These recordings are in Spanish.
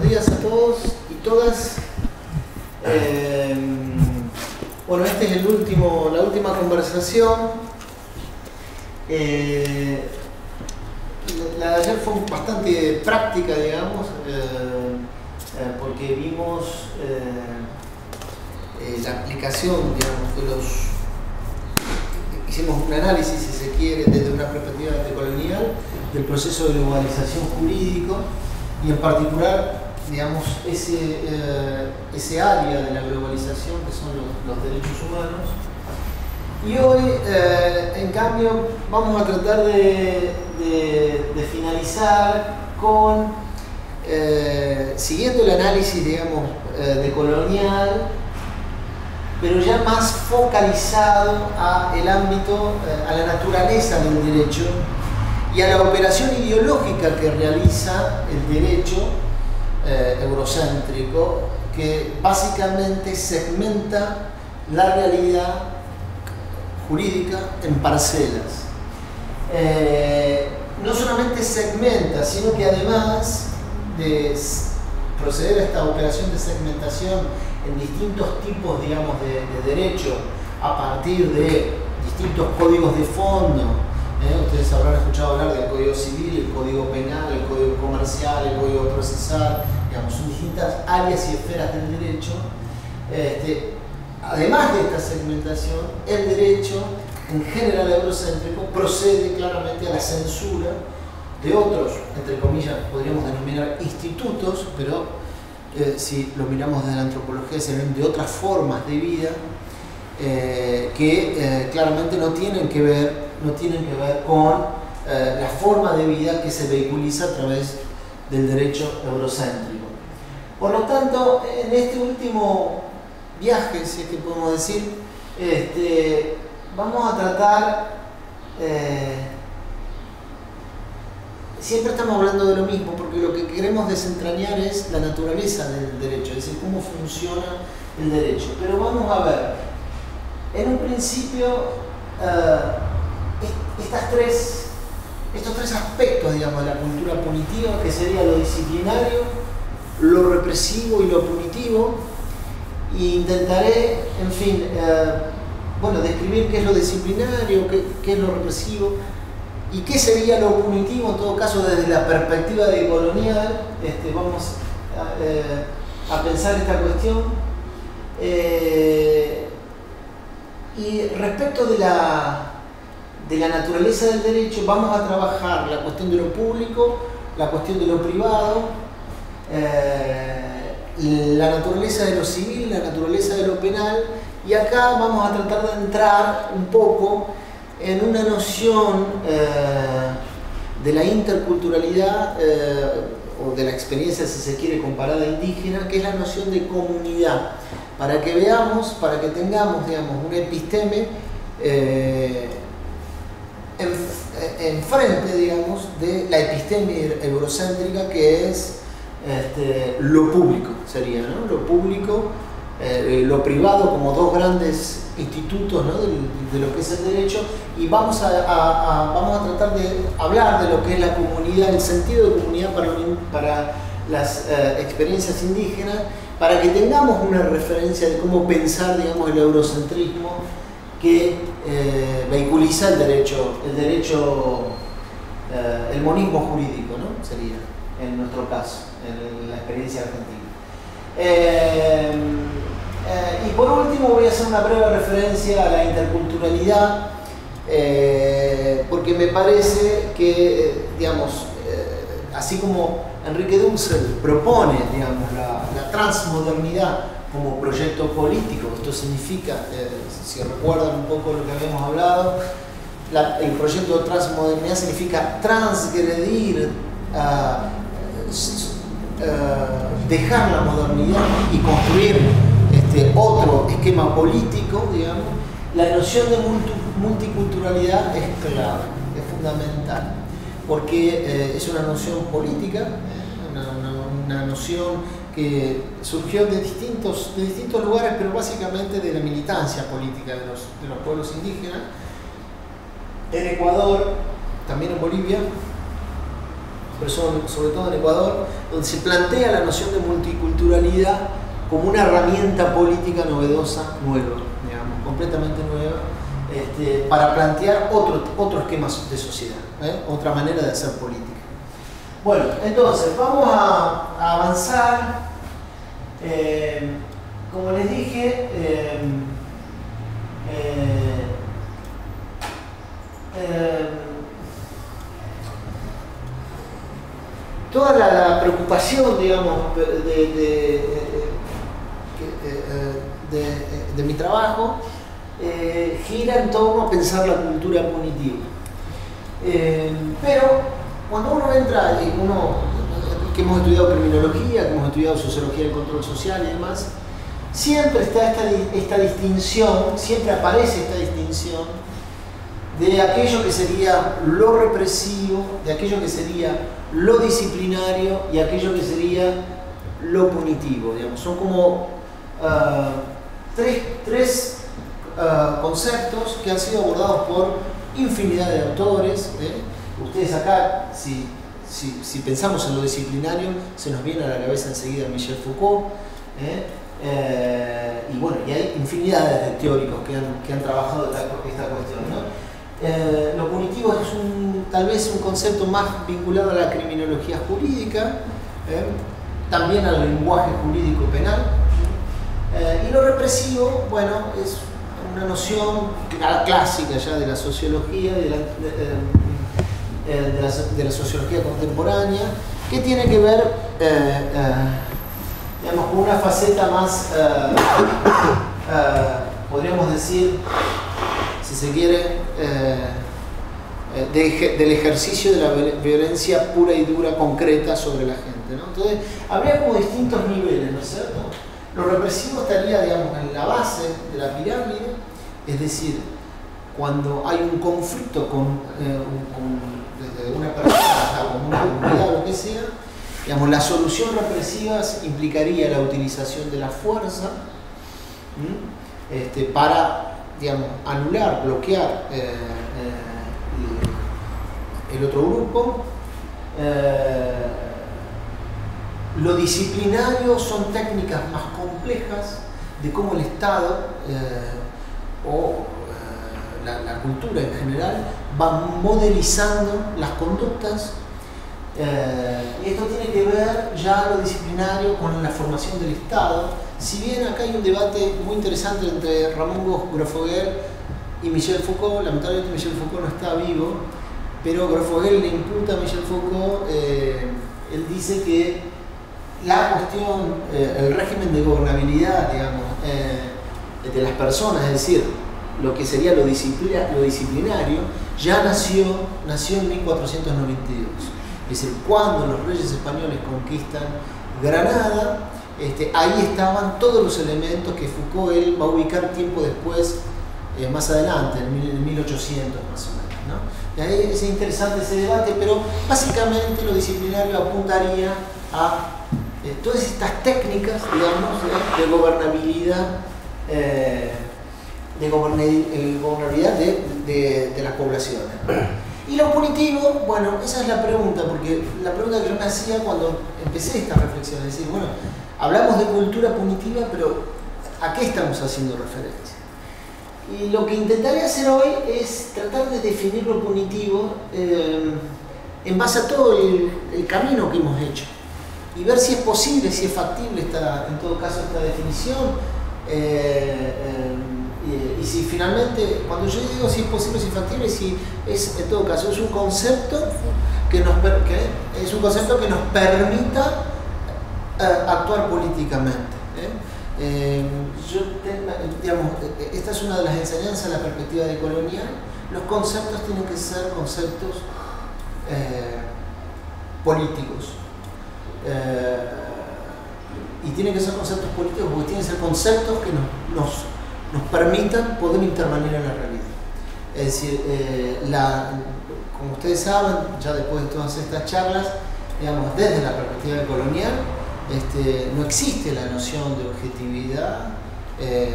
buenos días a todos y todas. Eh, bueno, esta es el último, la última conversación. Eh, la de ayer fue bastante práctica, digamos, eh, porque vimos la aplicación, digamos, de los... Hicimos un análisis, si se quiere, desde una perspectiva decolonial del proceso de globalización jurídico y en particular, digamos, ese, eh, ese área de la globalización que son los, derechos humanos. Y hoy, eh, en cambio, vamos a tratar de, finalizar con, eh, siguiendo el análisis, digamos, de colonial, pero ya más focalizado a el ámbito, a la naturaleza del derecho y a la operación ideológica que realiza el derecho eh, eurocéntrico, que básicamente segmenta la realidad jurídica en parcelas. Eh, no solamente segmenta, sino que además de proceder a esta operación de segmentación en distintos tipos, digamos, de, de derecho, a partir de distintos códigos de fondo, ¿eh? Ustedes habrán escuchado hablar del Código Civil, el Código Penal, el Código Comercial, el Código Procesal, digamos, distintas áreas y esferas del derecho. Este, además de esta segmentación, el derecho en general eurocéntrico procede claramente a la censura de otros, entre comillas, podríamos denominar institutos, pero eh, si lo miramos desde la antropología, se ven de otras formas de vida eh, que claramente no tienen que ver no tienen que ver con eh, la forma de vida que se vehiculiza a través del derecho eurocéntrico. Por lo tanto, en este último viaje, si es que podemos decir, este, vamos a tratar, eh, siempre estamos hablando de lo mismo, porque lo que queremos desentrañar es la naturaleza del derecho, es decir, cómo funciona el derecho. Pero vamos a ver, en un principio, eh, estas tres, estos tres aspectos digamos, de la cultura punitiva, que sería lo disciplinario, lo represivo y lo punitivo, e intentaré, en fin, eh, bueno, describir qué es lo disciplinario, qué, es lo represivo, y qué sería lo punitivo, en todo caso, desde la perspectiva de colonial, este, vamos a, eh, pensar esta cuestión. Eh, y respecto de la, de la naturaleza del derecho vamos a trabajar la cuestión de lo público, la cuestión de lo privado, eh, la naturaleza de lo civil, la naturaleza de lo penal, y acá vamos a tratar de entrar un poco en una noción eh, de la interculturalidad eh, o de la experiencia, si se quiere, comparada indígena, que es la noción de comunidad, para que veamos, para que tengamos, digamos, un episteme enfrente, digamos, de la epistemia eurocéntrica que es este, lo público, sería, ¿no? Lo público, eh, lo privado como dos grandes institutos ¿no? de, lo que es el derecho y vamos a, vamos a tratar de hablar de lo que es la comunidad, el sentido de comunidad para, para las eh, experiencias indígenas, para que tengamos una referencia de cómo pensar, digamos, el eurocentrismo que eh, vehiculiza el derecho, el derecho, eh, el monismo jurídico, ¿no? Sería, en nuestro caso, la experiencia argentina. Eh, y por último voy a hacer una breve referencia a la interculturalidad, porque me parece que, digamos, así como Enrique Dussel propone, digamos, la, la transmodernidad como proyecto político. Esto significa, eh, si recuerdan un poco lo que habíamos hablado, el proyecto de transmodernidad significa transgredir, ah, dejar la modernidad y construir este, otro esquema político, digamos. La noción de multiculturalidad es clave, es fundamental, porque eh, es una noción política, eh, una noción que surgió de distintos, de distintos lugares, pero básicamente de la militancia política de los, de los pueblos indígenas, en Ecuador, también en Bolivia, sobre todo en Ecuador, donde se plantea la noción de multiculturalidad como una herramienta política novedosa, nueva, digamos, completamente nueva, este, para plantear otro, otro esquema de sociedad, ¿eh? otra manera de hacer política. Bueno, entonces vamos a, avanzar. Eh, como les dije, eh, toda la, preocupación, digamos, de, mi trabajo eh, gira en torno a pensar la cultura punitiva. Eh, pero cuando uno entra, uno que hemos estudiado criminología, que hemos estudiado sociología del control social y demás, siempre está esta distinción, siempre aparece esta distinción de aquello que sería lo represivo, de aquello que sería lo disciplinario y aquello que sería lo punitivo. Digamos. Son como ah, tres, tres eh, conceptos que han sido abordados por infinidad de autores. ¿eh? Ustedes acá, si, si, pensamos en lo disciplinario, se nos viene a la cabeza enseguida Michel Foucault. ¿eh? y bueno, y hay infinidades de teóricos que han, que han trabajado esta, esta cuestión. ¿no? Lo punitivo es tal vez un concepto más vinculado a la criminología jurídica, también al lenguaje jurídico penal. y lo represivo, bueno, es una noción clásica ya de la sociología, de la, eh, de, la, sociología contemporánea, que tiene que ver eh, eh, digamos, con una faceta más, podríamos decir, si se quiere, del ejercicio de la violencia pura y dura, concreta sobre la gente. Entonces, habría como distintos niveles, ¿no es cierto? Lo represivo estaría, digamos, en la base de la pirámide, es decir, cuando hay un conflicto con, eh, desde una persona con una comunidad lo que sea, digamos, la solución represiva implicaría la utilización de la fuerza este, para, digamos, anular, bloquear eh, eh, el otro grupo. Lo disciplinario son técnicas más complejas de cómo el Estado eh, o eh, la, cultura en general va modelizando las conductas eh, y esto tiene que ver ya lo disciplinario con la formación del Estado. Si bien acá hay un debate muy interesante entre Ramón Grofoguer y Michel Foucault, lamentablemente Michel Foucault no está vivo, pero Grofoguer le imputa a Michel Foucault, él dice que la cuestión, eh, el régimen de gobernabilidad, digamos, eh, de las personas, es decir, lo que sería lo, lo disciplinario, ya nació, nació en 1492. Es decir, cuando los reyes españoles conquistan Granada, este, ahí estaban todos los elementos que Foucault va a ubicar tiempo después, eh, más adelante, en 1800 más o menos. ¿no? Ahí es interesante ese debate, pero básicamente lo disciplinario apuntaría a eh, todas estas técnicas, digamos, de gobernabilidad, eh, de gobernabilidad de, las poblaciones. Y lo punitivo, bueno, esa es la pregunta, porque la pregunta que yo me hacía cuando empecé esta reflexión, es decir, bueno, hablamos de cultura punitiva, pero ¿a qué estamos haciendo referencia? Y lo que intentaré hacer hoy es tratar de definir lo punitivo en base a todo el camino que hemos hecho y ver si es posible, si es factible esta, en todo caso esta definición. Eh, eh, y, si finalmente, cuando yo digo si es posible, si es factible, si es en todo caso es un concepto que nos, que es un concepto que nos permita eh, actuar políticamente. yo, digamos, esta es una de las enseñanzas de la perspectiva de colonial. Los conceptos tienen que ser conceptos políticos, eh, y tienen que ser conceptos políticos porque tienen que ser conceptos que nos, permitan poder intervenir en la realidad. Es decir, eh, como ustedes saben, ya después de todas estas charlas, digamos, desde la perspectiva colonial, este, no existe la noción de objetividad, eh,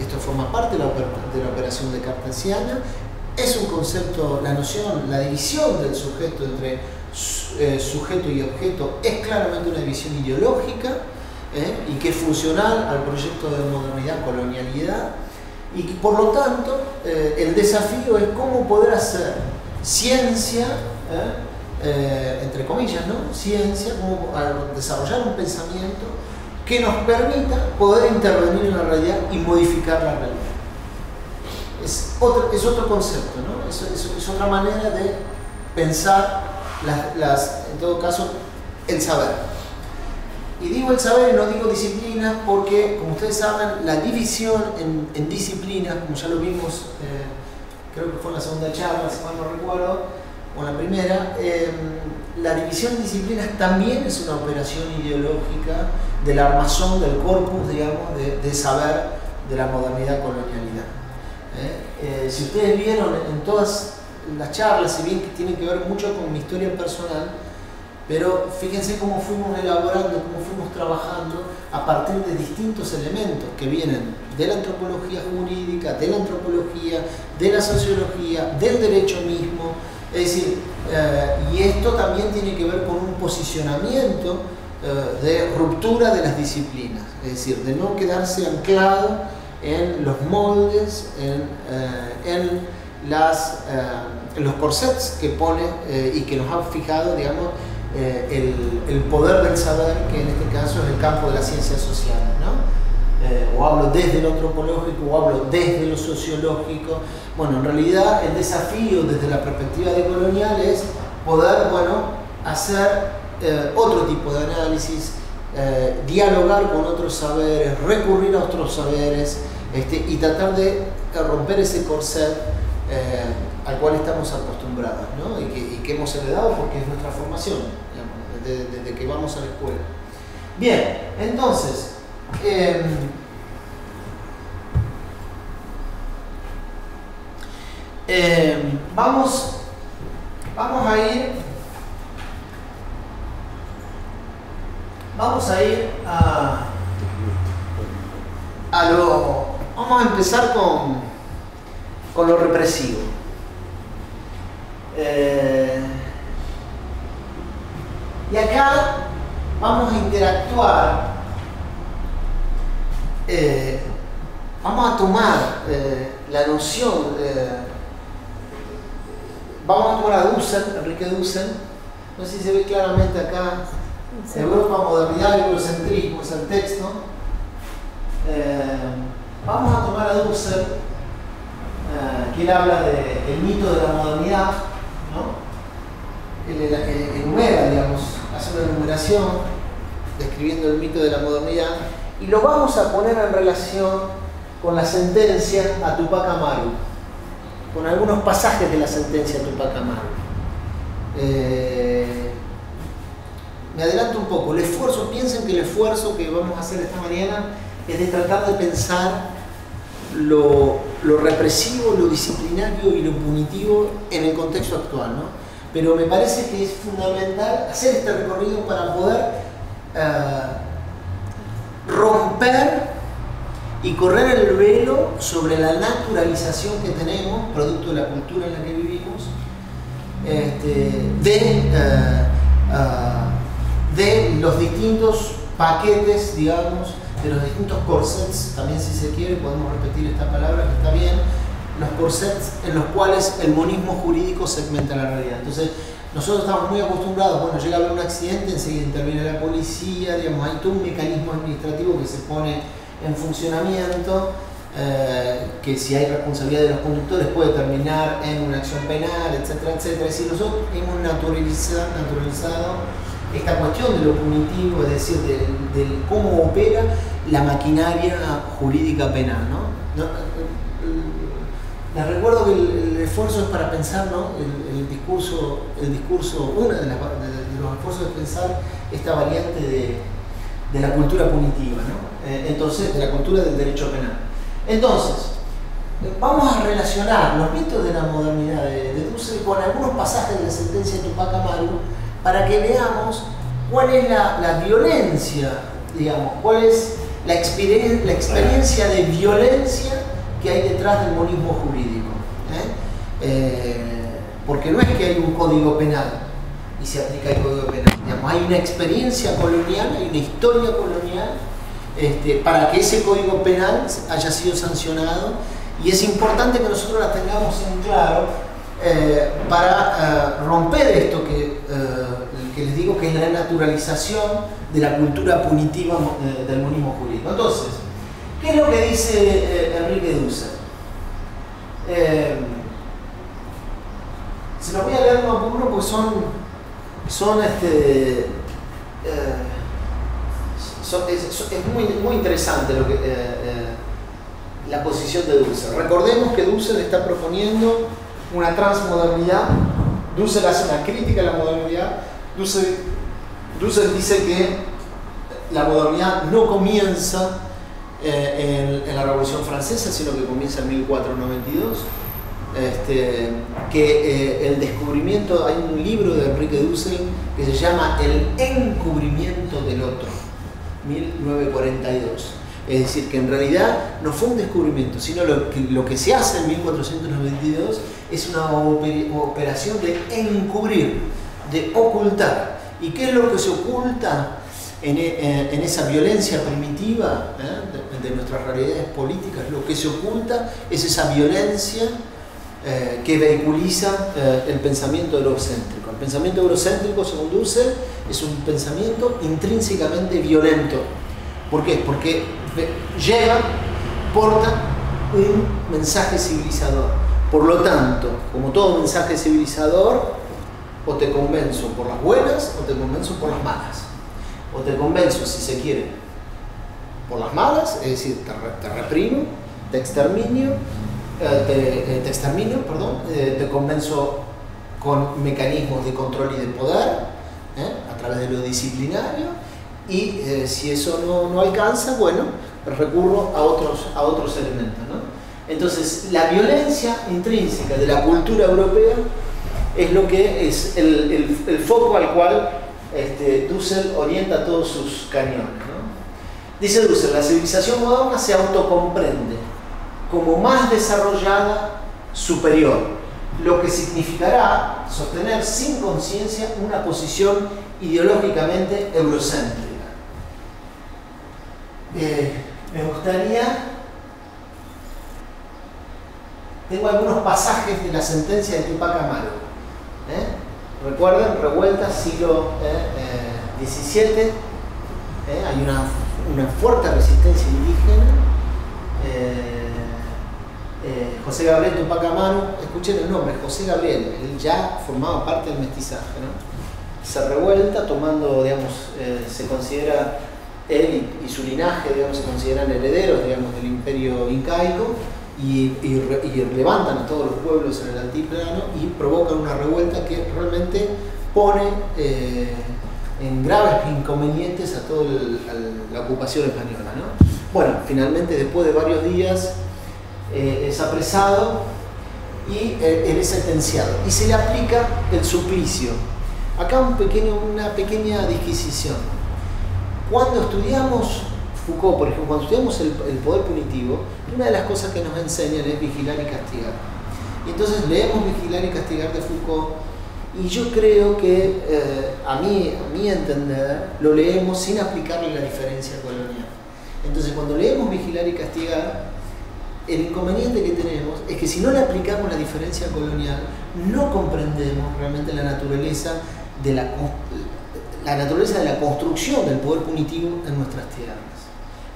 esto forma parte de la, operación de Cartesiana, es un concepto, la noción, la división del sujeto entre eh, sujeto y objeto es claramente una división ideológica ¿eh? y que es funcional al proyecto de modernidad, colonialidad, y por lo tanto el desafío es cómo poder hacer ciencia, entre comillas, ¿no? Ciencia, cómo desarrollar un pensamiento que nos permita poder intervenir en la realidad y modificar la realidad. Es otro, es otro concepto, ¿no? es, es otra manera de pensar las, en todo caso, el saber. Y digo el saber y no digo disciplina porque, como ustedes saben, la división en, disciplinas, como ya lo vimos, eh, creo que fue en la segunda charla, si mal no recuerdo, en la primera, eh, la división en disciplinas también es una operación ideológica del armazón del corpus, digamos, de, saber de la modernidad colonialidad. ¿eh? si ustedes vieron en todas las charlas, si bien que tienen que ver mucho con mi historia personal, pero fíjense cómo fuimos elaborando, cómo fuimos trabajando a partir de distintos elementos que vienen de la antropología jurídica, de la antropología, de la sociología, del derecho mismo. Es decir, eh, y esto también tiene que ver con un posicionamiento eh, de ruptura de las disciplinas, es decir, de no quedarse anclado en los moldes, en, eh, los corsets que pone y que nos ha fijado, digamos, eh, el, poder del saber, que en este caso es el campo de las ciencias sociales, ¿no? Eh, o hablo desde lo antropológico, o hablo desde lo sociológico. Bueno, en realidad el desafío desde la perspectiva de colonial es poder, bueno, hacer otro tipo de análisis, dialogar con otros saberes, recurrir a otros saberes este, y tratar de romper ese corset al cual estamos acostumbrados ¿no? y, que, hemos heredado porque es nuestra formación, desde, que vamos a la escuela. Bien, entonces, em, em, vamos, vamos a ir, vamos a ir a, a lo, vamos a empezar con, con lo represivo. Eh, y acá vamos a interactuar, eh, vamos a tomar eh, la noción, vamos a tomar a Dussel, Enrique Dussel, no sé si se ve claramente acá, Europa, modernidad eurocentrismo es el texto. vamos a tomar a Dussel, que él habla del mito de la modernidad, él enumera, digamos, hace una enumeración describiendo el mito de la modernidad y lo vamos a poner en relación con la sentencia a Tupac Amaru, con algunos pasajes de la sentencia a Tupac Amaru. Eh, me adelanto un poco, el esfuerzo, piensen que el esfuerzo que vamos a hacer esta mañana es de tratar de pensar lo, lo represivo, lo disciplinario y lo punitivo en el contexto actual. ¿no? pero me parece que es fundamental hacer este recorrido para poder eh, romper y correr el velo sobre la naturalización que tenemos, producto de la cultura en la que vivimos, este, de, eh, eh, de los distintos paquetes, digamos, de los distintos corsets, también si se quiere, podemos repetir esta palabra que está bien, los corsets en los cuales el monismo jurídico segmenta la realidad. Entonces, nosotros estamos muy acostumbrados, bueno, llega a haber un accidente, enseguida interviene la policía, digamos, hay todo un mecanismo administrativo que se pone en funcionamiento, eh, que si hay responsabilidad de los conductores puede terminar en una acción penal, etcétera, etcétera. Decir, nosotros hemos naturalizado, esta cuestión de lo punitivo, es decir, de, cómo opera la maquinaria jurídica penal, ¿no? Les recuerdo que el, esfuerzo es para pensar, ¿no? El discurso, uno de, los esfuerzos es pensar esta variante de, la cultura punitiva. Eh, entonces, de la cultura del derecho penal. Entonces, vamos a relacionar los mitos de la modernidad de, de Dussel con algunos pasajes de la sentencia de Tupac Amaru para que veamos cuál es la, violencia, digamos, cuál es la, experiencia de violencia que hay detrás del monismo jurídico. ¿eh? Eh, porque no es que hay un código penal, y se aplica el Código Penal. hay una experiencia colonial, hay una historia colonial este, para que ese Código Penal haya sido sancionado y es importante que nosotros la tengamos en claro eh, para eh, romper esto que, eh, que, les digo que es la naturalización de la cultura punitiva del monismo jurídico. Entonces, ¿qué es lo que dice Enrique Dussel? Se los voy a leer uno por uno porque son, son este, es, muy, muy, interesante lo que, la posición de Dussel. Recordemos que Dussel está proponiendo una transmodernidad. Dussel hace una crítica a la modernidad. Dussel, dice que la modernidad no comienza eh, en, la Revolución Francesa, sino que comienza en 1492. Este, que eh, el descubrimiento, hay un libro de Enrique Dussel que se llama El encubrimiento del otro, 1942 es decir, que en realidad no fue un descubrimiento, sino lo que, lo que se hace en 1492 es una operación de encubrir, de ocultar. ¿Y qué es lo que se oculta en, e, esa violencia primitiva eh, de, nuestras realidades políticas? Lo que se oculta es esa violencia eh, que vehiculiza eh, el pensamiento eurocéntrico. El pensamiento eurocéntrico, según Dussel, es un pensamiento intrínsecamente violento. ¿Por qué? Porque lleva, porta un mensaje civilizador. Por lo tanto, como todo mensaje civilizador, o te convenzo por las buenas o te convenzo por las malas. O te convenzo, si se quiere, por las malas, es decir, te, reprimo, te exterminio, te, eh, te, exterminio, perdón, eh, te convenzo con mecanismos de control y de poder, a través de lo disciplinario, y si eso no, no alcanza, bueno, recurro a otros, a otros elementos. Entonces, la violencia intrínseca de la cultura europea es lo que es el, foco al cual este, Dussel orienta todos sus cañones. Dice Dussel, la civilización moderna se autocomprende como más desarrollada, superior, lo que significará sostener sin conciencia una posición ideológicamente eurocéntrica. Eh, me gustaría, tengo algunos pasajes de la sentencia de Tupac Amaru. ¿eh? Recuerden, revuelta siglo XVII, ¿eh? ¿eh? hay una, fuerte resistencia indígena. José Gabriel Tupac Amaru, escuchen el nombre, José Gabriel, él ya formaba parte del mestizaje, se revuelta tomando, digamos, se considera él y, su linaje, digamos, se consideran herederos, digamos, del imperio incaico y, levantan a todos los pueblos en el altiplano y provocan una revuelta que realmente pone eh, en graves inconvenientes a toda la ocupación española. Bueno, finalmente después de varios días eh, es apresado y eh, él es sentenciado y se le aplica el suplicio. Acá un pequeño, una pequeña disquisición cuando estudiamos Foucault, por ejemplo, cuando estudiamos el, poder punitivo, una de las cosas que nos enseñan es vigilar y castigar. Y entonces leemos Vigilar y Castigar de Foucault y yo creo que eh, a, mí, a mi entender lo leemos sin aplicarle la diferencia colonial. Entonces cuando leemos Vigilar y Castigar, el inconveniente que tenemos es que si no le aplicamos la diferencia colonial, no comprendemos realmente la naturaleza de la, la naturaleza de la construcción del poder punitivo en nuestras tierras.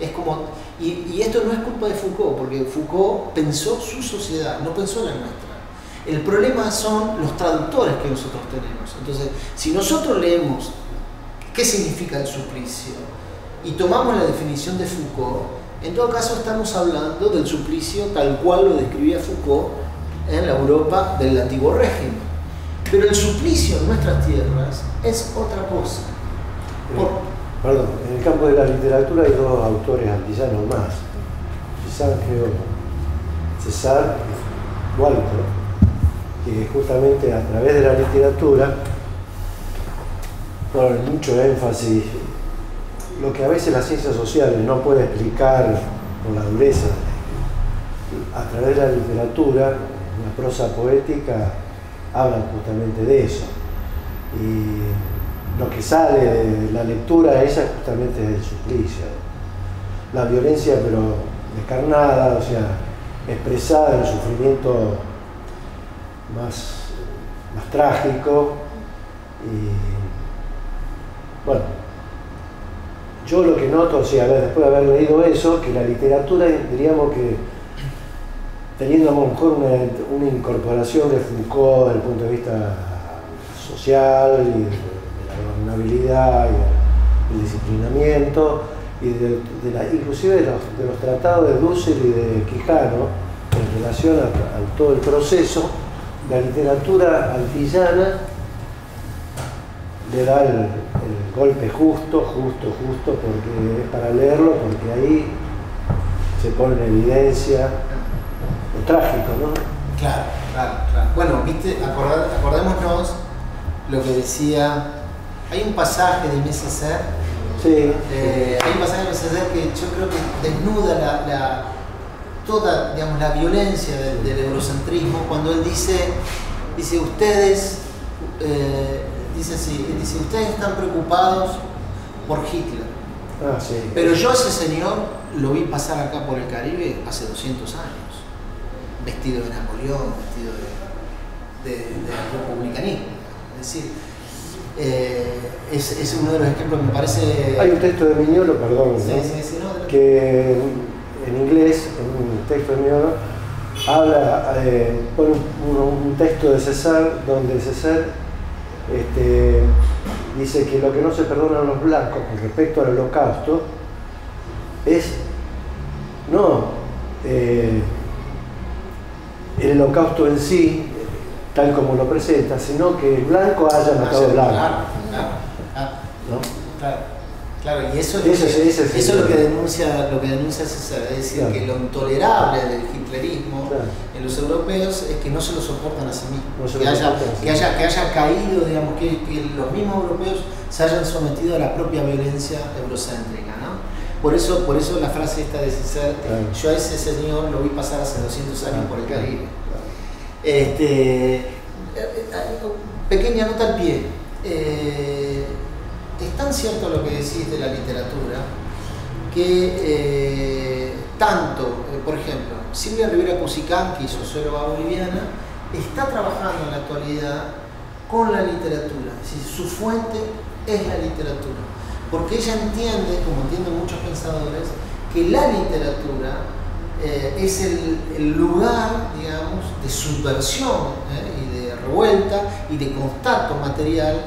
Es como, y, esto no es culpa de Foucault, porque Foucault pensó su sociedad, no pensó la nuestra. El problema son los traductores que nosotros tenemos. Entonces, si nosotros leemos qué significa el suplicio y tomamos la definición de Foucault, en todo caso estamos hablando del suplicio tal cual lo describía Foucault en la Europa del antiguo régimen. Pero el suplicio en nuestras tierras es otra cosa. Perdón, en el campo de la literatura hay dos autores antillanos más, César César Walter, que justamente a través de la literatura ponen mucho énfasis lo que a veces las ciencias sociales no puede explicar con la dureza. A través de la literatura, la prosa poética, hablan justamente de eso. Y lo que sale de la lectura esa justamente es el suplicio. La violencia pero descarnada, o sea, expresada en el sufrimiento más, más trágico. Y bueno, yo lo que noto, o sea, después de haber leído eso, que la literatura, diríamos que teniendo a lo mejor una, incorporación de Foucault desde el punto de vista social de, la gobernabilidad del disciplinamiento, y de, la, inclusive de los, tratados de Dussel y de Quijano en relación a, todo el proceso, la literatura antillana le da el, golpe justo, justo, justo, porque es para leerlo, porque ahí se pone en evidencia lo trágico, ¿no? Claro, claro, claro. Bueno, viste, acordémonos lo que decía, hay un pasaje de Nécessaire, sí, eh, hay un pasaje de Nécessaire que yo creo que desnuda la, toda digamos, la violencia del, eurocentrismo cuando él dice, dice ustedes, eh, dice así, dice ustedes están preocupados por Hitler. Ah, Pero yo a ese señor lo vi pasar acá por el Caribe hace 200 años, vestido de Napoleón, vestido de, de, republicanismo. Es decir, eh, es, uno de los ejemplos que me parece... Hay un texto de Miñolo, perdón, que en inglés, en un texto de Miñolo, habla, eh, pone un, texto de César donde César este, dice que lo que no se perdona a los blancos con respecto al holocausto es no eh, el holocausto en sí, tal como lo presenta, sino que el blanco haya matado al blanco. Claro, claro, claro. y eso, es, lo que denuncia, lo que denuncia César, es decir, que lo intolerable del hitlerismo los europeos es que no se lo soportan a sí mismos, que, haya, que, haya, que haya caído, digamos, que, los mismos europeos se hayan sometido a la propia violencia eurocéntrica. ¿no? Por eso, por eso la frase esta de César, yo a ese señor lo vi pasar hace 200 años por el Caribe. Este, eh, eh, pequeña nota al pie. Eh, es tan cierto lo que decís de la literatura que tanto, por ejemplo, Silvia Rivera Cusicán, que hizo Suero Boliviana, está trabajando en la actualidad con la literatura. Es su fuente es la literatura. Porque ella entiende, como entienden muchos pensadores, que la literatura eh, es el, lugar, digamos, de subversión eh, y de revuelta y de contacto material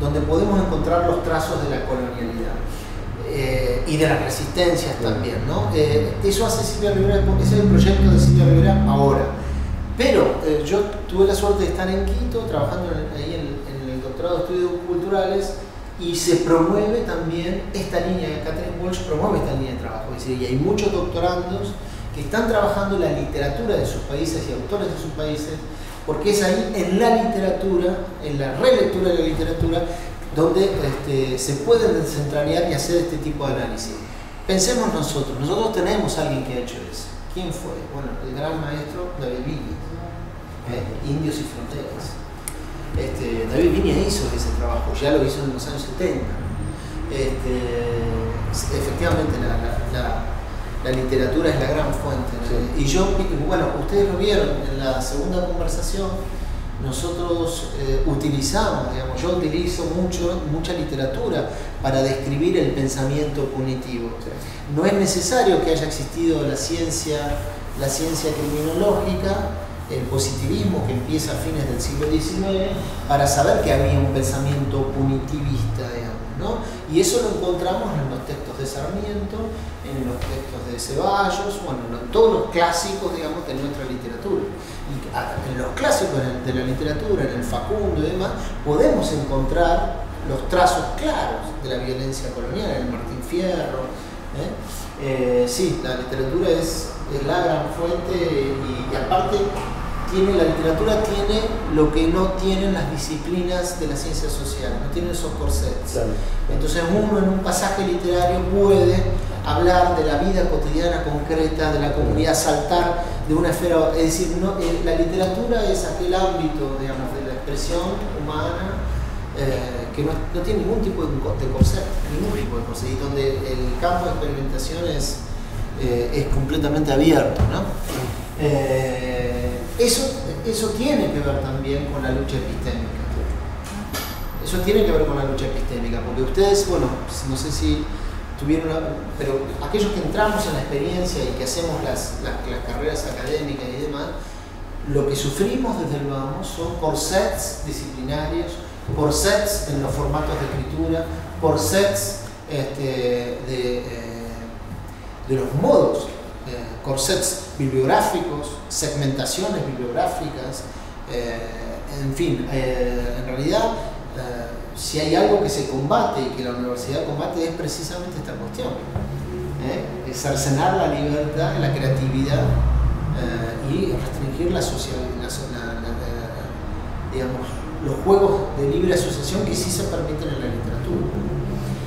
donde podemos encontrar los trazos de la colonialidad eh, y de las resistencias también. ¿no? eso hace Silvia Rivera, ese es el proyecto de Silvia Rivera ahora. Pero yo tuve la suerte de estar en Quito trabajando ahí en, en el doctorado de estudios culturales y se promueve también esta línea, Catherine Walsh promueve esta línea de trabajo, es decir, y hay muchos doctorandos que están trabajando la literatura de sus países y autores de sus países, porque es ahí en la literatura, en la relectura de la literatura, donde este, se pueden descentralizar y hacer este tipo de análisis. Pensemos nosotros, nosotros tenemos a alguien que ha hecho eso. ¿Quién fue? Bueno, el gran maestro David Viñas, eh, Indios y Fronteras. Este, David Viñas hizo ese trabajo, ya lo hizo en los años 70. Este, efectivamente, la, literatura es la gran fuente. Y yo, bueno, ustedes lo vieron en la segunda conversación, nosotros eh, utilizamos, digamos, yo utilizo mucho, mucha literatura para describir el pensamiento punitivo. No es necesario que haya existido la ciencia, la ciencia criminológica el positivismo que empieza a fines del siglo XIX para saber que había un pensamiento punitivista, digamos, ¿no? Y eso lo encontramos en los textos de Sarmiento, en los textos de Ceballos, bueno, en todos los clásicos, digamos, de nuestra literatura. En los clásicos de la literatura, en el Facundo y demás, podemos encontrar los trazos claros de la violencia colonial, en el Martín Fierro. ¿eh? Eh, sí, la literatura es, la gran fuente y aparte tiene, la literatura tiene lo que no tienen las disciplinas de las ciencias sociales, no tiene esos corsets. Entonces uno en un pasaje literario puede hablar de la vida cotidiana concreta de la comunidad, saltar de una esfera, es decir, no, eh, la literatura es aquel ámbito, digamos, de la expresión humana eh, que no, tiene ningún tipo de, de corset, ningún tipo de corset, y donde el campo de experimentación es, eh, es completamente abierto. ¿no? Eso, eso tiene que ver también con la lucha epistémica. Eso tiene que ver con la lucha epistémica, porque ustedes, bueno, no sé si tuvieron, pero aquellos que entramos en la experiencia y que hacemos las, las, las carreras académicas y demás, lo que sufrimos desde el vamos son por sets disciplinarios, por sets en los formatos de escritura, por sets este, de, eh, de, los modos, eh, corsets bibliográficos, segmentaciones bibliográficas, eh, en fin, en realidad si hay algo que se combate y que la universidad combate es precisamente esta cuestión, es cercenar la libertad, la creatividad y restringir la, social, digamos, los juegos de libre asociación que sí se permiten en la literatura.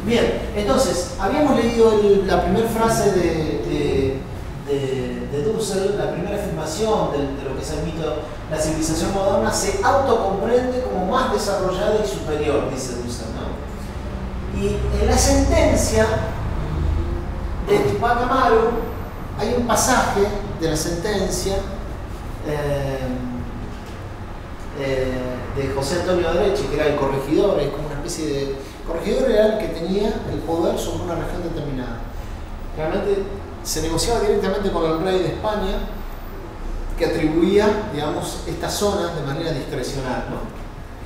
Bien, entonces, habíamos leído la primera frase de, Dussel, la primera afirmación de, lo que es el mito, la civilización moderna se autocomprende como más desarrollada y superior, dice Dussel. ¿no? Y en la sentencia de Tupac Amaru hay un pasaje de la sentencia eh, eh, de José Antonio Derechi, que era el corregidor, es como una especie de... Corregidor era el que tenía el poder sobre una región determinada. Realmente se negociaba directamente con el rey de España, que atribuía, digamos, estas zonas de manera discrecional. ¿no?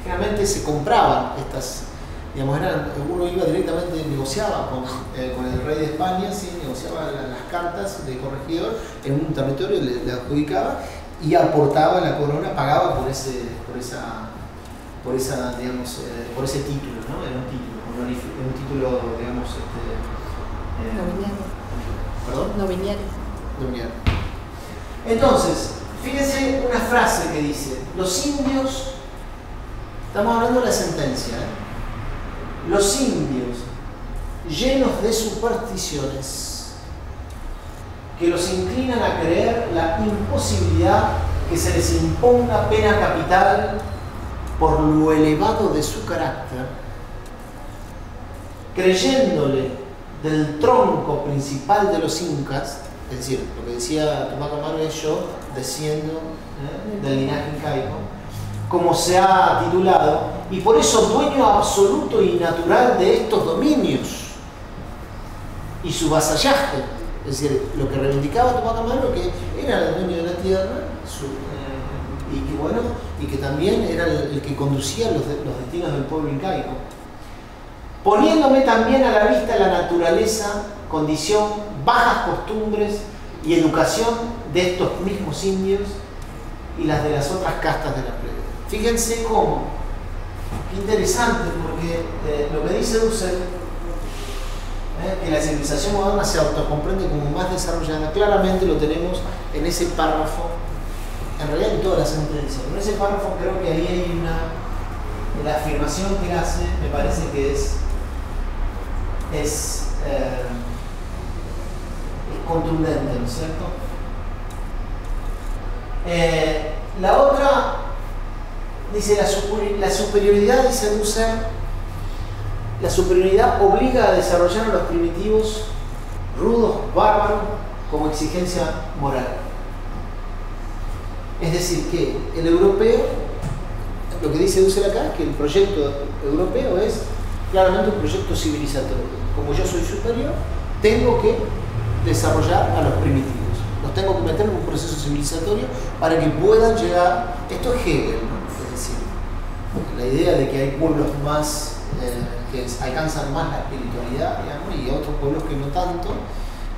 Generalmente se compraban estas, digamos, eran, uno iba directamente, negociaba con, eh, el rey de España, ¿sí? negociaba las cartas de corregidor en un territorio, le, adjudicaba y aportaba la corona, pagaba por ese, por esa, por esa, digamos, eh, por ese título, ¿no? Era un título, un, título, digamos, este, eh. ¿Perdón? Nobiliario. Nobiliario. Entonces, fíjense una frase que dice, los indios, estamos hablando de la sentencia, ¿eh? los indios llenos de supersticiones, que los inclinan a creer la imposibilidad que se les imponga pena capital por lo elevado de su carácter, creyéndole del tronco principal de los incas, es decir, lo que decía Tupac Amaru es yo desciendo ¿eh? del linaje incaico, como se ha titulado, y por eso dueño absoluto y natural de estos dominios y su vasallaje es decir, lo que reivindicaba Tupac Amaru que era el dueño de la tierra eh, y que bueno, y que también era el, que conducía los, los, destinos del pueblo incaico. Poniéndome también a la vista la naturaleza, condición, bajas costumbres y educación de estos mismos indios y las de las otras castas de la plebe. Fíjense cómo, qué interesante, porque eh, lo que dice Dussel ¿eh? que la civilización moderna se autocomprende como más desarrollada, claramente lo tenemos en ese párrafo, en realidad en toda la sentencia, pero en ese párrafo creo que ahí hay una, la afirmación que hace, me parece que es, es, eh, contundente, ¿no es cierto? Eh, la otra dice la, superioridad, dice Husserl, la superioridad obliga a desarrollar a los primitivos rudos, bárbaros, como exigencia moral. Es decir, que el europeo, lo que dice Dussel acá, es que el proyecto europeo es claramente un proyecto civilizatorio. Como yo soy superior, tengo que desarrollar a los primitivos. Los tengo que meter en un proceso civilizatorio para que puedan llegar. Esto es Hegel, ¿no? Es decir, la idea de que hay pueblos más. Eh, que alcanzan más la espiritualidad, y otros pueblos que no tanto,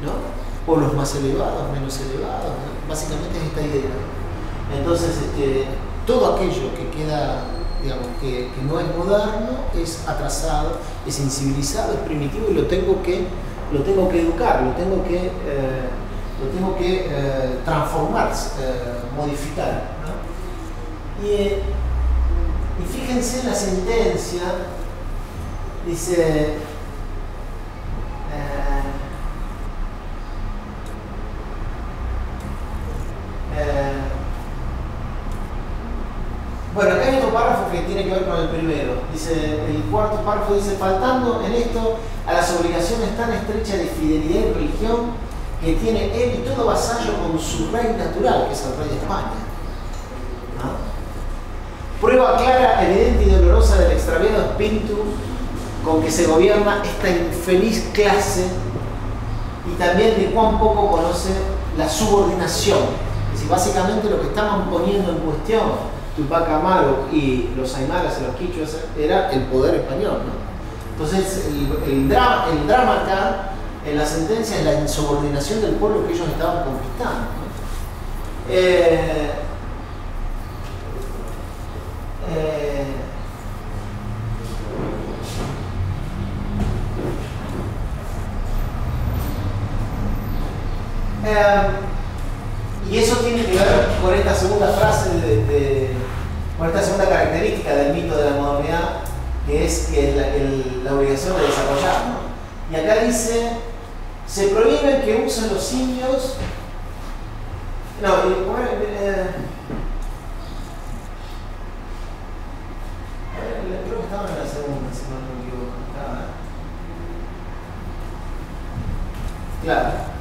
¿no? pueblos más elevados, menos elevados, básicamente es esta idea. Entonces, este, todo aquello que queda, digamos, que, no es moderno, es atrasado, es incivilizado, es primitivo y lo tengo que, lo tengo que educar, lo tengo que, eh, lo tengo que eh, transformar, eh, modificar. Y, fíjense en la sentencia Dice, bueno, acá hay otro párrafo que tiene que ver con el primero. Dice, el cuarto párrafo dice, faltando en esto a las obligaciones tan estrechas de fidelidad y religión que tiene él y todo vasallo con su rey natural, que es el rey de España. Prueba clara, evidente y dolorosa del extraviado espíritu con que se gobierna esta infeliz clase y también de cuán poco conoce la subordinación. Es decir, básicamente lo que estaban poniendo en cuestión Tupac Amaru y los aymaras y los quichuas era el poder español. ¿no? Entonces, el, drama, el drama acá en la sentencia es la insubordinación del pueblo que ellos estaban conquistando. Eh, eh, eh, y eso tiene que ver con esta segunda frase, de, con esta segunda característica del mito de la modernidad, que es que la obligación de desarrollar. ¿no? Y acá dice, se prohíbe que usen los simios. No, eh, creo que estaba en la segunda, si no me equivoco. Claro.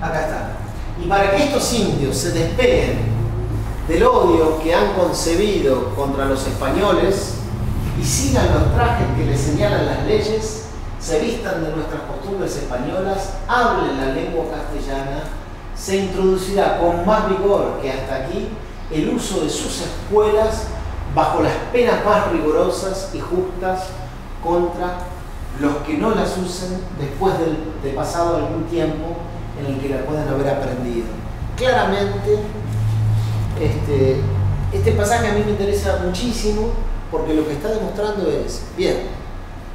Acá está. Y para que estos indios se despeguen del odio que han concebido contra los españoles y sigan los trajes que les señalan las leyes, se vistan de nuestras costumbres españolas, hablen la lengua castellana, se introducirá con más vigor que hasta aquí el uso de sus escuelas bajo las penas más rigurosas y justas contra los que no las usen después de pasado algún tiempo en el que la puedan haber aprendido. Claramente, este, este pasaje a mí me interesa muchísimo porque lo que está demostrando es, bien,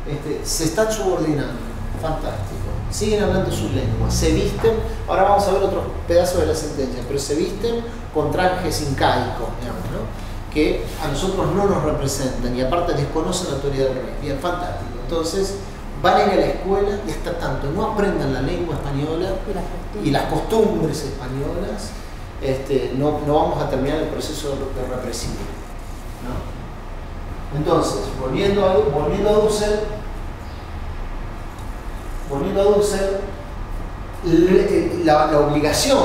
este, se están subordinando, fantástico, siguen hablando su lengua, se visten, ahora vamos a ver otros pedazos de la sentencia, pero se visten con trajes incaicos, digamos, ¿no? que a nosotros no nos representan y aparte desconocen la autoridad del rey. Bien, fantástico. Entonces, van a ir a la escuela y hasta tanto no aprendan la lengua española y las costumbres, españolas, este, no, vamos a terminar el proceso de represivo. Entonces, volviendo a, volviendo a Dussel, volviendo a Dussel, la, obligación,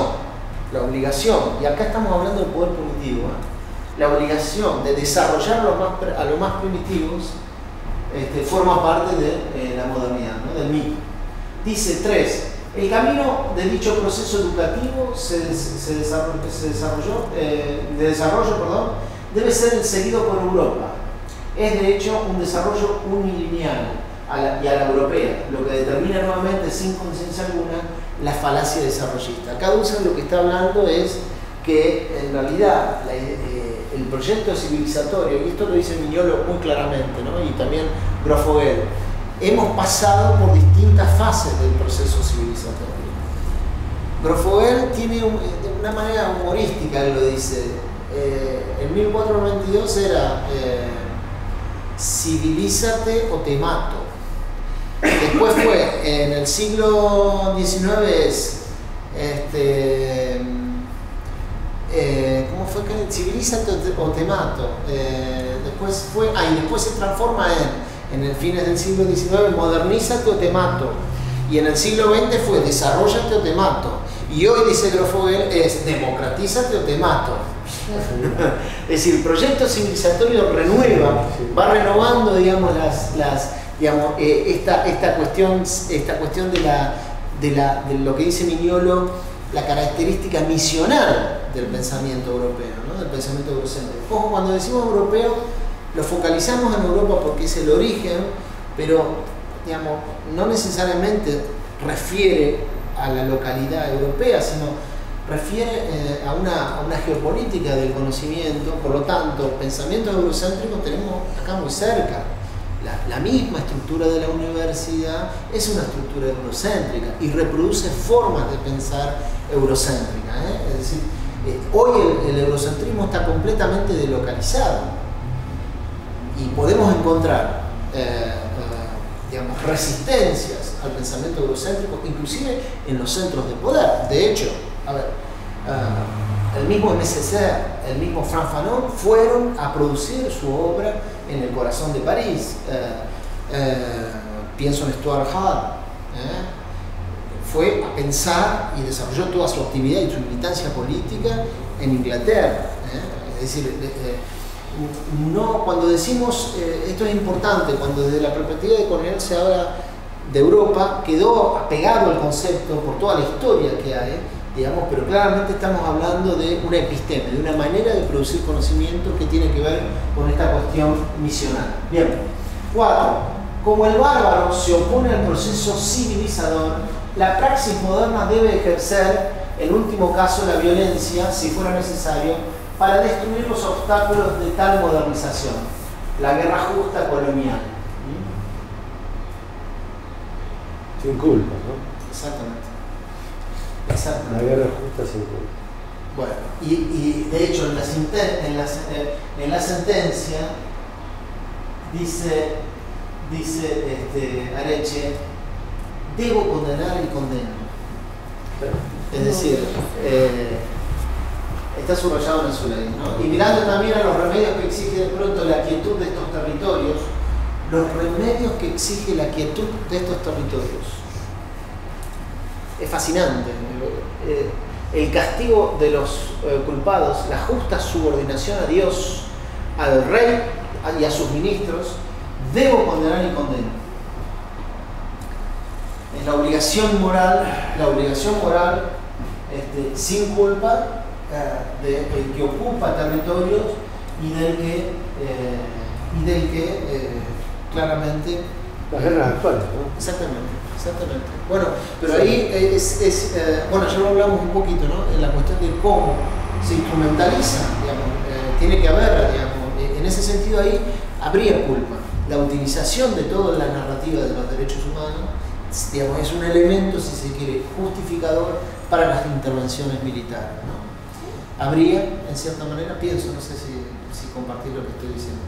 la obligación, y acá estamos hablando del poder primitivo, ¿eh? la obligación de desarrollar a los más primitivos este, forma parte de eh, la modernidad, del mito. Dice tres, el camino de dicho proceso educativo se, se desarrolló, eh, de desarrollo perdón, debe ser seguido por Europa. Es de hecho un desarrollo unilineal y a la europea, lo que determina nuevamente sin conciencia alguna la falacia desarrollista. Acá Dulce lo que está hablando es que en realidad la, eh, el proyecto civilizatorio, y esto lo dice Miñolo muy claramente, ¿no? y también Grofogel, hemos pasado por distintas fases del proceso civilizatorio. Grofogel tiene de una manera humorística, él lo dice, eh, en 1492 era eh, civilízate o te mato. Después fue, en el siglo XIX es, este, eh, ¿cómo fue que civilízate o te mato? Eh, después fue, ah, y después se transforma en, en el fines del siglo XIX, modernízate o te mato. Y en el siglo XX fue desarrollate o te mato. Y hoy, dice Grofogel, es democratízate o te mato. es decir, el proyecto civilizatorio renueva, va renovando, digamos, las, las digamos, eh, esta, esta, cuestión, esta cuestión de, la, de, la, de lo que dice Miñolo, la característica misional del pensamiento europeo, ¿no? del pensamiento eurocéntrico. Ojo, cuando decimos europeo, lo focalizamos en Europa porque es el origen, pero digamos, no necesariamente refiere a la localidad europea, sino refiere eh, a, una, a, una, geopolítica del conocimiento, por lo tanto, pensamiento eurocéntrico tenemos acá muy cerca. La, misma estructura de la universidad es una estructura eurocéntrica y reproduce formas de pensar eurocéntricas. ¿eh? Es decir, eh, hoy el, eurocentrismo está completamente delocalizado y podemos encontrar eh, eh, resistencias al pensamiento eurocéntrico, inclusive en los centros de poder. De hecho, el mismo MSC, el mismo Frank Fanon fueron a producir su obra en el corazón de París. Eh, eh, pienso en Stuart Hall. ¿eh? fue a pensar y desarrolló toda su actividad y su militancia política en Inglaterra. Es decir, no, cuando decimos, eh, esto es importante, cuando desde la perspectiva de Cornell se habla de Europa, quedó apegado al concepto por toda la historia que hay, digamos, pero claramente estamos hablando de una episteme, de una manera de producir conocimiento que tiene que ver con esta cuestión misional. Bien, cuatro. Como el bárbaro se opone al proceso civilizador, la praxis moderna debe ejercer, en último caso, la violencia, si fuera necesario, para destruir los obstáculos de tal modernización, la guerra justa colonial. Sin culpa, ¿no? Exactamente. La guerra justa sin culpa. Bueno, y, de hecho en la, en, la, en la, sentencia dice, dice este, Areche, debo condenar y condeno. Es decir, eh, está subrayado en azul ahí. ¿no? Y mirando también a los remedios que exige de pronto la quietud de estos territorios, los remedios que exige la quietud de estos territorios. Es fascinante. Eh, el castigo de los eh, culpados, la justa subordinación a Dios, al rey y a sus ministros, debo condenar y condeno. Es la obligación moral, la obligación moral este, sin culpa del que ocupa territorios y del que, eh, y del que eh, claramente... Las guerras actuales, ¿no? Exactamente, exactamente. Bueno, pero ahí es, es eh, bueno, ya lo hablamos un poquito, ¿no? En la cuestión de cómo se instrumentaliza, digamos, tiene que haber, digamos, en ese sentido ahí habría culpa. La utilización de toda la narrativa de los derechos humanos, digamos, es un elemento, si se quiere, justificador para las intervenciones militares, ¿no? habría, en cierta manera, pienso, no sé si, si compartir lo que estoy diciendo.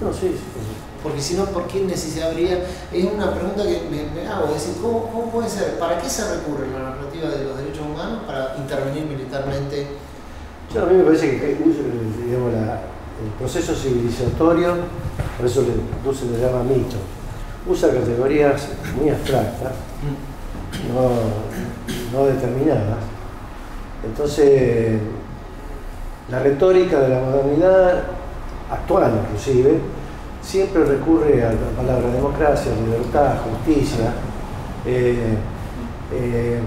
No, sí, sí. Porque si no, ¿por qué necesidad habría? Es una pregunta que me, hago, es decir, ¿cómo, ¿cómo, puede ser? ¿Para qué se recurre la narrativa de los derechos humanos para intervenir militarmente? Yo, a mí me parece que el proceso civilizatorio, por eso le, se le llama mito, usa categorías muy abstractas, no, no determinadas, entonces, la retórica de la modernidad, actual inclusive, siempre recurre a la palabra democracia, libertad, justicia, eh, eh,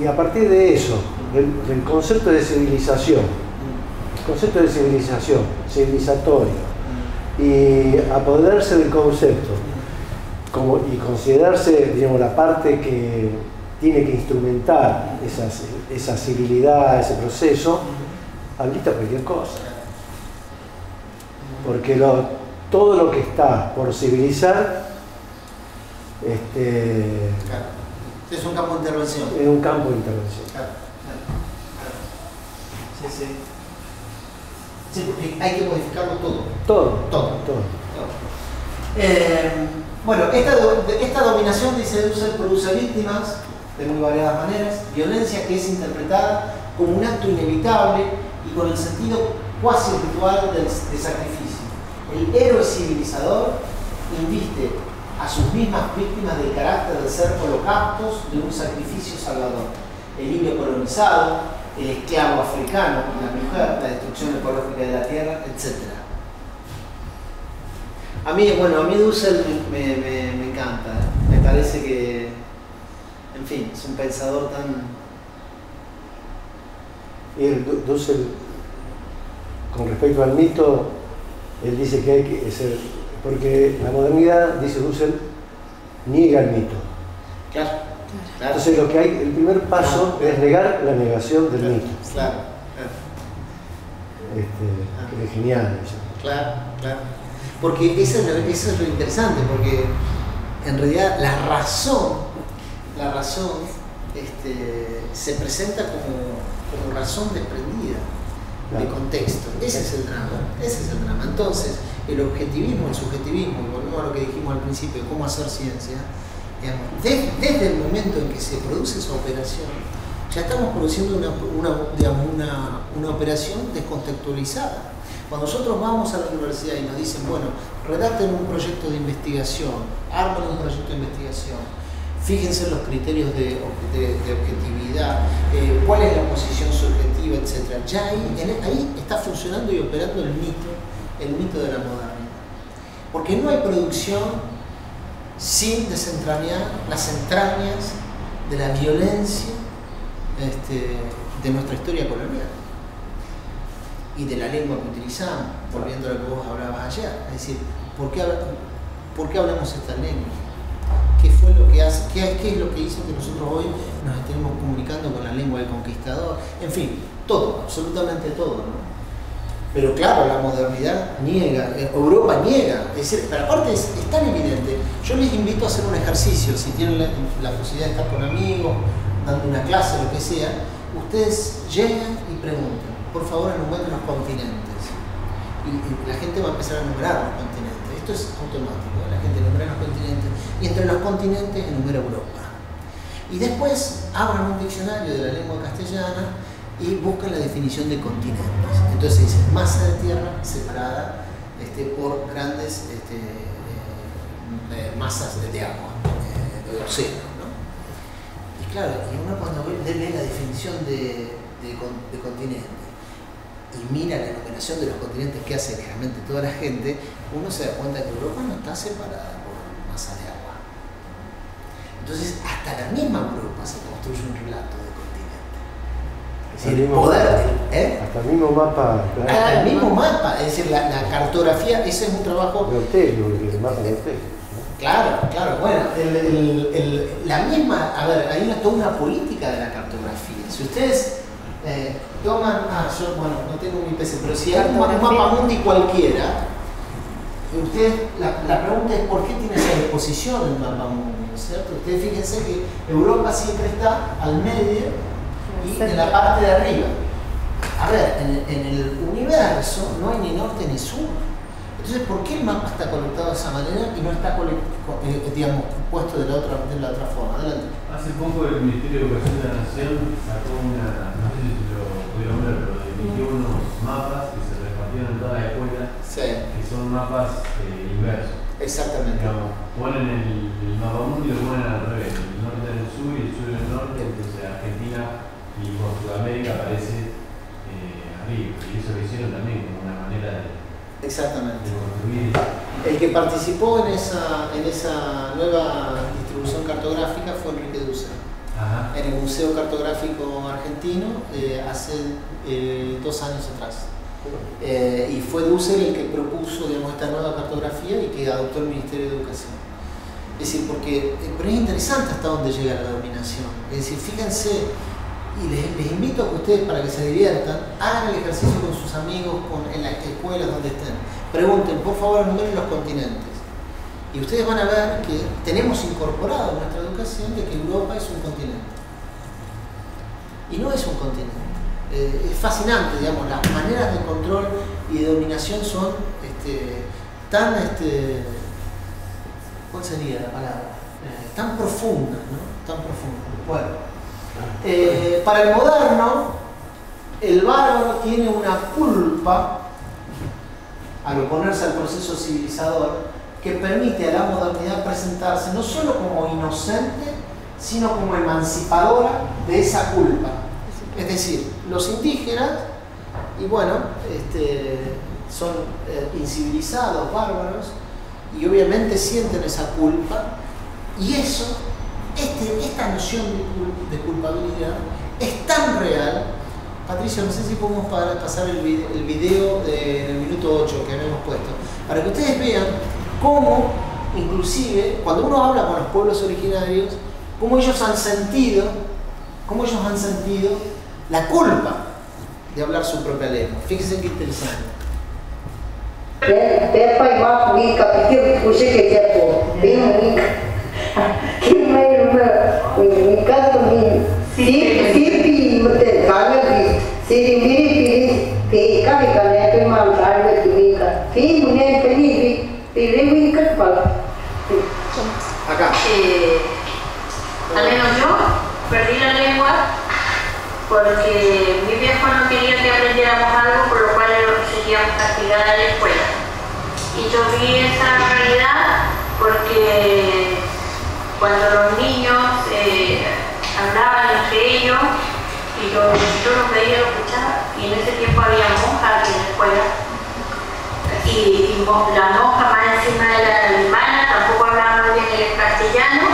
y a partir de eso, del, concepto de civilización, concepto de civilización, civilizatorio, y apoderarse del concepto y considerarse, digamos, la parte que tiene que instrumentar esa civilidad, ese proceso, habilita cualquier cosa. Porque todo lo que está por civilizar este, es un campo de intervención. Es un campo de intervención. Sí, sí. Sí, porque hay que modificarlo todo. Todo. Todo. todo. Eh, bueno, esta, esta dominación, dice Dussel, produce víctimas de muy variadas maneras, violencia que es interpretada como un acto inevitable y con el sentido cuasi ritual del, de sacrificio. El héroe civilizador inviste a sus mismas víctimas del carácter de ser holocaustos de un sacrificio salvador. El indio colonizado, el esclavo africano, la mujer, la destrucción ecológica de la tierra, etc. A mí, bueno, a mí Dussel me, me encanta, ¿eh? me parece que en fin, es un pensador tan... Y el Dussel, con respecto al mito, él dice que hay que ser, porque la modernidad, dice Dussel, niega el mito. Claro. Entonces lo que hay, el primer paso es negar la negación del mito. Claro, Este, es genial eso. Claro, claro. Porque eso es lo interesante, porque en realidad la razón la razón este, se presenta como, razón desprendida de contexto. Ese es el drama, ese es el drama. Entonces, el objetivismo, el subjetivismo, volvemos a lo que dijimos al principio, cómo hacer ciencia, desde el momento en que se produce esa operación, ya estamos produciendo una, una, una, operación descontextualizada. Cuando nosotros vamos a la universidad y nos dicen, bueno, redacten un proyecto de investigación, armen un proyecto de investigación, fíjense los criterios de, objetividad, eh, cuál es la posición subjetiva, etc. Ya ahí, ahí está funcionando y operando el mito, el mito de la modernidad. Porque no hay producción sin desentrañar las entrañas de la violencia este, de nuestra historia colonial y de la lengua que utilizamos, volviendo a lo que vos hablabas ayer. Es decir, ¿por qué, ¿por qué hablamos esta lengua? ¿Qué, fue lo qué, es lo que hizo que nosotros hoy nos estemos comunicando con la lengua del conquistador? En fin, todo, absolutamente todo. ¿no? Pero claro, la modernidad niega, eh, Europa niega. Es decir, pero aparte es, tan evidente. Yo les invito a hacer un ejercicio, si tienen la, posibilidad de estar con amigos, dando una clase, lo que sea, ustedes llegan y preguntan, por favor enumeren los continentes. Y, la gente va a empezar a enumerar los continentes. Esto es automático, ¿eh? la gente enumera los continentes. Y entre los continentes enumera Europa. Y después abran un diccionario de la lengua castellana y buscan la definición de continentes. Entonces dice masa de tierra separada este, por grandes este, eh, masas de, agua, eh, de océano. ¿no? Y claro, y uno cuando ve la definición de, continente y mira la enumeración de los continentes que hace realmente toda la gente, uno se da cuenta que Europa no está separada por masa de agua. Entonces, hasta la misma Europa se construye un relato el poder, ¿eh? Hasta el mismo mapa. Hasta el mismo mapa, es decir, la, cartografía, ese es un trabajo. De el mapa de Claro, claro, bueno, la misma, a ver, hay una, toda una política de la cartografía. Si ustedes eh, toman, ah, yo, bueno, no tengo mi PC, pero si hay un mapa mundi cualquiera, usted, la, pregunta es por qué tiene esa disposición el mapa mundi, ¿no es cierto? Ustedes fíjense que Europa siempre está al medio y en la parte de arriba. A ver, en, el universo no hay ni norte ni sur. Entonces, ¿por qué el mapa está conectado de esa manera y no está eh, digamos, puesto de la, otra, de la otra forma? Adelante. Hace poco el Ministerio de Educación de la Nación sacó una, no sé si lo pudieron ver, pero emitió unos mapas que se repartieron en toda la escuela, que son mapas eh, inversos. Exactamente. Digamos, ponen el, el mapa mundo y lo ponen al revés, el norte en el sur y el sur en el norte, entonces Argentina y con Sudamérica aparece eh, arriba. Y eso lo hicieron también como una manera de, Exactamente. construir. El que participó en esa, en esa nueva distribución cartográfica fue Enrique Dussel. En el Museo Cartográfico Argentino eh, hace eh, dos años atrás. Y fue Dussel el que propuso digamos, esta nueva cartografía y que adoptó el Ministerio de Educación. Es decir, porque pero es interesante hasta dónde llega la dominación. Es decir, fíjense y les, invito a que ustedes, para que se diviertan, hagan el ejercicio con sus amigos, en las escuelas donde estén. Pregunten, por favor, enumeren los continentes. Y ustedes van a ver que tenemos incorporado en nuestra educación de que Europa es un continente. Y no es un continente. Eh, es fascinante, digamos, las maneras de control y de dominación son este, tan, este, ¿cuál sería la palabra? Eh, tan profundas, ¿no? Tan profundas. Bueno. Eh, para el moderno, el bárbaro tiene una culpa al oponerse al proceso civilizador que permite a la modernidad presentarse no solo como inocente, sino como emancipadora de esa culpa. Es decir, los indígenas, y bueno, este, son eh, incivilizados, bárbaros, y obviamente sienten esa culpa, y eso este, esta noción de, culpabilidad es tan real. Patricia, no sé si podemos pasar el video, el del minuto 8 que habíamos puesto, para que ustedes vean cómo, inclusive, cuando uno habla con los pueblos originarios, cómo ellos han sentido, cómo ellos han sentido la culpa de hablar su propia lengua. Fíjense qué interesante. Acá. Eh, al menos yo perdí la lengua porque mi viejo no quería que aprendiéramos algo por lo cual seríamos castigadas en la escuela. Y yo vi esa realidad porque cuando los niños eh, hablaban entre ellos y yo, yo los veía y escuchaba, y en ese tiempo había monjas en la escuela, y, y la monja más encima de la alemana tampoco hablaba muy bien el castellano,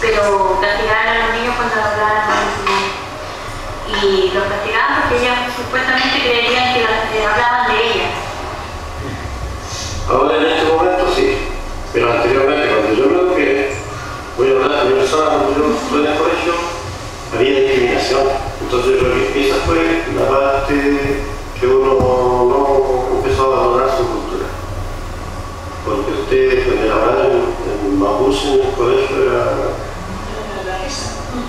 pero castigaban a los niños cuando hablaban. Y los castigaban porque ellas supuestamente creerían que, las- que hablaban de ellas. Ahora en este momento sí, pero anteriormente cuando yo me eduqué, voy a hablar de persona cuando yo estuve en el colegio, había discriminación. Entonces lo que empieza fue la parte que uno no empezó a abandonar su cultura. Porque ustedes, pues, el hablar en, en mapuche en el colegio era...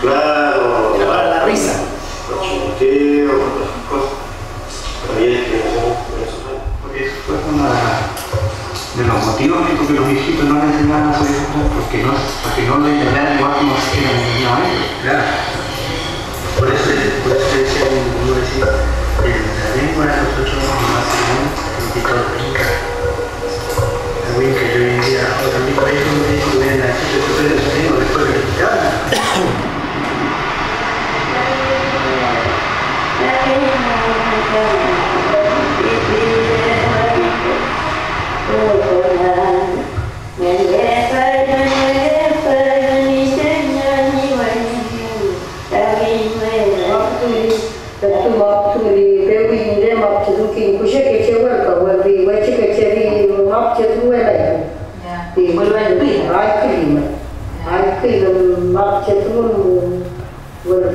Claro, la risa. Los chicoteos, las cosas. En esos años. Porque eso fue una de los motivos por que los viejitos no le enseñaban a sus hijos porque no, porque no le enseñaban igual como se le enseñaba a ellos. Claro. Por eso, por eso decía, como decía, la lengua de nosotros más común un poquito rica. La winca que hoy en día, o también por ahí donde que ven la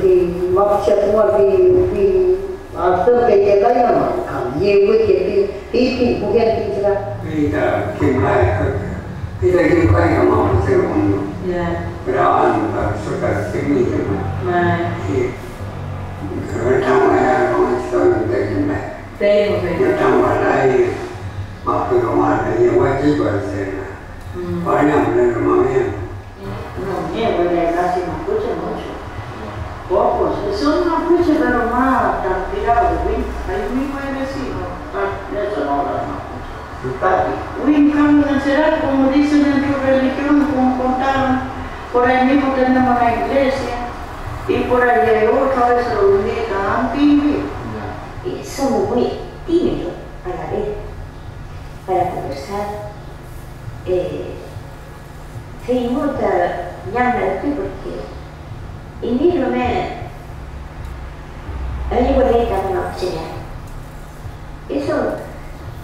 في مقشط وفي في 啊，这给也来了嘛，啊，也会给的，一定不变的，知道？对的，挺快，对的，挺快的嘛，这个工作。Yeah. Però hanno sulla seguita, ma sì, facciamo la commissione del me. Facciamo la lei, ma più o meno, io guardi questa sera. Parliamo del momento. Non è quella che son mapuches, pero más transpirados, ¿ven? Ahí mismo hay vecinos, eso no en cambio, en Cerrato, como dicen en su religión, como contaron, por ahí mismo tenemos la iglesia, y por ahí hay otro, eso lo invitan antiguo. Y somos muy tímidos a la vez para conversar. Eh, seguimos llamando porque inírame la lengua de esta no Eso,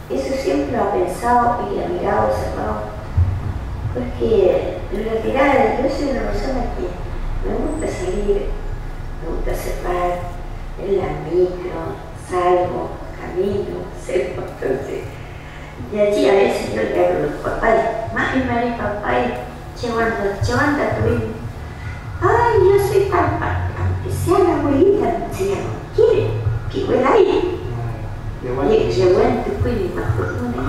eso siempre lo ha pensado y ha mirado, observado. Porque en realidad yo soy una persona que me gusta salir, me gusta observar en la micro, salgo, camino, seco, entonces. Y allí a veces yo le hablo a los papás, mami, mami, papá, llevando, llevando a tu hijo. Ay, yo soy papá, aunque sea la abuelita, se llama, Y llegó en tu cuello más profundo,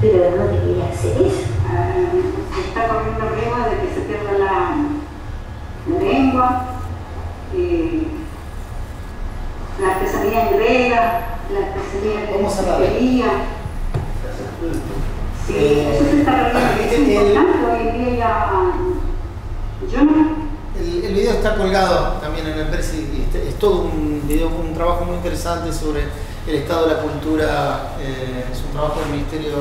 pero no debería hacer eso. se está corriendo riesgo de que se pierda la, la lengua, eh, la artesanía griega, la artesanía hablar. peluquería. Sí, Eh, eso se está perdiendo, es el- importante hoy en día ya. Yo no El, video está colgado también en el Presi, y este- es todo un video, un trabajo muy interesante sobre el estado de la cultura, eh, es un trabajo del Ministerio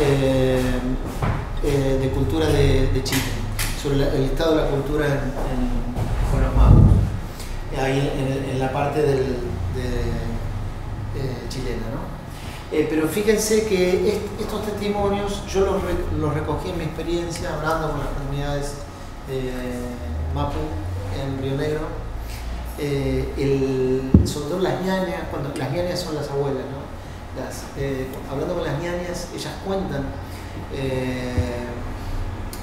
eh, eh, de Cultura de, Chile, sobre el estado de la cultura en, en- los magos, ahí en, la parte chilena. ¿no? Pero fíjense que est- estos testimonios yo los, re- los recogí en mi experiencia hablando con las comunidades Mapu en Río Negro. Eh, el- sobre todo las ñañas, cuando las ñañas son las abuelas, ¿no? Eh, hablando con las ñañas, ellas cuentan eh,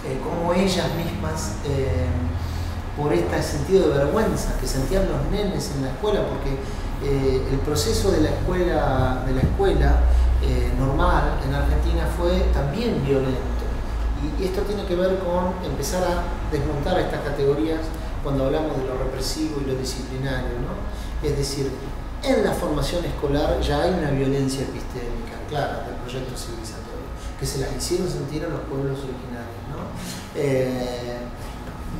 eh, cómo ellas mismas, por este sentido de vergüenza que sentían los nenes en la escuela, porque el proceso de la escuela, de la escuela normal en Argentina fue también violento. Y, esto tiene que ver con empezar a desmontar estas categorías cuando hablamos de lo represivo y lo disciplinario. ¿no? Es decir, en la formación escolar ya hay una violencia epistémica clara del proyecto civilizatorio, que se las hicieron sentir a los pueblos originarios. ¿no? Eh,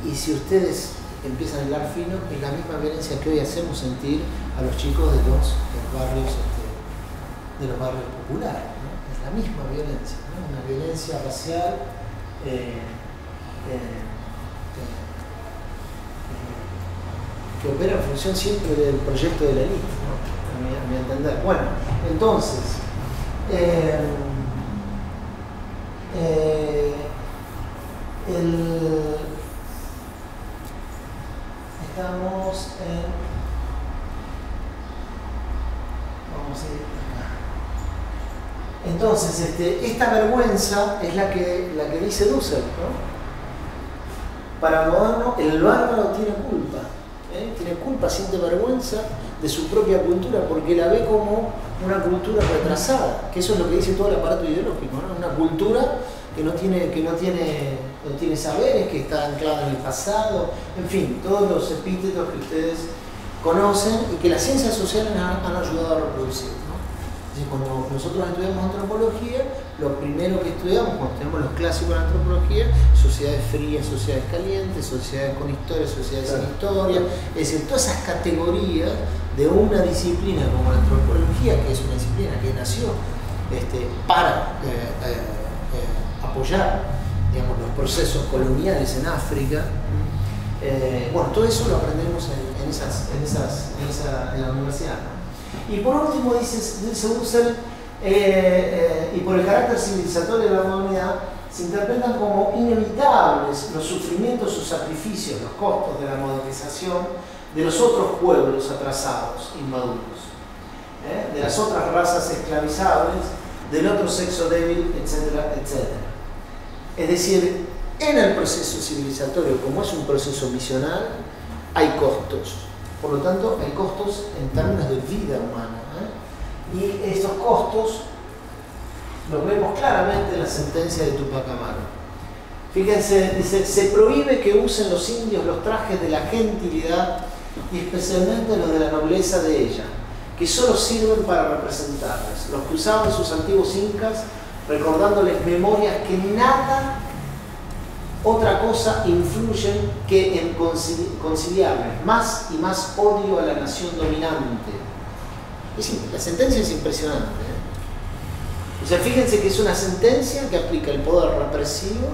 y si ustedes empiezan a hilar fino, es la misma violencia que hoy hacemos sentir a los chicos de los, barrios este, de los barrios populares. ¿no? Es la misma violencia, una violencia racial que opera en función siempre del proyecto de la élite, ¿no? a, mi, entender. Bueno, entonces, eh, estamos en... Vamos a ir entonces, este, esta vergüenza es la que, dice Dussel. ¿no? Para Moderno, el bárbaro tiene culpa. ¿eh? Tiene culpa, siente vergüenza de su propia cultura porque la ve como una cultura retrasada, que eso es lo que dice todo el aparato ideológico, ¿no? una cultura que no tiene, que no tiene, no tiene saberes, que está anclada en el pasado, en fin, todos los epítetos que ustedes conocen y que las ciencias sociales han ayudado a reproducir cuando nosotros estudiamos antropología, lo primero que estudiamos, cuando tenemos los clásicos de antropología, sociedades frías, sociedades calientes, sociedades con historia, sociedades sin historia, es decir, todas esas categorías de una disciplina como la antropología, que es una disciplina que nació este, para eh, eh, eh, apoyar digamos, los procesos coloniales en África. bueno, todo eso lo aprendemos en, esas, en, esas, en, esa, en la universidad. Y por último, dice, dice Husserl, eh, eh, y por el carácter civilizatorio de la humanidad, se interpretan como inevitables los sufrimientos o sacrificios, los costos de la modernización de los otros pueblos atrasados, inmaduros, ¿eh? de las otras razas esclavizables, del otro sexo débil, etcétera, etcétera. Es decir, en el proceso civilizatorio, como es un proceso misional, hay costos por lo tanto, hay costos en términos de vida humana. ¿eh? Y estos costos los vemos claramente en la sentencia de Tupac Amaru. Fíjense, dice, se prohíbe que usen los indios los trajes de la gentilidad y especialmente los de la nobleza de ella, que solo sirven para representarles, los que usaban sus antiguos incas recordándoles memorias que nada otra cosa influyen que en conciliarles más y más odio a la nación dominante. la sentencia es impresionante. ¿eh? O sea, fíjense que es una sentencia que aplica el poder represivo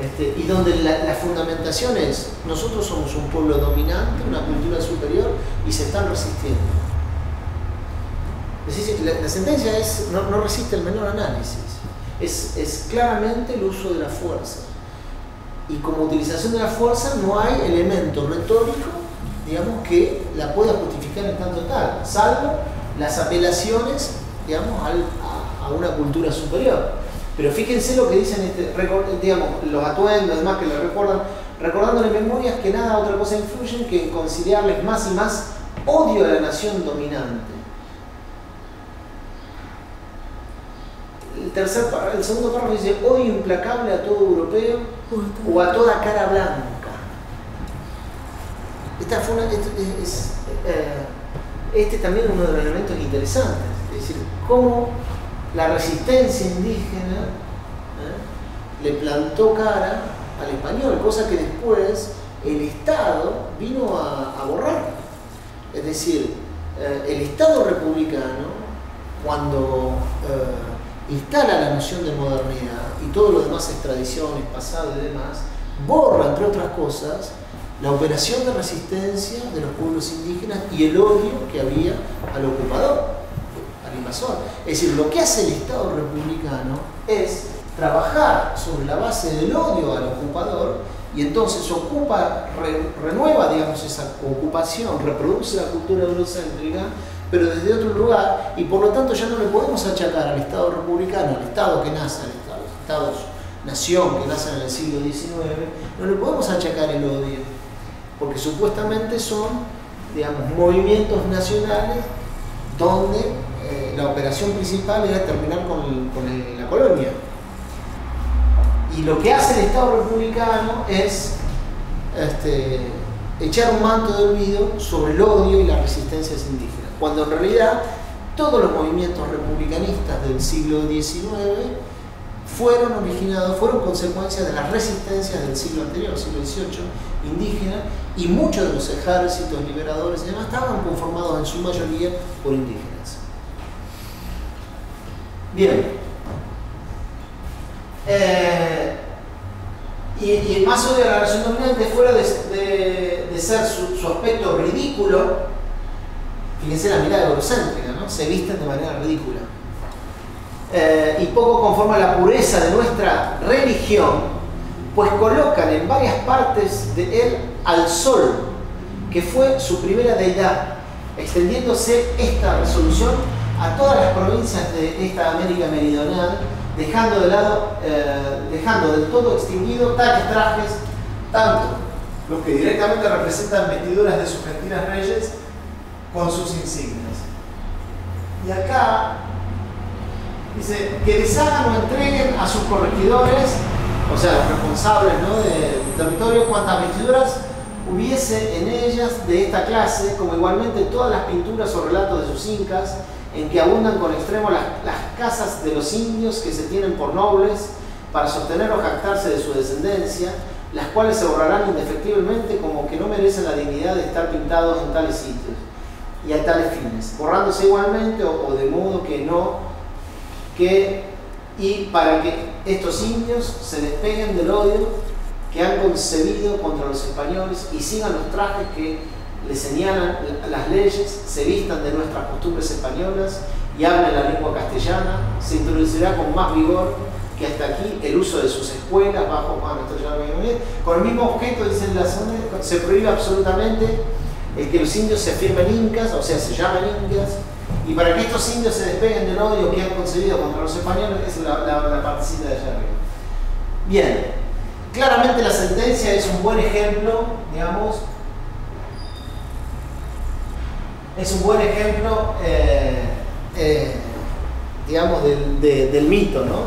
este, y donde la, fundamentación es, nosotros somos un pueblo dominante, una cultura superior y se están resistiendo. Es decir, la, sentencia es, no, resiste el menor análisis, es, es claramente el uso de la fuerza y como utilización de la fuerza no hay elemento retórico, digamos, que la pueda justificar en tanto tal, salvo las apelaciones, digamos, a, una cultura superior. Pero fíjense lo que dicen, este, digamos, los atuendos, además que le recuerdan, recordándole memorias que nada otra cosa influyen que en conciliarles más y más odio a la nación dominante. El, tercer, el segundo párrafo dice odio implacable a todo europeo o a toda cara blanca. Esta fue este, es, eh, este también es uno de los elementos interesantes, es decir, cómo la resistencia indígena ¿eh? le plantó cara al español, cosa que después el Estado vino a, borrar. Es decir, eh, el Estado republicano, cuando instala la noción de modernidad y todo lo demás es tradiciones, pasado y demás, borra, entre otras cosas, la operación de resistencia de los pueblos indígenas y el odio que había al ocupador, al invasor. Es decir, lo que hace el Estado republicano es trabajar sobre la base del odio al ocupador y entonces ocupa, renueva, digamos, esa ocupación, reproduce la cultura eurocéntrica pero desde otro lugar, y por lo tanto ya no le podemos achacar al Estado republicano, al Estado que nace, al Estado, Estados nación que nace en el siglo XIX, no le podemos achacar el odio, porque supuestamente son, digamos, movimientos nacionales donde eh, la operación principal era terminar con, la colonia. Y lo que hace el Estado republicano es este, echar un manto de olvido sobre el odio y las resistencias indígenas, cuando en realidad todos los movimientos republicanistas del siglo XIX fueron originados, fueron consecuencias de las resistencias del siglo anterior, siglo XVIII, indígena, y muchos de los ejércitos liberadores y demás estaban conformados en su mayoría por indígenas. Bien. Eh, y, más odio de la relación dominante, fuera de, ser su, aspecto ridículo, fíjense la mirada egocéntrica, ¿no? se visten de manera ridícula. Eh, y poco conforme a la pureza de nuestra religión, pues colocan en varias partes de él al sol, que fue su primera deidad, extendiéndose esta resolución a todas las provincias de esta América Meridional, dejando de lado, eh, dejando del todo extinguido tales trajes, tanto los que directamente representan vestiduras de sus gentiles reyes con sus insignias. Y acá dice que deshagan o entreguen a sus corregidores, o sea, los responsables ¿no? del territorio, cuantas vestiduras hubiese en ellas de esta clase, como igualmente todas las pinturas o relatos de sus incas, en que abundan con extremo las, casas de los indios que se tienen por nobles para sostener o jactarse de su descendencia, las cuales se borrarán indefectiblemente como que no merecen la dignidad de estar pintados en tales sitios y a tales fines, borrándose igualmente o, o de modo que no, que, y para que estos indios se despeguen del odio que han concebido contra los españoles y sigan los trajes que le señalan las leyes, se vistan de nuestras costumbres españolas y hablen la lengua castellana, se introducirá con más vigor que hasta aquí el uso de sus escuelas bajo con el mismo objeto, dicen las se prohíbe absolutamente el que los indios se firmen incas, o sea, se llamen incas, y para que estos indios se despeguen del odio que han concebido contra los españoles, es la, la, partecita de allá arriba. Bien, claramente la sentencia es un buen ejemplo, digamos, es un buen ejemplo, eh, eh, digamos, del, mito, ¿no?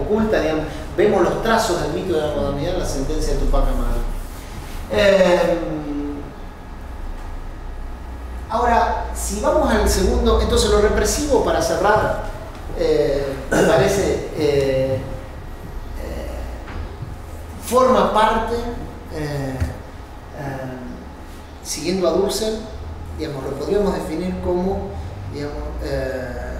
Oculta, digamos, vemos los trazos del mito de la modernidad en la sentencia de Tupac Amaru. Eh, ahora, si vamos al segundo, entonces lo represivo para cerrar, me parece, forma parte, siguiendo a Dulce, digamos, lo podríamos definir como, digamos, eh,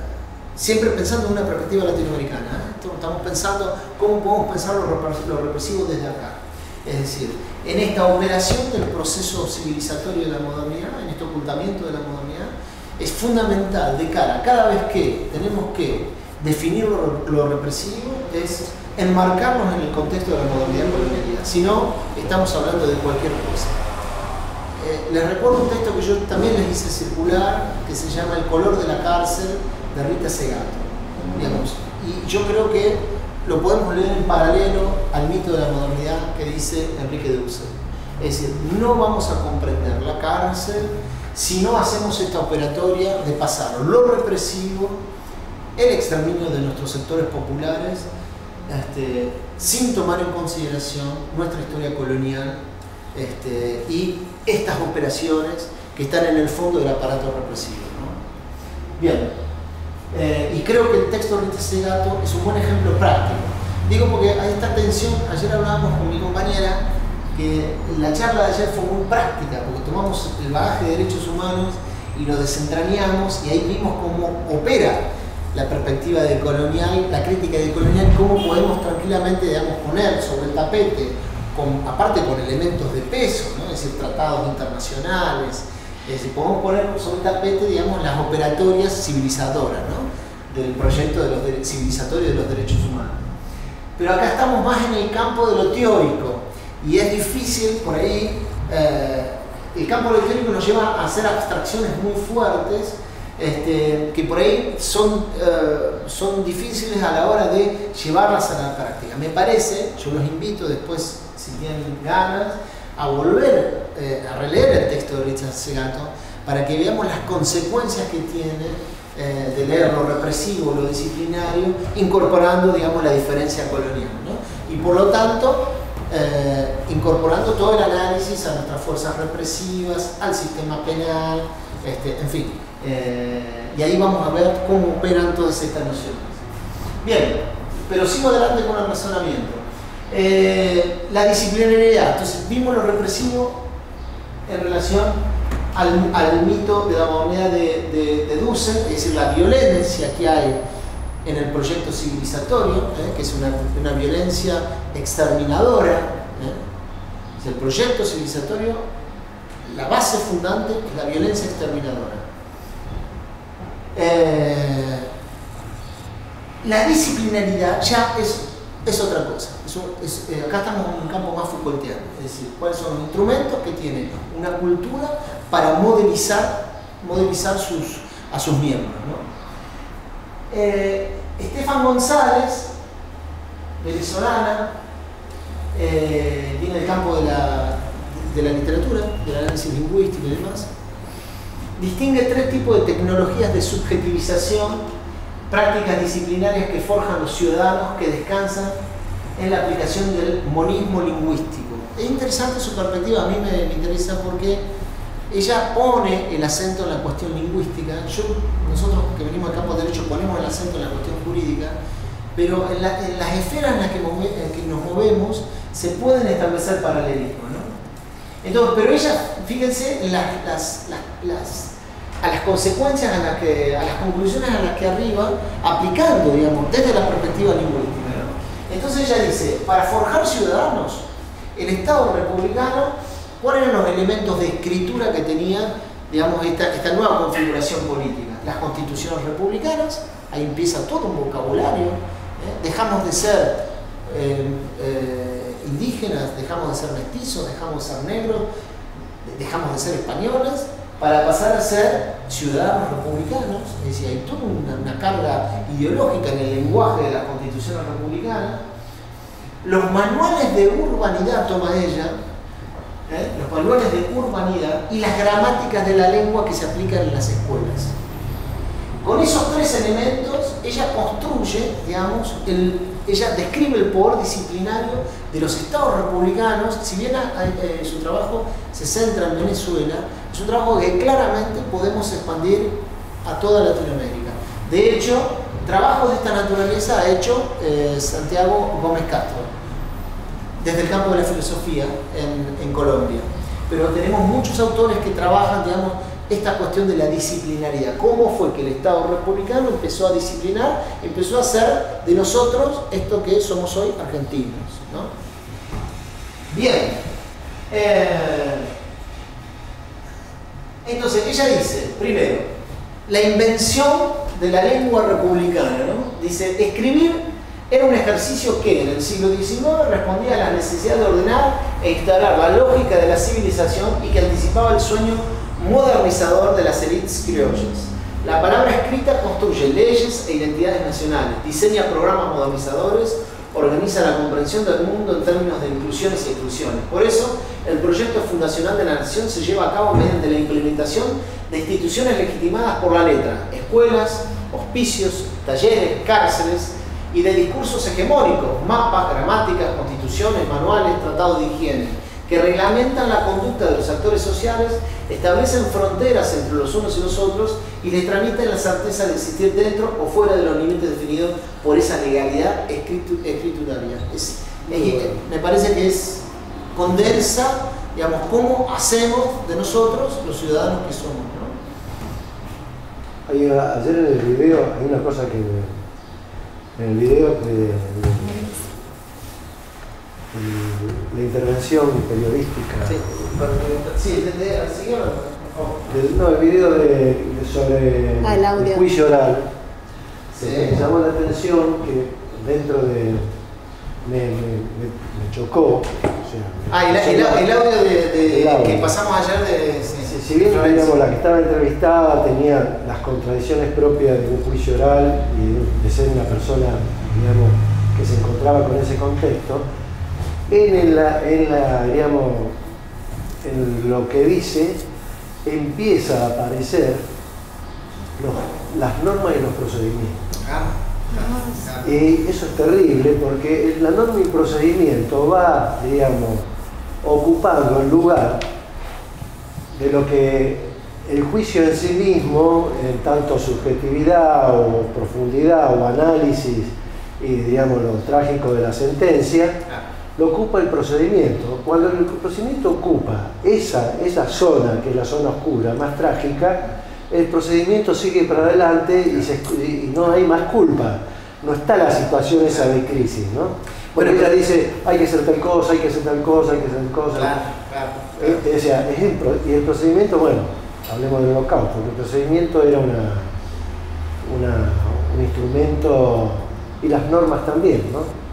siempre pensando en una perspectiva latinoamericana. ¿eh? Estamos pensando cómo podemos pensar lo represivo desde acá. Es decir, en esta operación del proceso civilizatorio de la modernidad, en este ocultamiento de la modernidad, es fundamental de cara, cada vez que tenemos que definir lo, represivo, es enmarcarnos en el contexto de la modernidad colonialidad. Si no, estamos hablando de cualquier cosa. Eh, les recuerdo un texto que yo también les hice circular, que se llama El color de la cárcel, de Rita Segato. Y yo creo que lo podemos leer en paralelo al mito de la modernidad que dice Enrique de Dussel. Es decir, no vamos a comprender la cárcel si no hacemos esta operatoria de pasar lo represivo, el exterminio de nuestros sectores populares, este, sin tomar en consideración nuestra historia colonial este, y estas operaciones que están en el fondo del aparato represivo. Bien, eh, y creo que el texto de este Segato es un buen ejemplo práctico. Digo porque hay esta tensión, ayer hablábamos con mi compañera que la charla de ayer fue muy práctica, porque tomamos el bagaje de derechos humanos y lo desentrañamos y ahí vimos cómo opera la perspectiva de colonial, la crítica de colonial, cómo podemos tranquilamente digamos, poner sobre el tapete aparte con elementos de peso, es decir, tratados internacionales, es decir, podemos poner sobre el tapete, digamos, las operatorias civilizadoras del proyecto de los civilizatorio de los derechos humanos. Pero acá estamos más en el campo de lo teórico y es difícil por ahí, eh, el campo de lo teórico nos lleva a hacer abstracciones muy fuertes este, que por ahí son, eh, son difíciles a la hora de llevarlas a la práctica. Me parece, yo los invito después si tienen ganas, a volver eh, a releer el texto de Richard Segato para que veamos las consecuencias que tiene eh, de leer lo represivo, lo disciplinario, incorporando, digamos, la diferencia colonial. y por lo tanto eh, incorporando todo el análisis a nuestras fuerzas represivas, al sistema penal, este, en fin. Eh, y ahí vamos a ver cómo operan todas estas nociones. Bien, pero sigo adelante con el razonamiento. Eh, la disciplinariedad, entonces vimos lo represivo en relación al, mito de la moneda de, Dussel, es decir, la violencia que hay en el proyecto civilizatorio, ¿eh? que es una, violencia exterminadora. ¿eh? el proyecto civilizatorio, la base fundante es la violencia exterminadora. Eh, la disciplinaridad ya es, es otra cosa. acá estamos en un campo más Foucaultiano, es decir, cuáles son los instrumentos que tiene una cultura para modelizar, modelizar a sus miembros. Eh, Estefan González, venezolana, eh, viene del campo de la, de la literatura, del análisis lingüístico y demás, distingue tres tipos de tecnologías de subjetivización, prácticas disciplinarias que forjan los ciudadanos que descansan en la aplicación del monismo lingüístico. Es interesante su perspectiva, a mí me, interesa porque ella pone el acento en la cuestión lingüística. Nosotros que venimos del campo de derecho ponemos el acento en la cuestión jurídica, pero en, las esferas en las que, nos movemos se pueden establecer paralelismos. Entonces, pero ella, fíjense, las, a las consecuencias, a las, conclusiones a las que arriba, aplicando, digamos, desde la perspectiva lingüística. Entonces ella dice, para forjar ciudadanos, el Estado republicano ¿Cuáles eran los elementos de escritura que tenía digamos, esta, nueva configuración política? Las constituciones republicanas, ahí empieza todo un vocabulario, ¿eh? dejamos de ser eh, eh, indígenas, dejamos de ser mestizos, dejamos de ser negros, dejamos de ser españoles, para pasar a ser ciudadanos republicanos, es decir, hay toda una, carga ideológica en el lenguaje de la constitución republicana. Los manuales de urbanidad toma ella, ¿eh? los valores de urbanidad y las gramáticas de la lengua que se aplican en las escuelas. Con esos tres elementos, ella construye, digamos, ella describe el poder disciplinario de los estados republicanos, si bien eh, su trabajo se centra en Venezuela, es un trabajo que claramente podemos expandir a toda Latinoamérica. De hecho, trabajos de esta naturaleza ha hecho eh, Santiago Gómez Castro desde el campo de la filosofía en, Colombia. Pero tenemos muchos autores que trabajan, digamos, esta cuestión de la disciplinaridad. ¿Cómo fue que el Estado republicano empezó a disciplinar, empezó a hacer de nosotros esto que somos hoy argentinos? Bien. Eh, entonces, ella dice, primero, la invención de la lengua republicana, ¿no? Dice, escribir era un ejercicio que en el siglo XIX respondía a la necesidad de ordenar e instalar la lógica de la civilización y que anticipaba el sueño modernizador de las élites criollas. La palabra escrita construye leyes e identidades nacionales, diseña programas modernizadores, organiza la comprensión del mundo en términos de inclusiones y exclusiones. Por eso, el proyecto fundacional de la nación se lleva a cabo mediante la implementación de instituciones legitimadas por la letra, escuelas, hospicios, talleres, cárceles, y de discursos hegemónicos, mapas, gramáticas, constituciones, manuales, tratados de higiene, que reglamentan la conducta de los actores sociales, establecen fronteras entre los unos y los otros y les transmiten la certeza de existir dentro o fuera de los límites definidos por esa legalidad escrituraria. me parece que es condensa, digamos, cómo hacemos de nosotros los ciudadanos que somos. ayer en el video hay una cosa que en el video de, la intervención periodística. Sí, no, el video de, sobre ah, el, juicio oral. Me llamó la atención que dentro de. Me, me, chocó. ah, el, el, audio de, que pasamos ayer de. si bien la que estaba entrevistada tenía las contradicciones propias de un juicio oral y de ser una persona, digamos, que se encontraba con ese contexto, en, la, en, la, digamos, en lo que dice empieza a aparecer las normas y los procedimientos. Ah. Y eso es terrible porque la norma y procedimiento va, digamos, ocupando el lugar de lo que el juicio en sí mismo, en tanto subjetividad o profundidad o análisis y digamos lo trágico de la sentencia, lo ocupa el procedimiento. Cuando el procedimiento ocupa esa, esa zona, que es la zona oscura, más trágica, el procedimiento sigue para adelante y, no hay más culpa. No está la situación esa de crisis, ¿no? Bueno, ella dice, hay que hacer tal cosa, hay que hacer tal cosa, hay que hacer tal cosa. Claro, claro. Eh, o sea, y el procedimiento, bueno, hablemos del holocausto, porque el procedimiento era una, un instrumento, y las normas también, ¿no?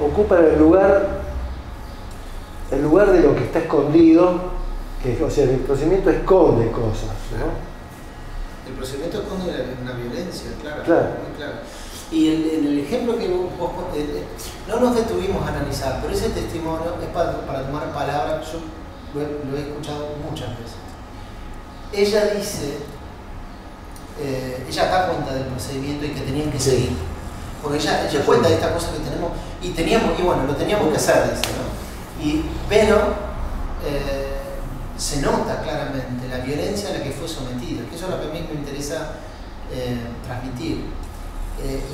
Ocupan el lugar, el lugar de lo que está escondido, que o sea, el procedimiento esconde cosas, ¿no? El procedimiento esconde una violencia, claro. claro. Y en el ejemplo que vos, eh, eh, no nos detuvimos a analizar, pero ese testimonio es para, tomar palabras, yo lo he escuchado muchas veces ella dice, eh, ella da cuenta del procedimiento y que tenían que seguir. Porque ella, ella cuenta de esta cosa que tenemos, y teníamos, y bueno, lo teníamos que hacer, dice, ¿no? Y, pero eh, se nota claramente la violencia a la que fue sometida, que eso es lo que a mí me interesa eh, transmitir.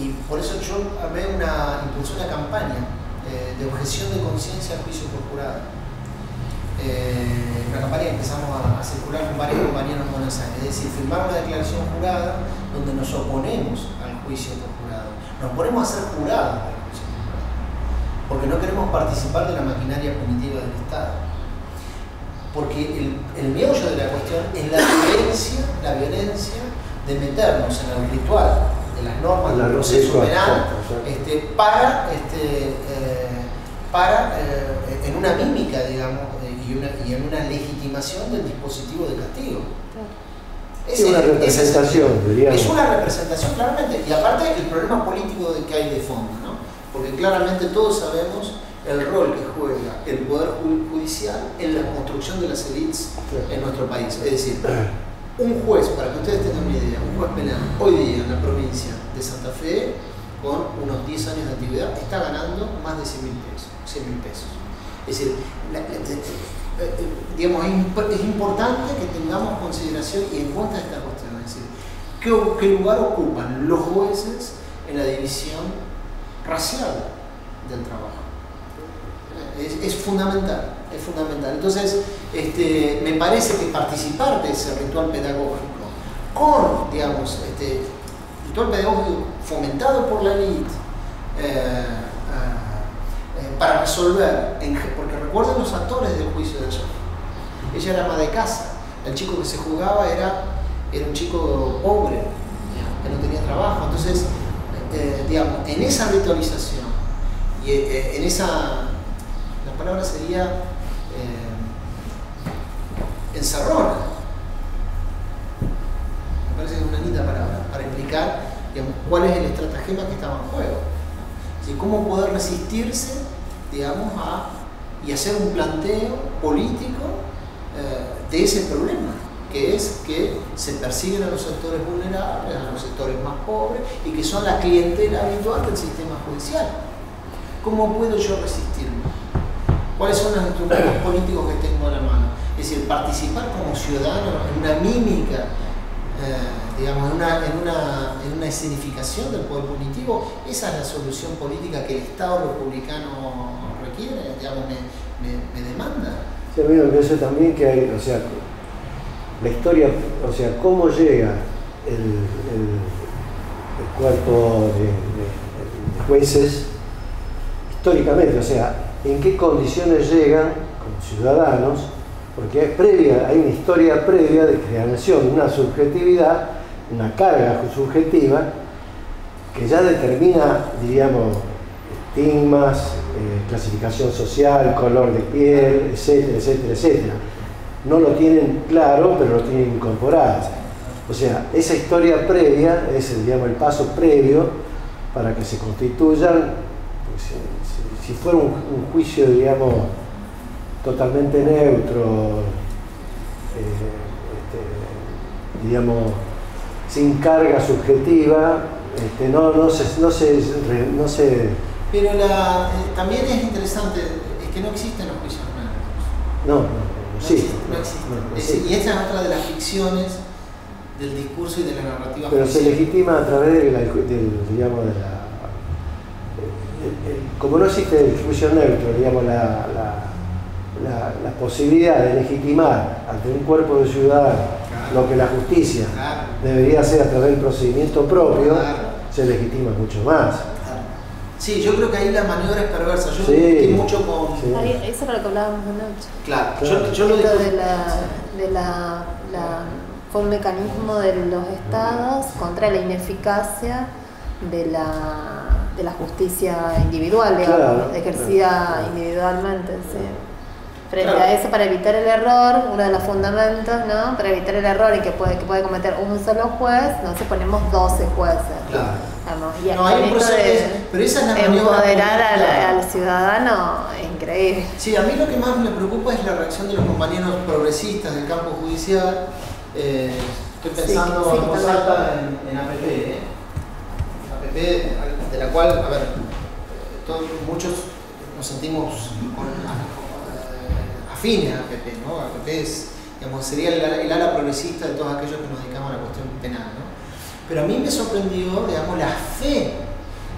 y por eso yo una, impulsé una campaña de objeción de conciencia al juicio por jurado eh, una campaña que empezamos a, circular con varios compañeros en Buenos Aires, es decir, firmar una declaración jurada donde nos oponemos al juicio por nos ponemos a ser jurados por jurado, porque no queremos participar de la maquinaria punitiva del Estado. Porque el, el meollo de la cuestión es la violencia, la violencia de meternos en el ritual de las normas del proceso penal este, para, este, eh, para eh, en una mímica, digamos, y, en una legitimación del dispositivo de castigo. Es una representación, Es una representación, claramente. Y aparte, el problema político que hay de fondo, ¿no? Porque claramente todos sabemos el rol que juega el Poder Judicial en la construcción de las élites en nuestro país. Es decir, un juez, para que ustedes tengan una idea, un juez penal hoy día en la provincia de Santa Fe, con unos 10 años de actividad, está ganando más de 100 mil pesos. 100 mil pesos. Es decir, eh, digamos, es importante que tengamos consideración y en cuenta esta cuestión, es decir, ¿qué, lugar ocupan los jueces en la división racial del trabajo? Es, fundamental, es fundamental. Entonces, este, me parece que participar de ese ritual pedagógico con, digamos, este, ritual pedagógico fomentado por la élite, eh, para resolver, porque recuerden los actores del juicio de ella. Ella era ama de casa, el chico que se jugaba era, era un chico pobre, que no tenía trabajo. Entonces, eh, digamos, en esa ritualización y eh, en esa, la palabra sería eh, encerrona, me parece que es una linda palabra, para explicar digamos, cuál es el estratagema que estaba en juego. cómo poder resistirse digamos, a, y hacer un planteo político eh, de ese problema, que es que se persiguen a los sectores vulnerables, a los sectores más pobres y que son la clientela habitual del sistema judicial. ¿Cómo puedo yo resistirme? ¿Cuáles son los instrumentos políticos que tengo a la mano? Es decir, participar como ciudadano en una mímica, eh, digamos, en una, en, una, en una escenificación del poder punitivo, esa es la solución política que el Estado republicano digamos, me, demanda. Sí, a mí me parece también que hay, o sea, la historia, o sea, cómo llega el, cuerpo de, jueces históricamente, o sea, en qué condiciones llegan como ciudadanos, porque hay, previa, hay una historia previa de creación, una subjetividad, una carga subjetiva que ya determina, diríamos, estigmas, eh, clasificación social, color de piel, etcétera, etcétera, etcétera. No lo tienen claro, pero lo tienen incorporado. O sea, esa historia previa es digamos, el paso previo para que se constituyan, pues, si, fuera un, juicio, digamos, totalmente neutro, eh, este, digamos, sin carga subjetiva, este, no, no, se, no, se, no se... Pero la, eh, también es interesante, es que no existen los juicios No, no, sí. No existen. Y esta es otra de las ficciones del discurso y de la narrativa. Pero se legitima a través de la, del, digamos, de la... como no existe el juicio neutro, digamos, la, la, la, posibilidad de legitimar ante un cuerpo de ciudadanos lo que la justicia debería hacer a través del procedimiento propio, se legitima mucho más. Sí, yo creo que ahí la maniobra es perversa. Yo sí, mucho con. Eso era lo que hablábamos anoche. Claro, Yo, yo, lo digo. De la, de la, la, fue un mecanismo de los estados contra la ineficacia de la, de la justicia individual, digamos, ejercida individualmente. Sí. Frente a eso, para evitar el error, uno de los fundamentos, ¿no? Para evitar el error y que puede, que puede cometer un solo juez, se ponemos 12 jueces. Claro. y no, hay un proceso, de, pero esa es la empoderar al, al, ciudadano es increíble. Sí, a mí lo que más me preocupa es la reacción de los compañeros progresistas del campo judicial. Eh, estoy pensando sí, en, en, en APP, ¿eh? APP, de la cual, a ver, todos, muchos nos sentimos con, afines a APP, ¿no? APP es, digamos, sería el, ala progresista de todos aquellos que nos dedicamos a la cuestión penal, ¿no? Pero a mí me sorprendió, digamos, la fe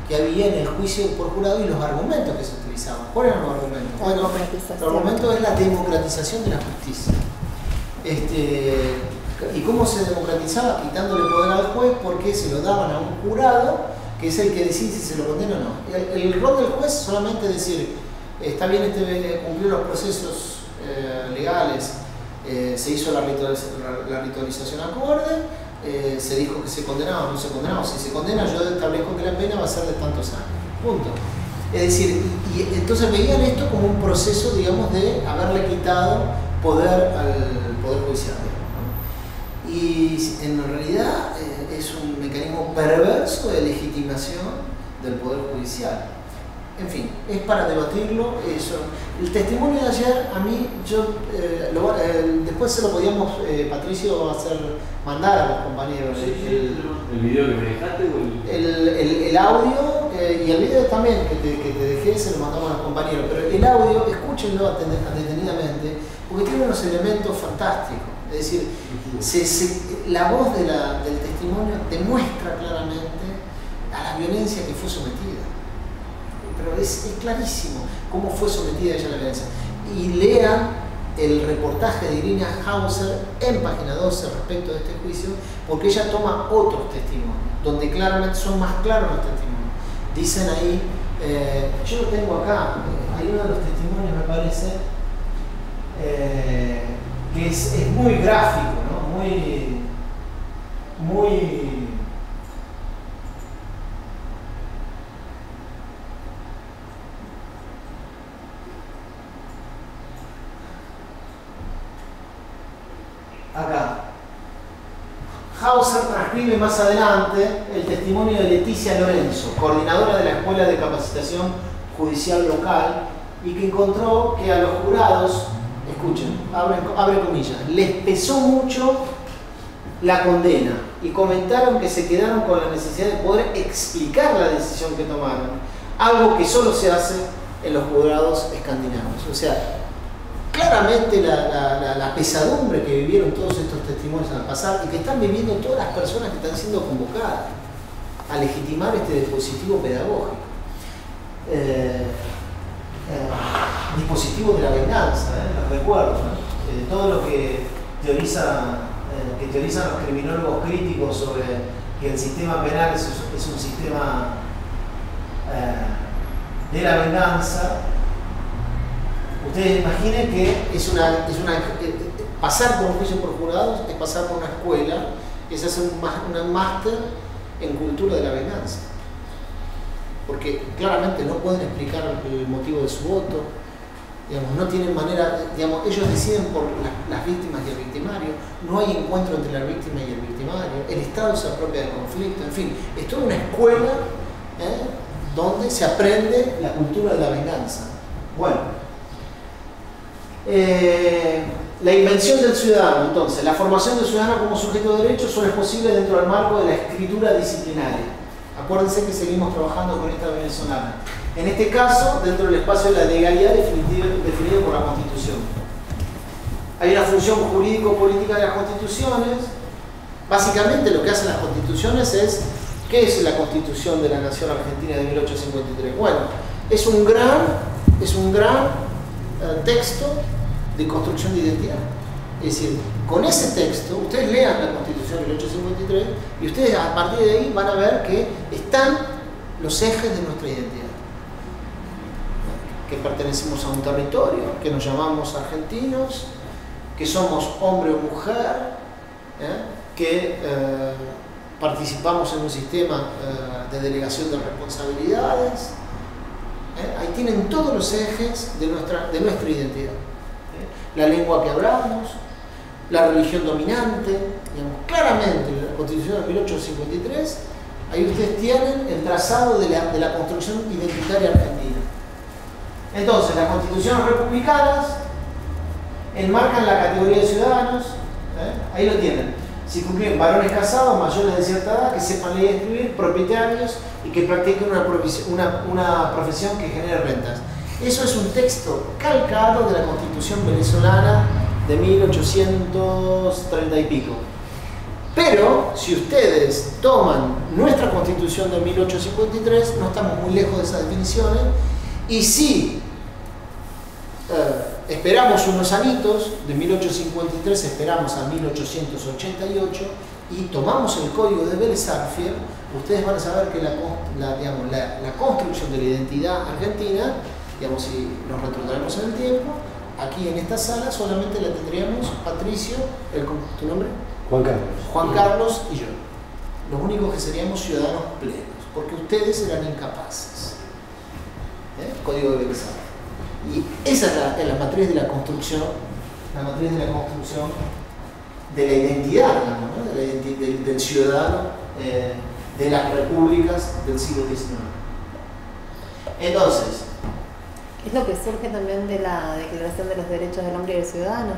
que había en el juicio por jurado y los argumentos que se utilizaban. ¿Cuáles eran los argumentos? Bueno, el argumento es la democratización de la justicia. Este, ¿Y cómo se democratizaba? Quitándole poder al juez porque se lo daban a un jurado que es el que decide si se lo condena o no. El, el rol del juez solamente decir, está bien este, cumplir los procesos eh, legales, eh, se hizo la, ritualización acorde, eh, se dijo que se condenaba o no se condenaba. Si se condena, yo establezco que la pena va a ser de tantos años. Punto. Es decir, y, entonces veían esto como un proceso, digamos, de haberle quitado poder al Poder Judicial. Y en realidad es un mecanismo perverso de legitimación del Poder Judicial en fin, es para debatirlo eso. El testimonio de ayer, a mí, yo, eh, eh, después se lo podíamos, eh, Patricio, hacer, mandar a los compañeros. el, el, video que me dejaste el... el, audio y el video también que te, que te, dejé, se lo mandamos a los compañeros. Pero el audio, escúchenlo detenidamente, porque tiene unos elementos fantásticos. Es decir, la voz de la, del testimonio demuestra claramente a la violencia que fue sometida pero es, clarísimo cómo fue sometida ella a la violencia. Y lean el reportaje de Irina Hauser en página 12 respecto de este juicio, porque ella toma otros testimonios, donde claramente son más claros los testimonios. Dicen ahí, eh, yo lo tengo acá, hay uno de los testimonios, me parece, eh, que es, es, muy gráfico, ¿no? muy, muy acá. Más adelante el testimonio de Leticia Lorenzo, coordinadora de la Escuela de Capacitación Judicial Local, y que encontró que a los jurados, escuchen, abre, comillas, les pesó mucho la condena y comentaron que se quedaron con la necesidad de poder explicar la decisión que tomaron, algo que solo se hace en los jurados escandinavos. O sea, claramente la, pesadumbre que vivieron todos estos testimonios al pasar y que están viviendo todas las personas que están siendo convocadas a legitimar este dispositivo pedagógico. Eh, eh, dispositivo de la venganza, ¿eh? recuerdo, todo lo que, teoriza, que teorizan los criminólogos críticos sobre que el sistema penal es un sistema de la venganza, Ustedes imaginen que es una, es una pasar por un juicio por jurados es pasar por una escuela, es hacer un, máster en cultura de la venganza. Porque claramente no pueden explicar el motivo de su voto, digamos, no tienen manera, digamos, ellos deciden por las víctimas y el victimario, no hay encuentro entre la víctima y el victimario, el Estado se apropia del conflicto, en fin, es toda una escuela ¿eh? donde se aprende la cultura de la venganza. Bueno, eh, la invención del ciudadano, entonces, la formación del ciudadano como sujeto de derecho solo es posible dentro del marco de la escritura disciplinaria. Acuérdense que seguimos trabajando con esta venezolana. En este caso, dentro del espacio de la legalidad definido por la Constitución. Hay una función jurídico-política de las constituciones. Básicamente lo que hacen las constituciones es, ¿qué es la Constitución de la Nación Argentina de 1853? Bueno, es un gran, es un gran eh, texto de construcción de identidad. Es decir, con ese texto, ustedes lean la Constitución de 1853 y ustedes a partir de ahí van a ver que están los ejes de nuestra identidad. Que pertenecemos a un territorio, que nos llamamos argentinos, que somos hombre o mujer, ¿eh? que eh, participamos en un sistema eh, de delegación de responsabilidades. Ahí tienen todos los ejes de nuestra, de nuestra identidad. La lengua que hablamos, la religión dominante, digamos, claramente en la Constitución de 1853, ahí ustedes tienen el trazado de la, construcción identitaria argentina. Entonces, las constituciones republicanas enmarcan la categoría de ciudadanos, ¿eh? ahí lo tienen. Si cumplen varones casados, mayores de cierta edad, que sepan leer y escribir, propietarios y que practiquen una, una profesión que genere rentas. Eso es un texto calcado de la constitución venezolana de 1830 y pico. Pero si ustedes toman nuestra constitución de 1853, no estamos muy lejos de esas definiciones, y si eh, esperamos unos anitos, de 1853 esperamos a 1888, y tomamos el código de Belsarfier, ustedes van a saber que la construcción de la identidad argentina, digamos, si nos retrotraemos en el tiempo, aquí en esta sala solamente la tendríamos Patricio, el, ¿tu nombre? Juan Carlos. Juan Carlos y yo. Los únicos que seríamos ciudadanos plenos, porque ustedes eran incapaces. ¿Eh? Código de Belsar. Y esa es la, matriz de la construcción, la matriz de la construcción de la identidad, del, ciudadano eh, de las repúblicas del siglo XIX. Entonces, es lo que surge también de la Declaración de los Derechos del Hombre y del Ciudadano,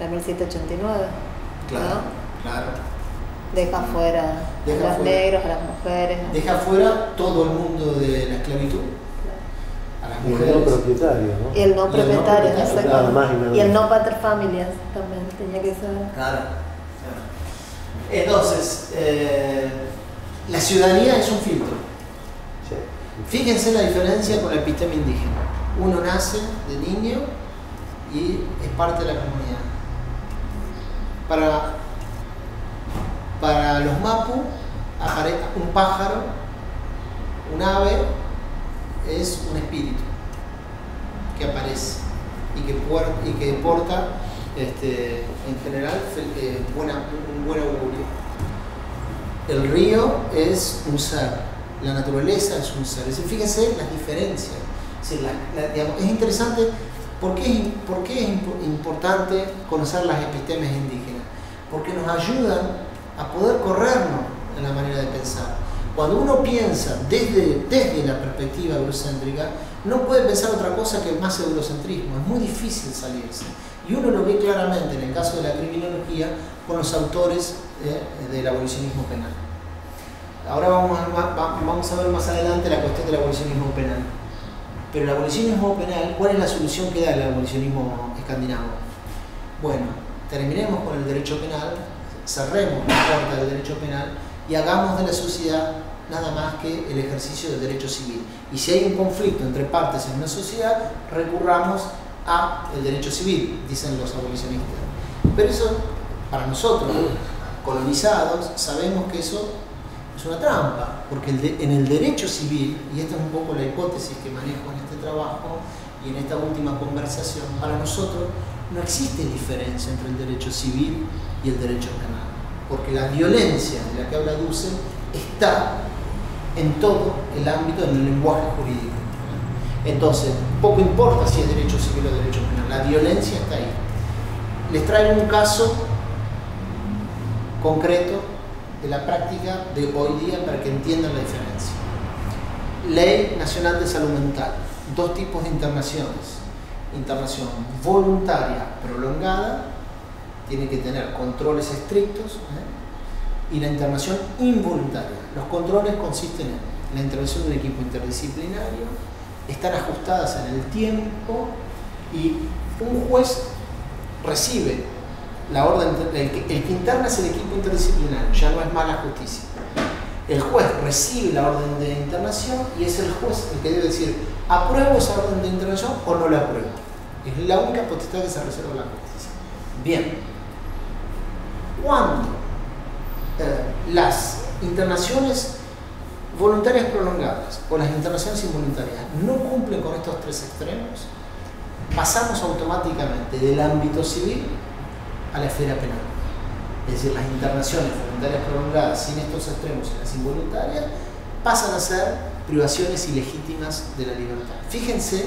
la 1789. Claro, claro. Deja fuera a los negros, a las mujeres. Deja fuera todo el mundo de la esclavitud. A las mujeres. Y el no propietario, ¿no? Y el no propietario, exacto. Y el no pater familias también tenía que ser. Claro. Entonces, eh, la ciudadanía es un filtro. Fíjense la diferencia con la epistema indígena. Uno nace de niño y es parte de la comunidad. Para, para los mapu, un pájaro, un ave, es un espíritu que aparece y que, y que porta este, en general eh, un buen augurio. El río es un ser la naturaleza es un ser. Es decir, fíjense las diferencias. Es, interesante, ¿por qué, es importante conocer las epistemes indígenas? Porque nos ayudan a poder corrernos en la manera de pensar. Cuando uno piensa desde, desde la perspectiva eurocéntrica, no puede pensar otra cosa que más eurocentrismo. Es muy difícil salirse. Y uno lo ve claramente en el caso de la criminología con los autores eh, del abolicionismo penal. Ahora vamos a, vamos a ver más adelante la cuestión del abolicionismo penal. Pero el abolicionismo penal, ¿cuál es la solución que da el abolicionismo escandinavo? Bueno, terminemos con el derecho penal, cerremos la puerta del derecho penal y hagamos de la sociedad nada más que el ejercicio del derecho civil. Y si hay un conflicto entre partes en una sociedad, recurramos a el derecho civil, dicen los abolicionistas. Pero eso, para nosotros, colonizados, sabemos que eso una trampa, porque en el derecho civil, y esta es un poco la hipótesis que manejo en este trabajo y en esta última conversación, para nosotros no existe diferencia entre el derecho civil y el derecho penal, porque la violencia de la que habla Dussel está en todo el ámbito del lenguaje jurídico. Entonces, poco importa si es derecho civil o derecho penal, la violencia está ahí. Les traigo un caso concreto de la práctica de hoy día para que entiendan la diferencia. Ley Nacional de Salud Mental. Dos tipos de internaciones. Internación voluntaria prolongada, tiene que tener controles estrictos, ¿eh? y la internación involuntaria. Los controles consisten en la intervención de un equipo interdisciplinario, están ajustadas en el tiempo y un juez recibe la orden, el que, interna es el equipo interdisciplinario, ya no es mala justicia. El juez recibe la orden de internación y es el juez el que debe decir, ¿apruebo esa orden de intervención o no la apruebo? Es la única potestad que se reserva a la justicia. Bien, cuando eh, las internaciones voluntarias prolongadas o las internaciones involuntarias no cumplen con estos tres extremos, pasamos automáticamente del ámbito civil a la esfera penal. Es decir, las internaciones voluntarias prolongadas sin estos extremos y las involuntarias pasan a ser privaciones ilegítimas de la libertad. Fíjense,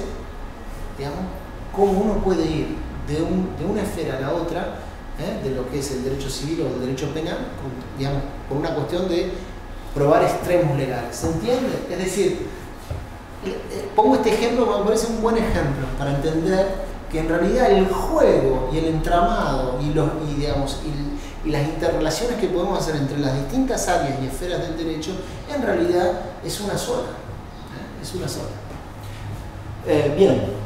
digamos, cómo uno puede ir de, una esfera a la otra, ¿eh? de lo que es el derecho civil o el derecho penal, digamos, por una cuestión de probar extremos legales. ¿Se entiende? Es decir, eh, pongo este ejemplo me parece un buen ejemplo para entender que en realidad el juego y el entramado y, los, digamos, y, las interrelaciones que podemos hacer entre las distintas áreas y esferas del derecho, en realidad es una sola. ¿eh? Es una sola. Eh, bien.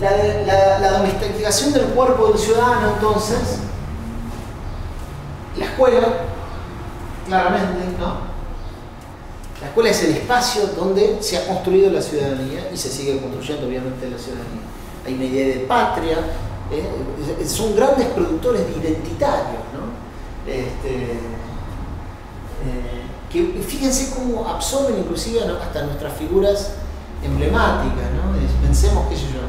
la, domesticación del cuerpo del ciudadano, entonces, la escuela, claramente, ¿no? La escuela es el espacio donde se ha construido la ciudadanía y se sigue construyendo, obviamente, la ciudadanía. Hay una idea de patria, ¿eh? son grandes productores identitarios, ¿no? Este, eh, que fíjense cómo absorben inclusive hasta nuestras figuras emblemáticas, ¿no? Pensemos, qué sé yo,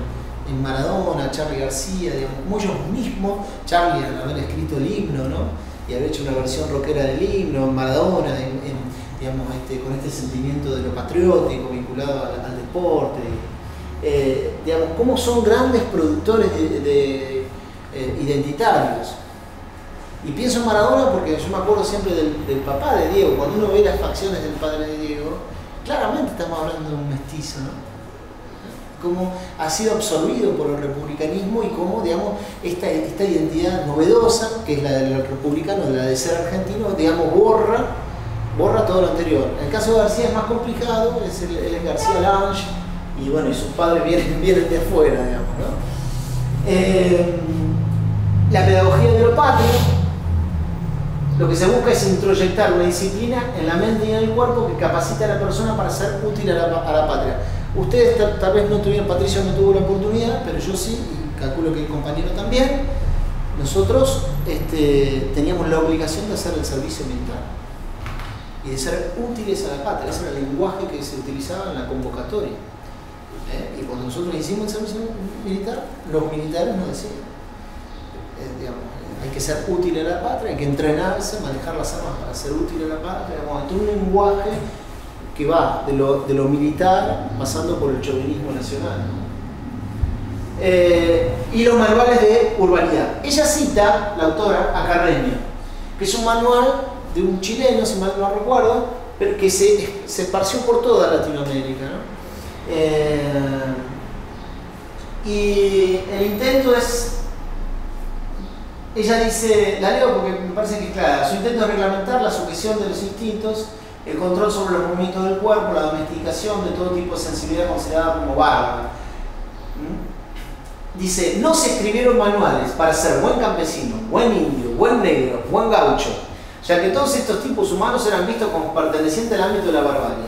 en Maradona, Charlie García, digamos, como mismos, Charlie al haber escrito el himno, ¿no? Y haber hecho una versión rockera del himno, Maradona, digamos, este, con este sentimiento de lo patriótico vinculado al, deporte. Eh, digamos, cómo son grandes productores de, eh, identitarios. Y pienso en Maradona porque yo me acuerdo siempre del, papá de Diego. Cuando uno ve las facciones del padre de Diego, claramente estamos hablando de un mestizo, ¿no? cómo ha sido absorbido por el republicanismo y cómo, digamos, esta, esta identidad novedosa, que es la del republicano, la de ser argentino, digamos, borra, borra todo lo anterior. El caso de García es más complicado, es el, es García Lange, y bueno, y sus padres vienen, de afuera, digamos, ¿no? Eh, la pedagogía de lo patrio, lo que se busca es introyectar una disciplina en la mente y en el cuerpo que capacita a la persona para ser útil a la, a la patria. Ustedes tal, vez no tuvieron, Patricio no tuvo la oportunidad, pero yo sí, y calculo que el compañero también. Nosotros este, teníamos la obligación de hacer el servicio militar y de ser útiles a la patria. Ese era el lenguaje que se utilizaba en la convocatoria. ¿eh? Y cuando nosotros hicimos el servicio militar, los militares nos decían, eh, hay que ser útil a la patria, hay que entrenarse, manejar las armas para ser útil a la patria. Digamos, un lenguaje que va de lo, de lo militar pasando por el chauvinismo nacional. Eh, y los manuales de urbanidad. Ella cita, la autora, a Carreño, que es un manual de un chileno, si mal no recuerdo, pero que se, se esparció por toda Latinoamérica. Eh, y el intento es ella dice, la leo porque me parece que es clara, su intento es reglamentar la sujeción de los instintos el control sobre los movimientos del cuerpo, la domesticación de todo tipo de sensibilidad considerada como bárbara. Dice, no se escribieron manuales para ser buen campesino, buen indio, buen negro, buen gaucho, ya que todos estos tipos humanos eran vistos como pertenecientes al ámbito de la barbarie.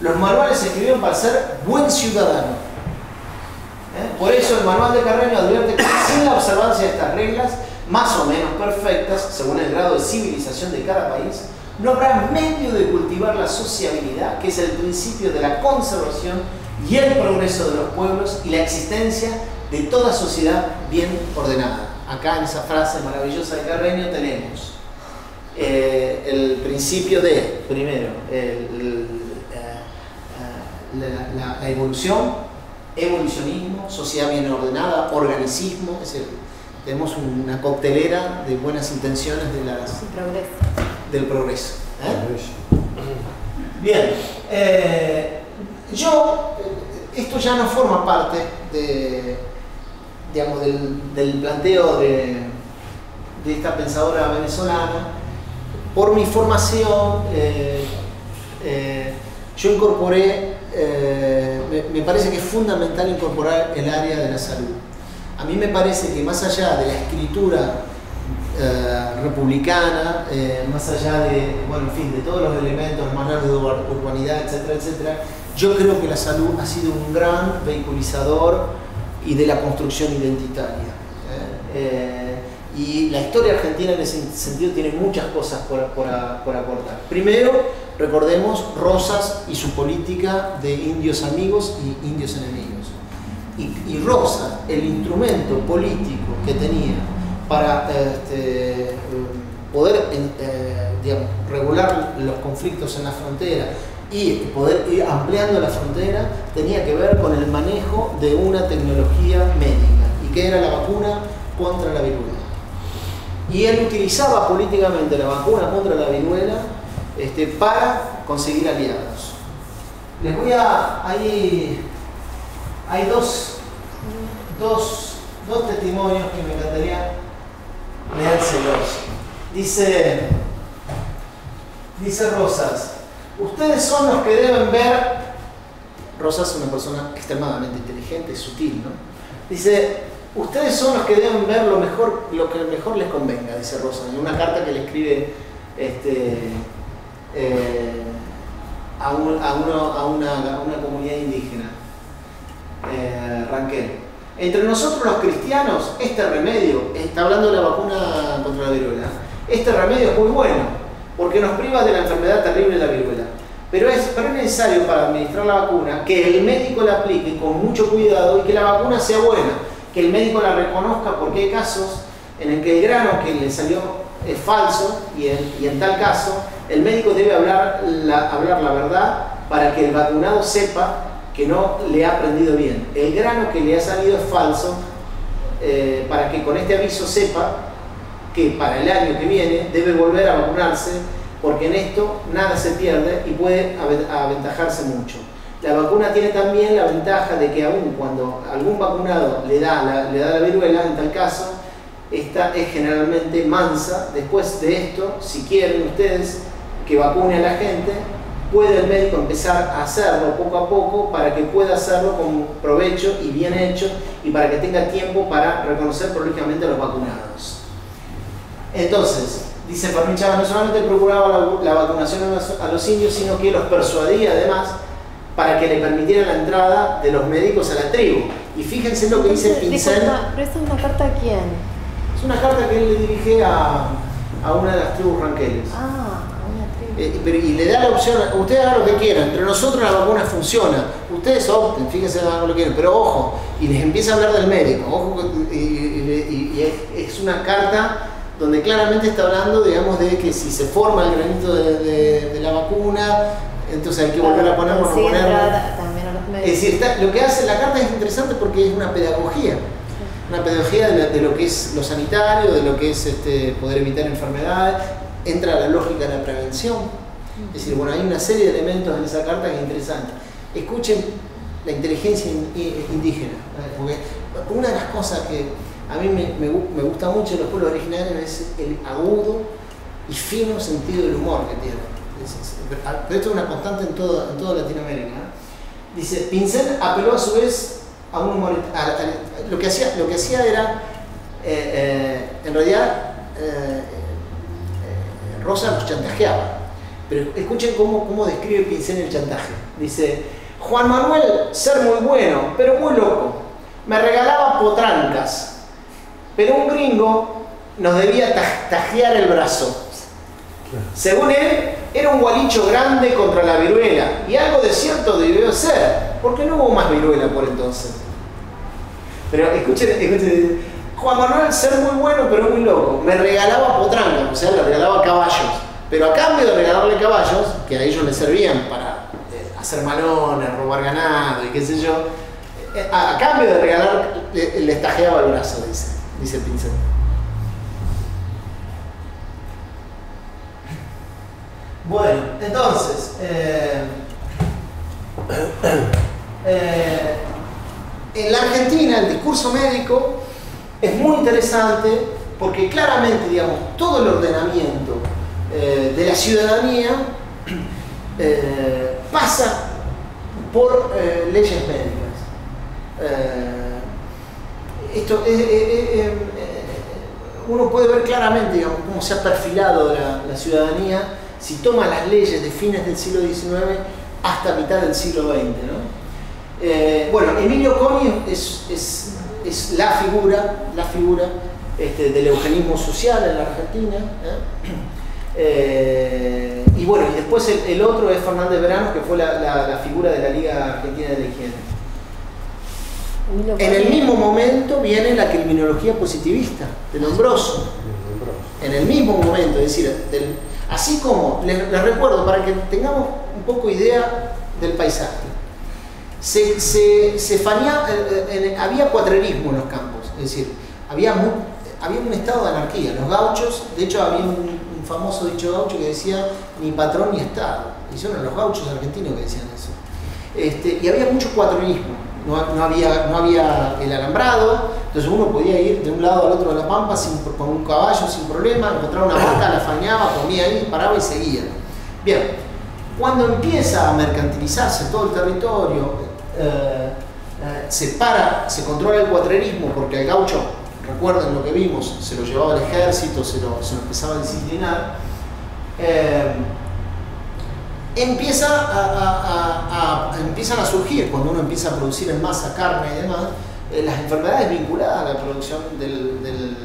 Los manuales se escribieron para ser buen ciudadano. ¿Eh? Por eso el manual de Carreño advierte que sin la observancia de estas reglas, más o menos perfectas, según el grado de civilización de cada país, no habrá medio de cultivar la sociabilidad, que es el principio de la conservación y el progreso de los pueblos y la existencia de toda sociedad bien ordenada. Acá en esa frase maravillosa de Carreño tenemos eh, el principio de, primero, eh, la, evolución, evolucionismo, sociedad bien ordenada, organismo, es tenemos una coctelera de buenas intenciones de las... Progreso del progreso. ¿eh? Bien, eh, yo, esto ya no forma parte digamos, del, planteo de, esta pensadora venezolana, por mi formación, eh, eh, yo incorporé, me, me parece que es fundamental incorporar el área de la salud. A mí me parece que más allá de la escritura eh, republicana, eh, más allá de, bueno, en fin, de todos los elementos, manuales de urbanidad, etcétera, etcétera, yo creo que la salud ha sido un gran vehiculizador y de la construcción identitaria. Y la historia argentina en ese sentido tiene muchas cosas por, aportar. Primero, recordemos Rosas y su política de indios amigos y indios enemigos. Y, y Rosas, el instrumento político que tenía para este, poder eh, regular los conflictos en la frontera y poder ir ampliando la frontera tenía que ver con el manejo de una tecnología médica y que era la vacuna contra la viruela. Y él utilizaba políticamente la vacuna contra la viruela este, para conseguir aliados. Les voy a... Hay, hay dos, dos, dos testimonios que me encantaría leérselos. Dice, dice Rosas, ustedes son los que deben ver, Rosas es una persona extremadamente inteligente, sutil, ¿no? Dice, ustedes son los que deben ver lo mejor, lo que mejor les convenga, dice Rosas, en una carta que le escribe este, eh, a, una, comunidad indígena, eh, Ranquel. Entre nosotros los cristianos, este remedio, está hablando de la vacuna contra la viruela, este remedio es muy bueno, porque nos priva de la enfermedad terrible de la viruela. Pero es, necesario para administrar la vacuna que el médico la aplique con mucho cuidado y que la vacuna sea buena, que el médico la reconozca porque hay casos en el que el grano que le salió es falso y en, tal caso el médico debe hablar la, hablar la verdad para que el vacunado sepa que no le ha aprendido bien. El grano que le ha salido es falso, eh, para que con este aviso sepa que para el año que viene debe volver a vacunarse, porque en esto nada se pierde y puede aventajarse mucho. La vacuna tiene también la ventaja de que aún cuando algún vacunado le da la, le da la viruela, en tal caso, esta es generalmente mansa. Después de esto, si quieren ustedes que vacune a la gente, puede el médico empezar a hacerlo poco a poco para que pueda hacerlo con provecho y bien hecho y para que tenga tiempo para reconocer prolíficamente a los vacunados. Entonces, dice Fermín Chávez, no solamente procuraba la, vacunación a los, indios, sino que los persuadía además para que le permitiera la entrada de los médicos a la tribu. Y fíjense lo que dice Pincel. ¿Pero esta es una carta a quién? Es una carta que él le dirige a, a una de las tribus ranqueles. Ah. Eh, y le da la opción, ustedes hagan lo que quieran, entre nosotros la vacuna funciona, ustedes opten, fíjense lo que quieren, pero ojo, y les empieza a hablar del médico, ojo, y, es una carta donde claramente está hablando, digamos, de que si se forma el granito de, la vacuna, entonces hay que volver a ponerlo, no ponerlo. Es decir, lo que hace la carta es interesante porque es una pedagogía, una pedagogía de, lo que es lo sanitario, de lo que es este, poder evitar enfermedades, entra la lógica de la prevención. Es decir, bueno, hay una serie de elementos en esa carta que es interesante. Escuchen la inteligencia indígena, porque una de las cosas que a mí me, gusta mucho de los pueblos originarios es el agudo y fino sentido del humor que tienen. Pero esto es una constante en, todo, en toda Latinoamérica. Dice, Pincel apeló a su vez a un humor, lo, que hacía, lo que hacía era, eh, eh, en realidad, eh, Rosa los chantajeaba. Pero escuchen cómo, cómo describe Pincel el chantaje. Dice, Juan Manuel, ser muy bueno, pero muy loco. Me regalaba potrancas, pero un gringo nos debía tajear el brazo. Según él, era un gualicho grande contra la viruela, y algo de cierto debió ser, porque no hubo más viruela por entonces. Pero escuchen, escuchen Juan Manuel ser muy bueno pero muy loco. Me regalaba potranca, o sea, le regalaba caballos. Pero a cambio de regalarle caballos, que a ellos les servían para eh, hacer malones, robar ganado y qué sé yo, eh, a, cambio de regalar, le, le, estajeaba el brazo, dice, dice el pincel. Bueno, entonces, eh, en la Argentina el discurso médico es muy interesante porque claramente, digamos, todo el ordenamiento eh, de la ciudadanía eh, pasa por eh, leyes médicas. esto uno puede ver claramente cómo se ha perfilado la, ciudadanía si toma las leyes de fines del siglo XIX hasta mitad del siglo XX. bueno, Emilio Coni es, es, la figura, la figura este, del eugenismo social en la Argentina. Eh, y bueno, y después el, otro es Fernández Verano, que fue la, figura de la Liga Argentina de la Higiene. En el mismo momento viene la criminología positivista de Lombroso. En el mismo momento, es decir, así como, les, recuerdo para que tengamos un poco idea del paisaje, se, eh, eh, había cuatrerismo en los campos, es decir, había, un estado de anarquía. Los gauchos, de hecho, había un, famoso dicho gaucho que decía ni patrón ni Estado. Y son los gauchos argentinos que decían eso. Este, y había mucho cuatronismo. No, había, no había el alambrado, entonces uno podía ir de un lado al otro de la pampa con un caballo sin problema, encontraba una vaca, la fañaba, comía ahí, paraba y seguía. Bien, cuando empieza a mercantilizarse todo el territorio, eh, eh, se para, se controla el cuatrerismo porque el gaucho recuerden lo que vimos, se lo llevaba el ejército, se lo, empezaba a disciplinar, eh, empieza a, empiezan a surgir, cuando uno empieza a producir en masa carne y demás, eh, las enfermedades vinculadas a la producción del, del,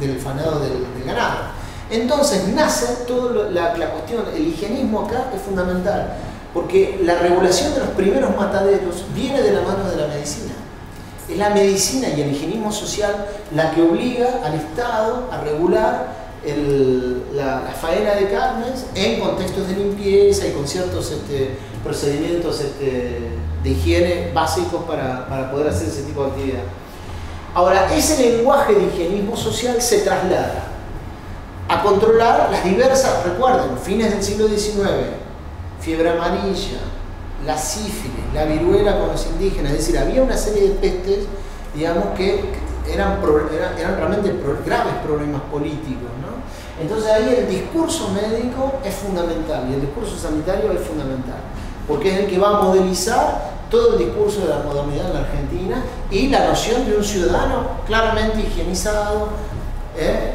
del fanado del, ganado. Entonces nace toda la, la cuestión, el higienismo acá es fundamental, porque la regulación de los primeros mataderos viene de la mano de la medicina. Es la medicina y el higienismo social la que obliga al Estado a regular la, faena de carnes en contextos de limpieza y con ciertos este, procedimientos este, de higiene básicos para, poder hacer ese tipo de actividad. Ahora, ese lenguaje de higienismo social se traslada a controlar las diversas, recuerden, fines del siglo XIX, fiebre amarilla, la sífilis, la viruela con los indígenas, es decir, había una serie de pestes, digamos, que eran, realmente graves problemas políticos. Entonces ahí el discurso médico es fundamental y el discurso sanitario es fundamental, porque es el que va a modelizar todo el discurso de la modernidad en la Argentina y la noción de un ciudadano claramente higienizado ¿eh? Eh,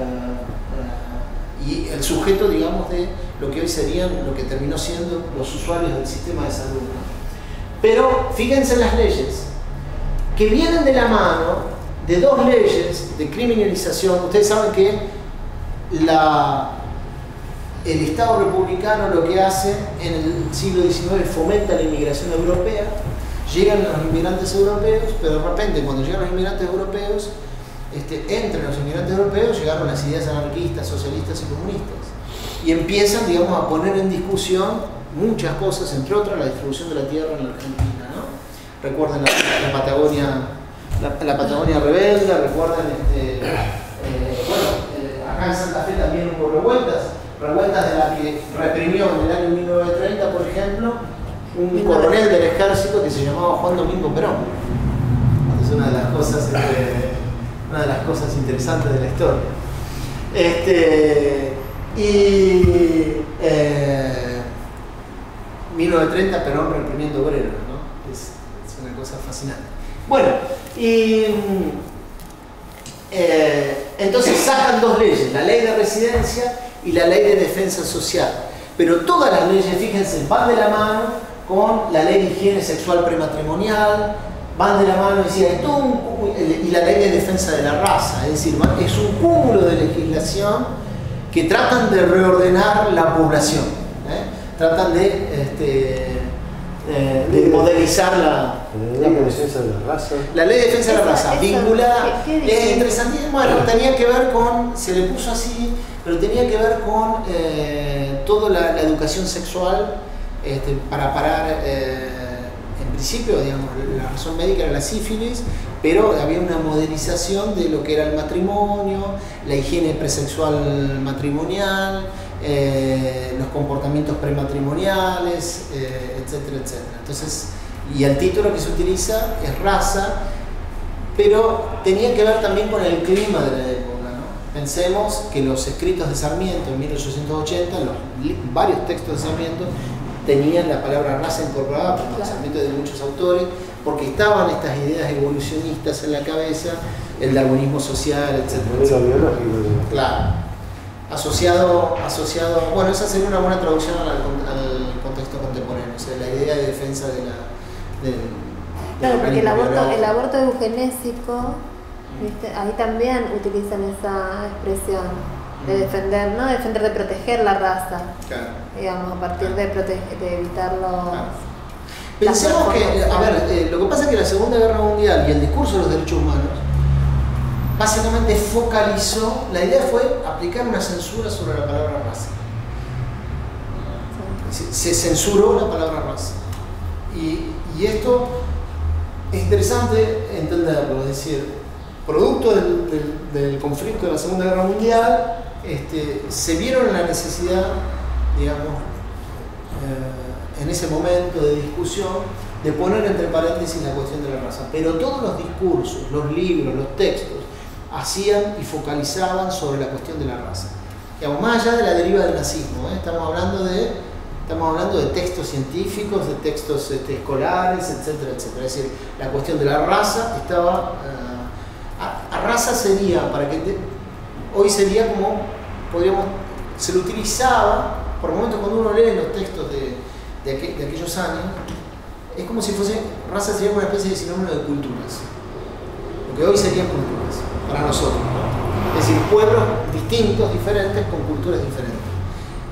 eh, y el sujeto, digamos, de lo que hoy serían, lo que terminó siendo los usuarios del sistema de salud. Pero fíjense en las leyes, que vienen de la mano de dos leyes de criminalización. Ustedes saben que el Estado republicano lo que hace en el siglo XIX fomenta la inmigración europea, llegan los inmigrantes europeos, pero de repente cuando llegan los inmigrantes europeos, este, entre los inmigrantes europeos llegaron las ideas anarquistas, socialistas y comunistas y empiezan, digamos, a poner en discusión muchas cosas, entre otras la distribución de la tierra en la Argentina. ¿no? Recuerden la, Patagonia, la, Patagonia rebelde, recuerden, este, acá en Santa Fe también hubo revueltas, revueltas de las que reprimió en el año 1930, por ejemplo, un coronel del ejército que se llamaba Juan Domingo Perón. Es una de las cosas, este, una de las cosas interesantes de la historia. Este, y eh, 1930 Perón reprimiendo obreros, ¿no? Es, una cosa fascinante. Bueno, y eh, entonces sacan dos leyes, la ley de residencia y la ley de defensa social. Pero todas las leyes, fíjense, van de la mano con la ley de higiene sexual prematrimonial, van de la mano decía, y la ley de defensa de la raza, es decir, es un cúmulo de legislación que tratan de reordenar la población, ¿eh? tratan de, este, eh, de modelizar la, la, ley de defensa de la raza. La ley de defensa de la raza, vinculada, es interesantísimo, bueno, tenía que ver con, se le puso así, pero tenía que ver con eh, toda la, educación sexual este, para parar en principio, digamos, la razón médica era la sífilis, pero había una modernización de lo que era el matrimonio, la higiene presexual matrimonial, eh, los comportamientos prematrimoniales, eh, etcétera, etcétera. Entonces, Y el título que se utiliza es raza, pero tenía que ver también con el clima de la época. Pensemos que los escritos de Sarmiento en 1880, los, varios textos de Sarmiento, tenían la palabra raza incorporada por el pensamiento de muchos autores, porque estaban estas ideas evolucionistas en la cabeza, el darwinismo social, etc. Claro. Asociado, asociado, bueno, esa sería una buena traducción al, contexto contemporáneo, o sea, la idea de defensa de la... claro, porque el aborto, el aborto eugenésico Ahí también utilizan esa expresión de defender, ¿no? defender, de proteger la raza. Digamos, a partir de, de evitar los. Pensemos que, a ver, eh, lo que pasa es que la Segunda Guerra Mundial y el discurso de los derechos humanos básicamente focalizó, la idea fue aplicar una censura sobre la palabra raza. Se, censuró la palabra raza. Y, y esto es interesante entenderlo, es decir, producto del, conflicto de la Segunda Guerra Mundial, este, se vieron la necesidad, digamos, eh, en ese momento de discusión, de poner entre paréntesis la cuestión de la raza. Pero todos los discursos, los libros, los textos, hacían y focalizaban sobre la cuestión de la raza. Digamos, más allá de la deriva del nazismo, ¿eh? estamos, hablando de, estamos hablando de textos científicos, de textos este, escolares, etcétera, etcétera. Es decir, la cuestión de la raza estaba... Eh, raza sería, para que hoy sería como, podríamos, se lo utilizaba, por momentos cuando uno lee los textos de, de, aquellos años, es como si fuese, raza sería una especie de sinónimo de culturas, lo que hoy serían culturas, para nosotros. Es decir, pueblos distintos, diferentes, con culturas diferentes.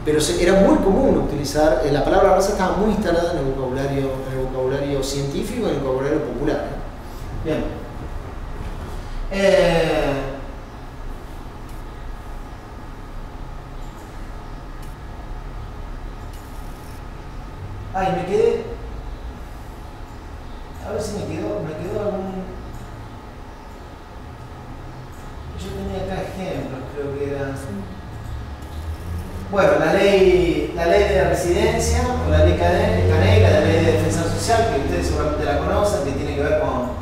Pero era muy común utilizar, eh, la palabra raza estaba muy instalada en el vocabulario, en el vocabulario científico y en el vocabulario popular. Bien. Eh, ay, me quedé. A ver si me quedó, me quedó algún. Yo tenía acá ejemplos, creo que eran. Bueno, la ley, la ley de residencia, o la ley Canela, la ley de defensa social, que ustedes seguramente la conocen, que tiene que ver con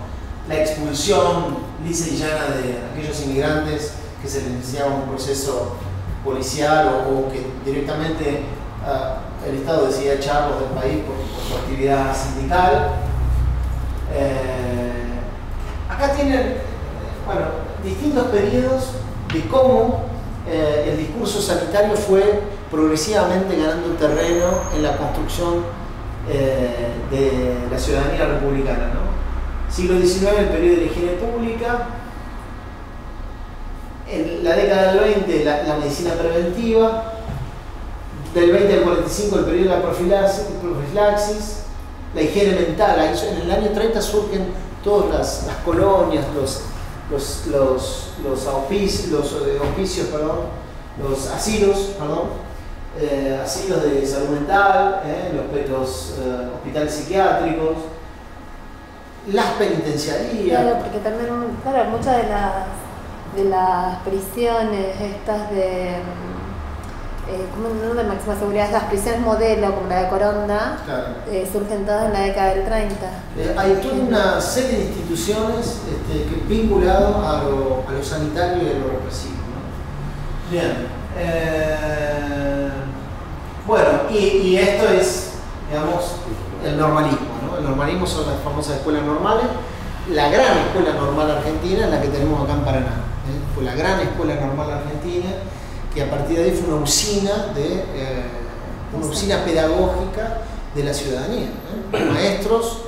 la expulsión lisa llana de aquellos inmigrantes que se les iniciaba un proceso policial o, que directamente ah, el Estado decidía echarlos del país por, su actividad sindical. Eh, acá tienen bueno, distintos periodos de cómo eh, el discurso sanitario fue progresivamente ganando terreno en la construcción eh, de la ciudadanía republicana. ¿no? Siglo XIX, el periodo de la higiene pública. En la década del 20, la, medicina preventiva. Del 20 al 45, el periodo de la profilaxis. La higiene mental. En el año 30 surgen todas las, colonias, los, los, los, los, auspicios, los eh, perdón, los asilos, perdón, eh, asilos de salud mental, eh, los, hospitales psiquiátricos, las penitenciarías. Claro, porque también, claro, muchas de las, de las prisiones estas de, eh, no de máxima seguridad, las prisiones modelo como la de Coronda, eh, surgen todas en la década del 30. Eh, hay toda una serie de instituciones este, que, vinculadas a lo, a lo, sanitario y a lo represivo. ¿no? Bien. Eh, bueno, y, y esto es, digamos, el normalismo el normalismo son las famosas escuelas normales. La gran escuela normal argentina es la que tenemos acá en Paraná. ¿eh? Fue la gran escuela normal argentina que a partir de ahí fue una usina, de, eh, una usina pedagógica de la ciudadanía. ¿eh? Los maestros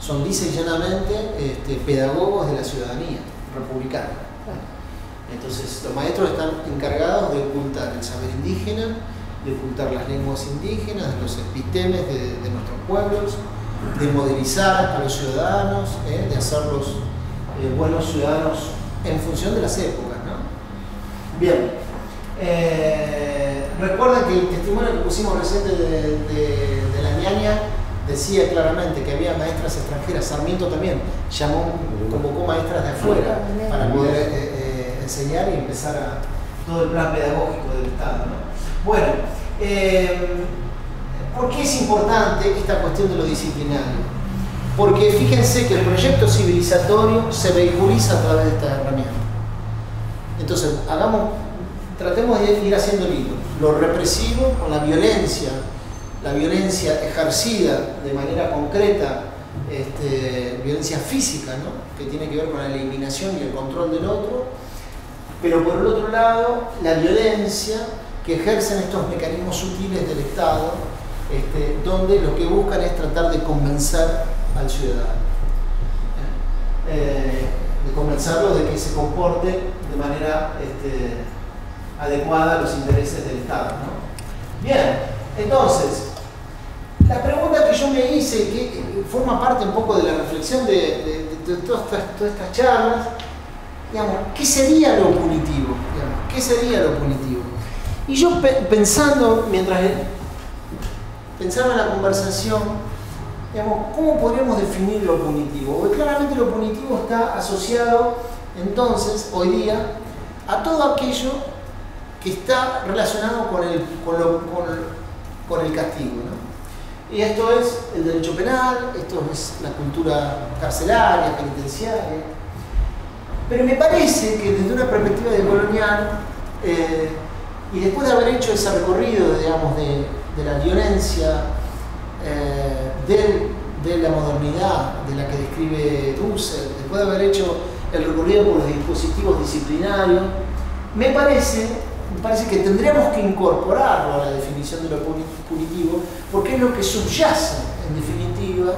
son lisa y llanamente este, pedagogos de la ciudadanía republicana. Entonces los maestros están encargados de ocultar el saber indígena, de ocultar las lenguas indígenas, los epistemes de nuestros pueblos, de modelizar a los ciudadanos, ¿eh? de hacerlos eh, buenos ciudadanos en función de las épocas. ¿no? Bien, eh, recuerden que el testimonio que pusimos reciente de, la ñaña decía claramente que había maestras extranjeras, Sarmiento también llamó, convocó maestras de afuera para poder enseñar y empezar a todo el plan pedagógico del Estado. ¿no? Bueno, ¿Por qué es importante esta cuestión de lo disciplinario? Porque fíjense que el proyecto civilizatorio se vehiculiza a través de esta herramienta. Entonces, hagamos, tratemos de ir haciendo el hilo. Lo represivo con la violencia, la violencia ejercida de manera concreta, este, violencia física, que tiene que ver con la eliminación y el control del otro, pero por el otro lado, la violencia que ejercen estos mecanismos sutiles del Estado, este, donde lo que buscan es tratar de convencer al ciudadano, ¿eh? Eh, de convencerlo de que se comporte de manera este, adecuada a los intereses del Estado. Bien, entonces, la pregunta que yo me hice, que forma parte un poco de la reflexión de, todas, estas, charlas, digamos, ¿qué sería lo punitivo? ¿Qué sería lo punitivo? Y yo pensando, mientras pensaba en la conversación, digamos, ¿cómo podríamos definir lo punitivo? Porque claramente lo punitivo está asociado entonces, hoy día, a todo aquello que está relacionado con el, castigo. ¿no? Y esto es el derecho penal, esto es la cultura carcelaria, penitenciaria. Pero me parece que desde una perspectiva de colonial, eh, y después de haber hecho ese recorrido, digamos, de, la violencia, eh, de, la modernidad de la que describe Dussel, después de haber hecho el recorrido por los dispositivos disciplinarios, me parece, me parece que tendríamos que incorporarlo a la definición de lo punitivo, porque es lo que subyace, en definitiva,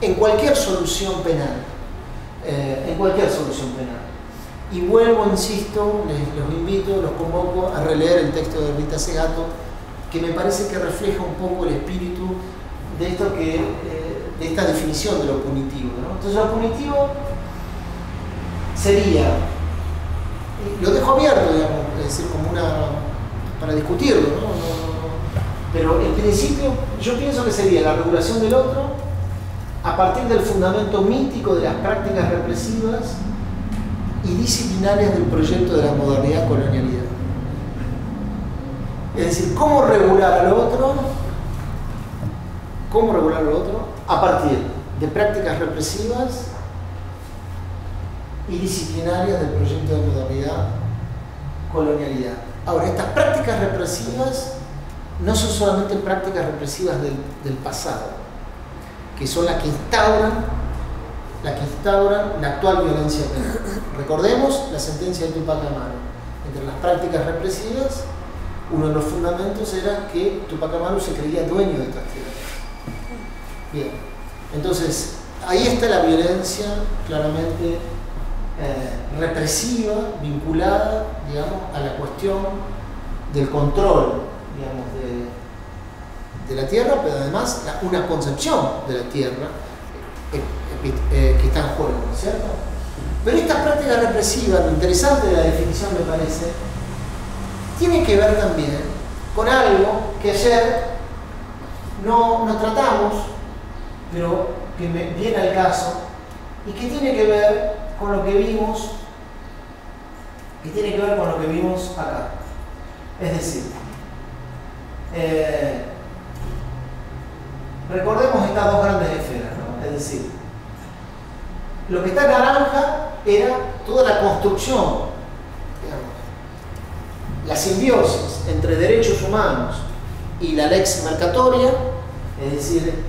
en cualquier solución penal. Eh, en cualquier solución penal. Y vuelvo, insisto, los invito, los convoco a releer el texto de Rita Segato, que me parece que refleja un poco el espíritu de, esto que, eh, de esta definición de lo punitivo. Entonces lo punitivo sería, lo dejo abierto, digamos, es decir, como una, para discutirlo, pero en principio yo pienso que sería la regulación del otro a partir del fundamento mítico de las prácticas represivas y disciplinarias del proyecto de la modernidad colonialidad. Es decir, cómo regular al otro, cómo regular al otro a partir de prácticas represivas y disciplinarias del proyecto de modernidad colonialidad. Ahora, estas prácticas represivas no son solamente prácticas represivas del, pasado, que son las que instauran la que instauran la actual violencia penal. Recordemos la sentencia de Tupac Amaru. Entre las prácticas represivas, uno de los fundamentos era que Tupac Amaru se creía dueño de estas tierras. Bien, entonces ahí está la violencia claramente eh, represiva, vinculada, digamos, a la cuestión del control, digamos, de, la tierra, pero además una concepción de la tierra eh, que está en juego, ¿cierto? Pero esta práctica represiva, lo interesante de la definición me parece, tiene que ver también con algo que ayer no, nos tratamos, pero que me viene al caso, y que tiene que ver con lo que vimos, que tiene que ver con lo que vimos acá. Es decir, eh, recordemos estas dos grandes esferas, ¿no? Es decir, lo que está en naranja era toda la construcción, la simbiosis entre derechos humanos y la lex mercatoria, es decir,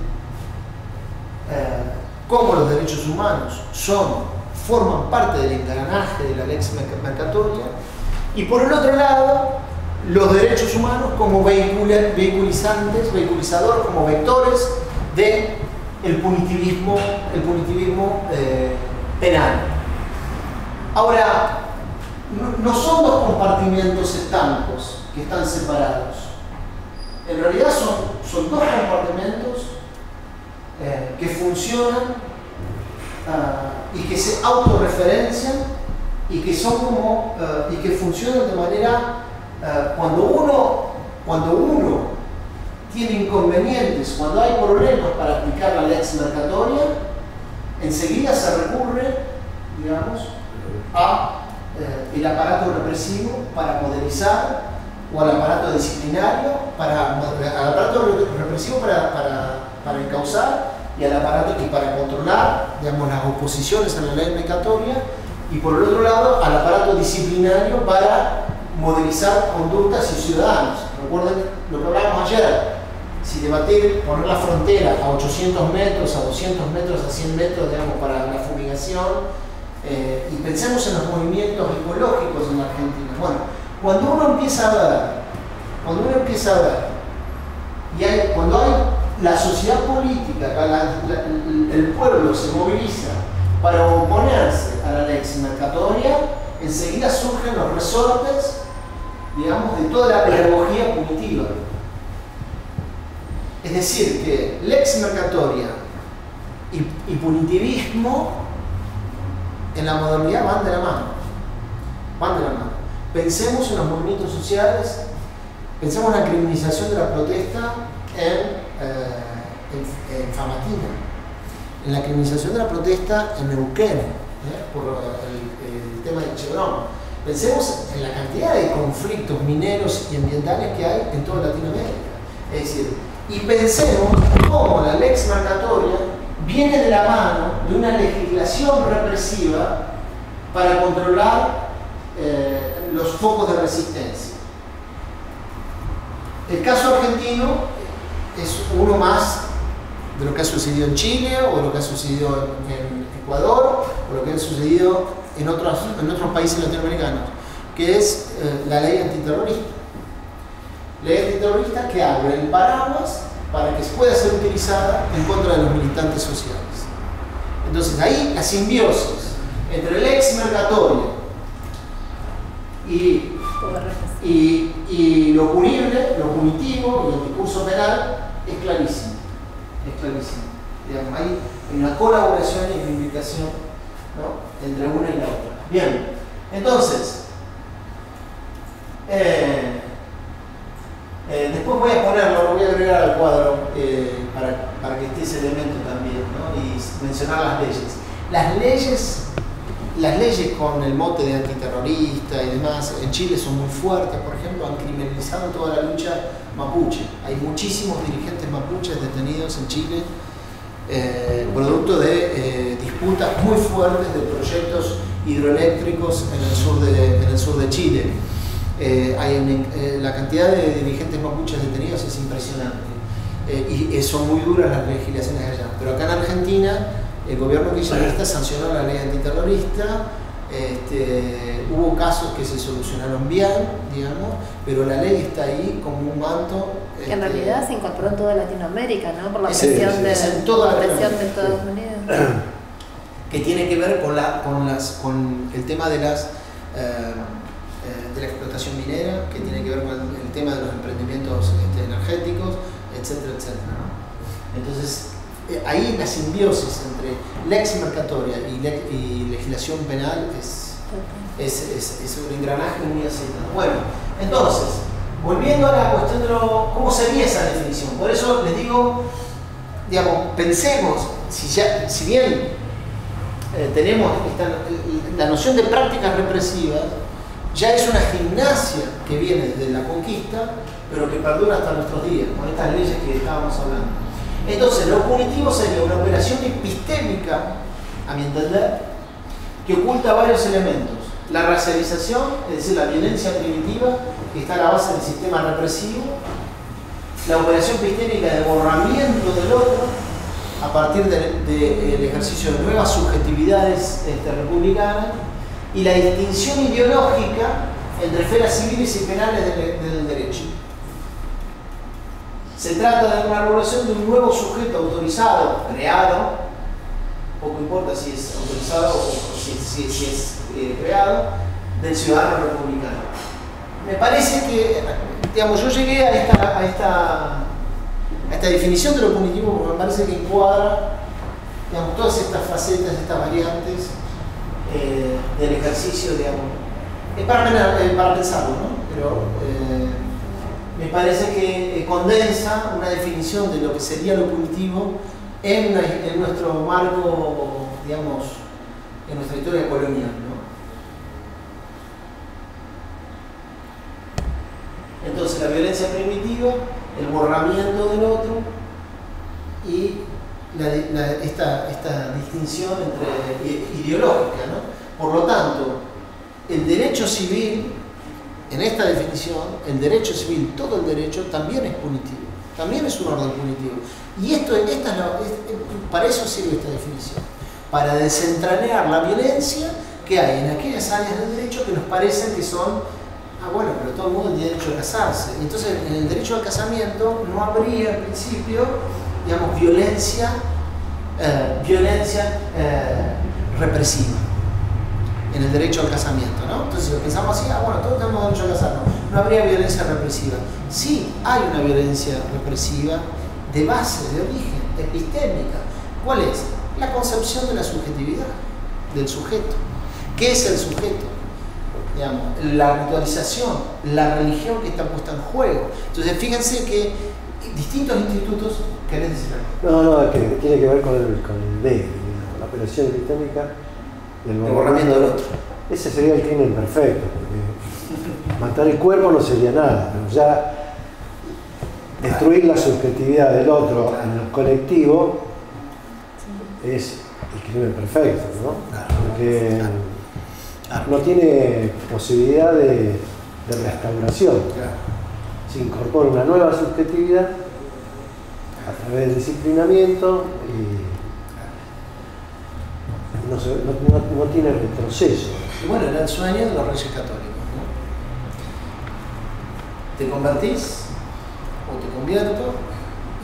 eh, cómo los derechos humanos son, forman parte del engranaje de la lex mercatoria, y por el otro lado, los derechos humanos como vehiculizantes, como vectores de el punitivismo, el punitivismo eh, penal. Ahora, no, son dos compartimientos estancos que están separados. En realidad son, son dos compartimentos eh, que funcionan ah, y que se autorreferencian y que son como ah, y que funcionan de manera ah, cuando uno cuando uno tiene inconvenientes, cuando hay problemas para aplicar la lex mercatoria, enseguida se recurre, digamos, a eh, el aparato represivo para modelizar o al aparato disciplinario, para, al aparato represivo para, para, para encauzar y al aparato y para controlar digamos, las oposiciones a la ley migratoria y por el otro lado al aparato disciplinario para modelizar conductas y ciudadanos. Recuerden lo que hablábamos ayer, si debatir poner la frontera a 800 metros, a 200 metros, a 100 metros, digamos, para la fumigación, eh, y pensemos en los movimientos ecológicos en Argentina. Bueno, cuando uno empieza a ver, cuando uno empieza a ver, y cuando hay la sociedad política, el pueblo se moviliza para oponerse a la ley mercatoria, enseguida surgen los resortes, digamos, de toda la pedagogía punitiva. Es decir, que lex mercatoria y, punitivismo en la modernidad van de la mano. Van de la mano. Pensemos en los movimientos sociales, pensemos en la criminalización de la protesta en, eh, en, Famatina, en la criminalización de la protesta en Neuquén, ¿eh? por el, tema de Chevron. Pensemos en la cantidad de conflictos mineros y ambientales que hay en toda Latinoamérica. Es decir, y pensemos cómo la lex marcatoria viene de la mano de una legislación represiva para controlar eh, los focos de resistencia. El caso argentino es uno más de lo que ha sucedido en Chile o lo que ha sucedido en Ecuador o lo que ha sucedido en otros, en otros países latinoamericanos, que es eh, la ley antiterrorista ley antiterrorista que abre el paraguas para que pueda ser utilizada en contra de los militantes sociales. Entonces ahí la simbiosis entre el ex mercatorio y, y, lo punible, lo punitivo y el discurso penal es clarísimo. Es clarísimo. hay una colaboración y reivindicación entre una y la otra. Bien, entonces, eh, eh, después voy a ponerlo, lo voy a agregar al cuadro eh, para, para, que esté ese elemento también ¿no? y mencionar las leyes. Las leyes, las leyes con el mote de antiterrorista y demás en Chile son muy fuertes, por ejemplo, han criminalizado toda la lucha mapuche. Hay muchísimos dirigentes mapuches detenidos en Chile, eh, producto de disputas muy fuertes de proyectos hidroeléctricos en el sur de, sur de Chile. Eh, hay eh, la cantidad de dirigentes mapuches detenidos es impresionante eh, y son muy duras las legislaciones allá. Pero acá en Argentina el gobierno kirchnerista sancionó la ley antiterrorista, este, hubo casos que se solucionaron bien, digamos, pero la ley está ahí como un manto. en este, realidad se incorporó en toda Latinoamérica, ¿no? Por la presión, de, en toda la presión de Estados Unidos. Que tiene que ver con, la, con, las, con el tema de las eh, de la explotación minera, que tiene que ver con el, tema de los emprendimientos este, energéticos, etcétera, etcétera. Entonces, eh, ahí la simbiosis entre lex mercatoria y, y legislación penal es, es, es, un engranaje muy así. Bueno, entonces, volviendo a la cuestión de cómo sería esa definición. Por eso les digo, digamos, pensemos, si, ya, si bien eh, tenemos la noción de prácticas represivas, ya es una gimnasia que viene desde la conquista, pero que perdura hasta nuestros días, con estas leyes que estábamos hablando. Entonces, lo punitivo sería una operación epistémica, a mi entender, que oculta varios elementos. La racialización, es decir, la violencia primitiva, que está a la base del sistema represivo, la operación epistémica de borramiento del otro, a partir del ejercicio de nuevas subjetividades este, republicanas, y la distinción ideológica entre esferas civiles y penales del, derecho. Se trata de una regulación de un nuevo sujeto autorizado, creado, poco importa si es autorizado o si, es eh, creado, del ciudadano republicano. Me parece que, digamos, yo llegué a esta, a esta, a esta definición de lo punitivo porque me parece que encuadra digamos, todas estas facetas, estas variantes eh, del ejercicio, digamos. Es para, eh, para pensarlo, ¿no? Pero me parece que condensa una definición de lo que sería lo punitivo en, nuestro marco, digamos, en nuestra historia colonial, ¿no? Entonces la violencia primitiva, el borramiento del otro y esta, esta, distinción entre, ideológica. ¿no? Por lo tanto, el derecho civil, en esta definición, el derecho civil, todo el derecho, también es punitivo, también es un orden punitivo. Y esto, esta para eso sirve esta definición, para desentrañar la violencia que hay en aquellas áreas del derecho que nos parecen que son, ah bueno, pero todo el mundo tiene derecho a casarse. Entonces, en el derecho al casamiento no habría en principio, digamos, violencia, eh, violencia eh, represiva en el derecho al casamiento, ¿no? Entonces, si lo pensamos así, ah, bueno, todos tenemos derecho a casarnos, no habría violencia represiva. Sí, hay una violencia represiva de base, de origen, epistémica. ¿Cuál es? La concepción de la subjetividad del sujeto. ¿Qué es el sujeto? Digamos, la ritualización, la religión que está puesta en juego. Entonces, fíjense que distintos institutos, ¿querés decir algo? No, no, que tiene que ver con el, con el D, la operación epistémica del borramiento del otro. Ese sería el crimen perfecto, porque matar el cuerpo no sería nada, pero ya destruir la subjetividad del otro en el colectivo es el crimen perfecto, ¿no? Porque no tiene posibilidad de, restauración. Se incorpora una nueva subjetividad a través del disciplinamiento y no, tiene retroceso. Y bueno, era el sueño de los reyes católicos. Te convertís o te convierto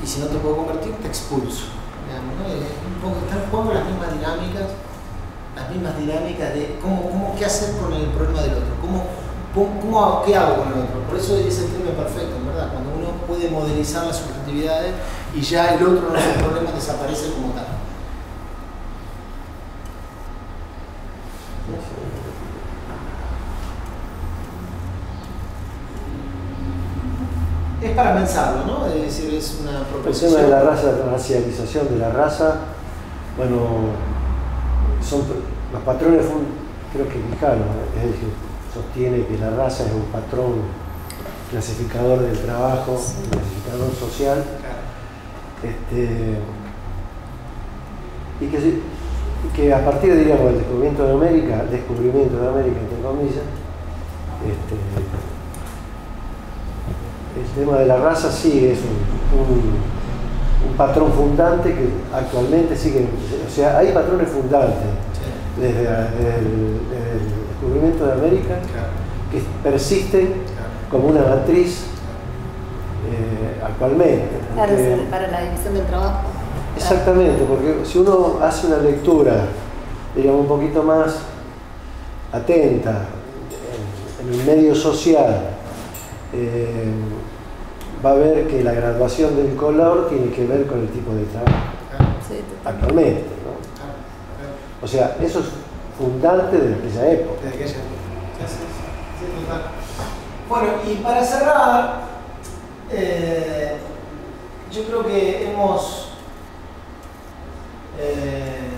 y si no te puedo convertir te expulso. Un poco está en juego las mismas dinámicas las mismas dinámicas de cómo, cómo, qué hacer con el problema del otro, cómo, cómo, qué hago con el otro. Por eso es el perfecto, ¿verdad? Cuando uno puede modelizar las subjetividades y ya el otro no es el problema, desaparece como tal. Es para pensarlo, ¿no? Es decir, es una proposición. El tema de la raza, la racialización de la raza, bueno, son los patrones, creo que Quijano es el que sostiene que la raza es un patrón clasificador del trabajo, clasificador social, este, y que, que, a partir diríamos, del descubrimiento de América, descubrimiento de América entre comillas, este, el tema de la raza sí es un un patrón fundante que actualmente sigue, o sea, hay patrones fundantes desde, el, descubrimiento de América que persisten como una matriz eh, actualmente. para la división del trabajo. Exactamente, porque si uno hace una lectura, digamos, un poquito más atenta en, el medio social, eh, va a ver que la graduación del color tiene que ver con el tipo de trabajo. actualmente, ¿no? O sea, eso es fundante de aquella época. De aquella época. Bueno, y para cerrar, eh, yo creo que hemos eh,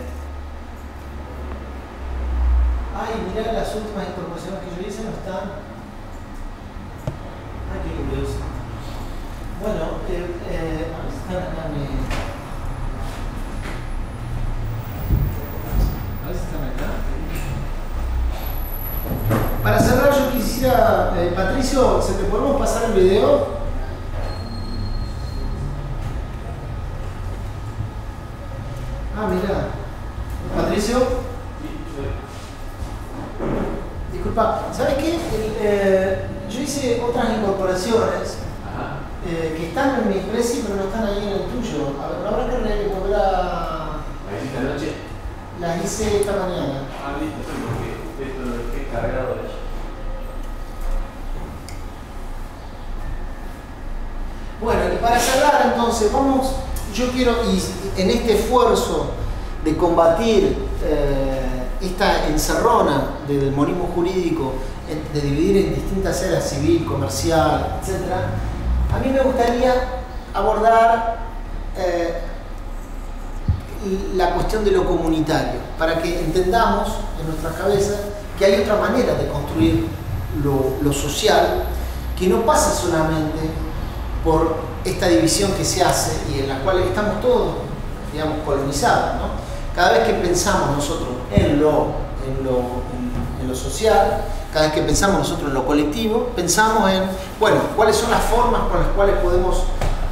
ay, mirá las últimas incorporaciones que yo hice no están. Ay, qué curioso. Bueno, eh, eh, a ver si están acá. Para cerrar yo quisiera, eh, Patricio, ¿se te podemos pasar el video? Ah, mira. Patricio. Disculpa, ¿sabes qué? Eh, yo hice otras incorporaciones eh, que están en mi especie pero no están ahí en el tuyo. A ver, habrá que volver a. ¿La hiciste anoche? Las hice esta mañana. Ah, listo, porque esto es cargado de Bueno, y para cerrar entonces, vamos, yo quiero, y en este esfuerzo de combatir eh, esta encerrona del monismo jurídico, de dividir en distintas áreas civil, comercial, etcétera, a mí me gustaría abordar eh, la cuestión de lo comunitario, para que entendamos en nuestras cabezas que hay otra manera de construir lo, social, que no pasa solamente por esta división que se hace y en la cual estamos todos, digamos, colonizadas. ¿no? Cada vez que pensamos nosotros en lo, en lo, en lo social, cada vez que pensamos nosotros en lo colectivo, pensamos en, bueno, cuáles son las formas con las cuales podemos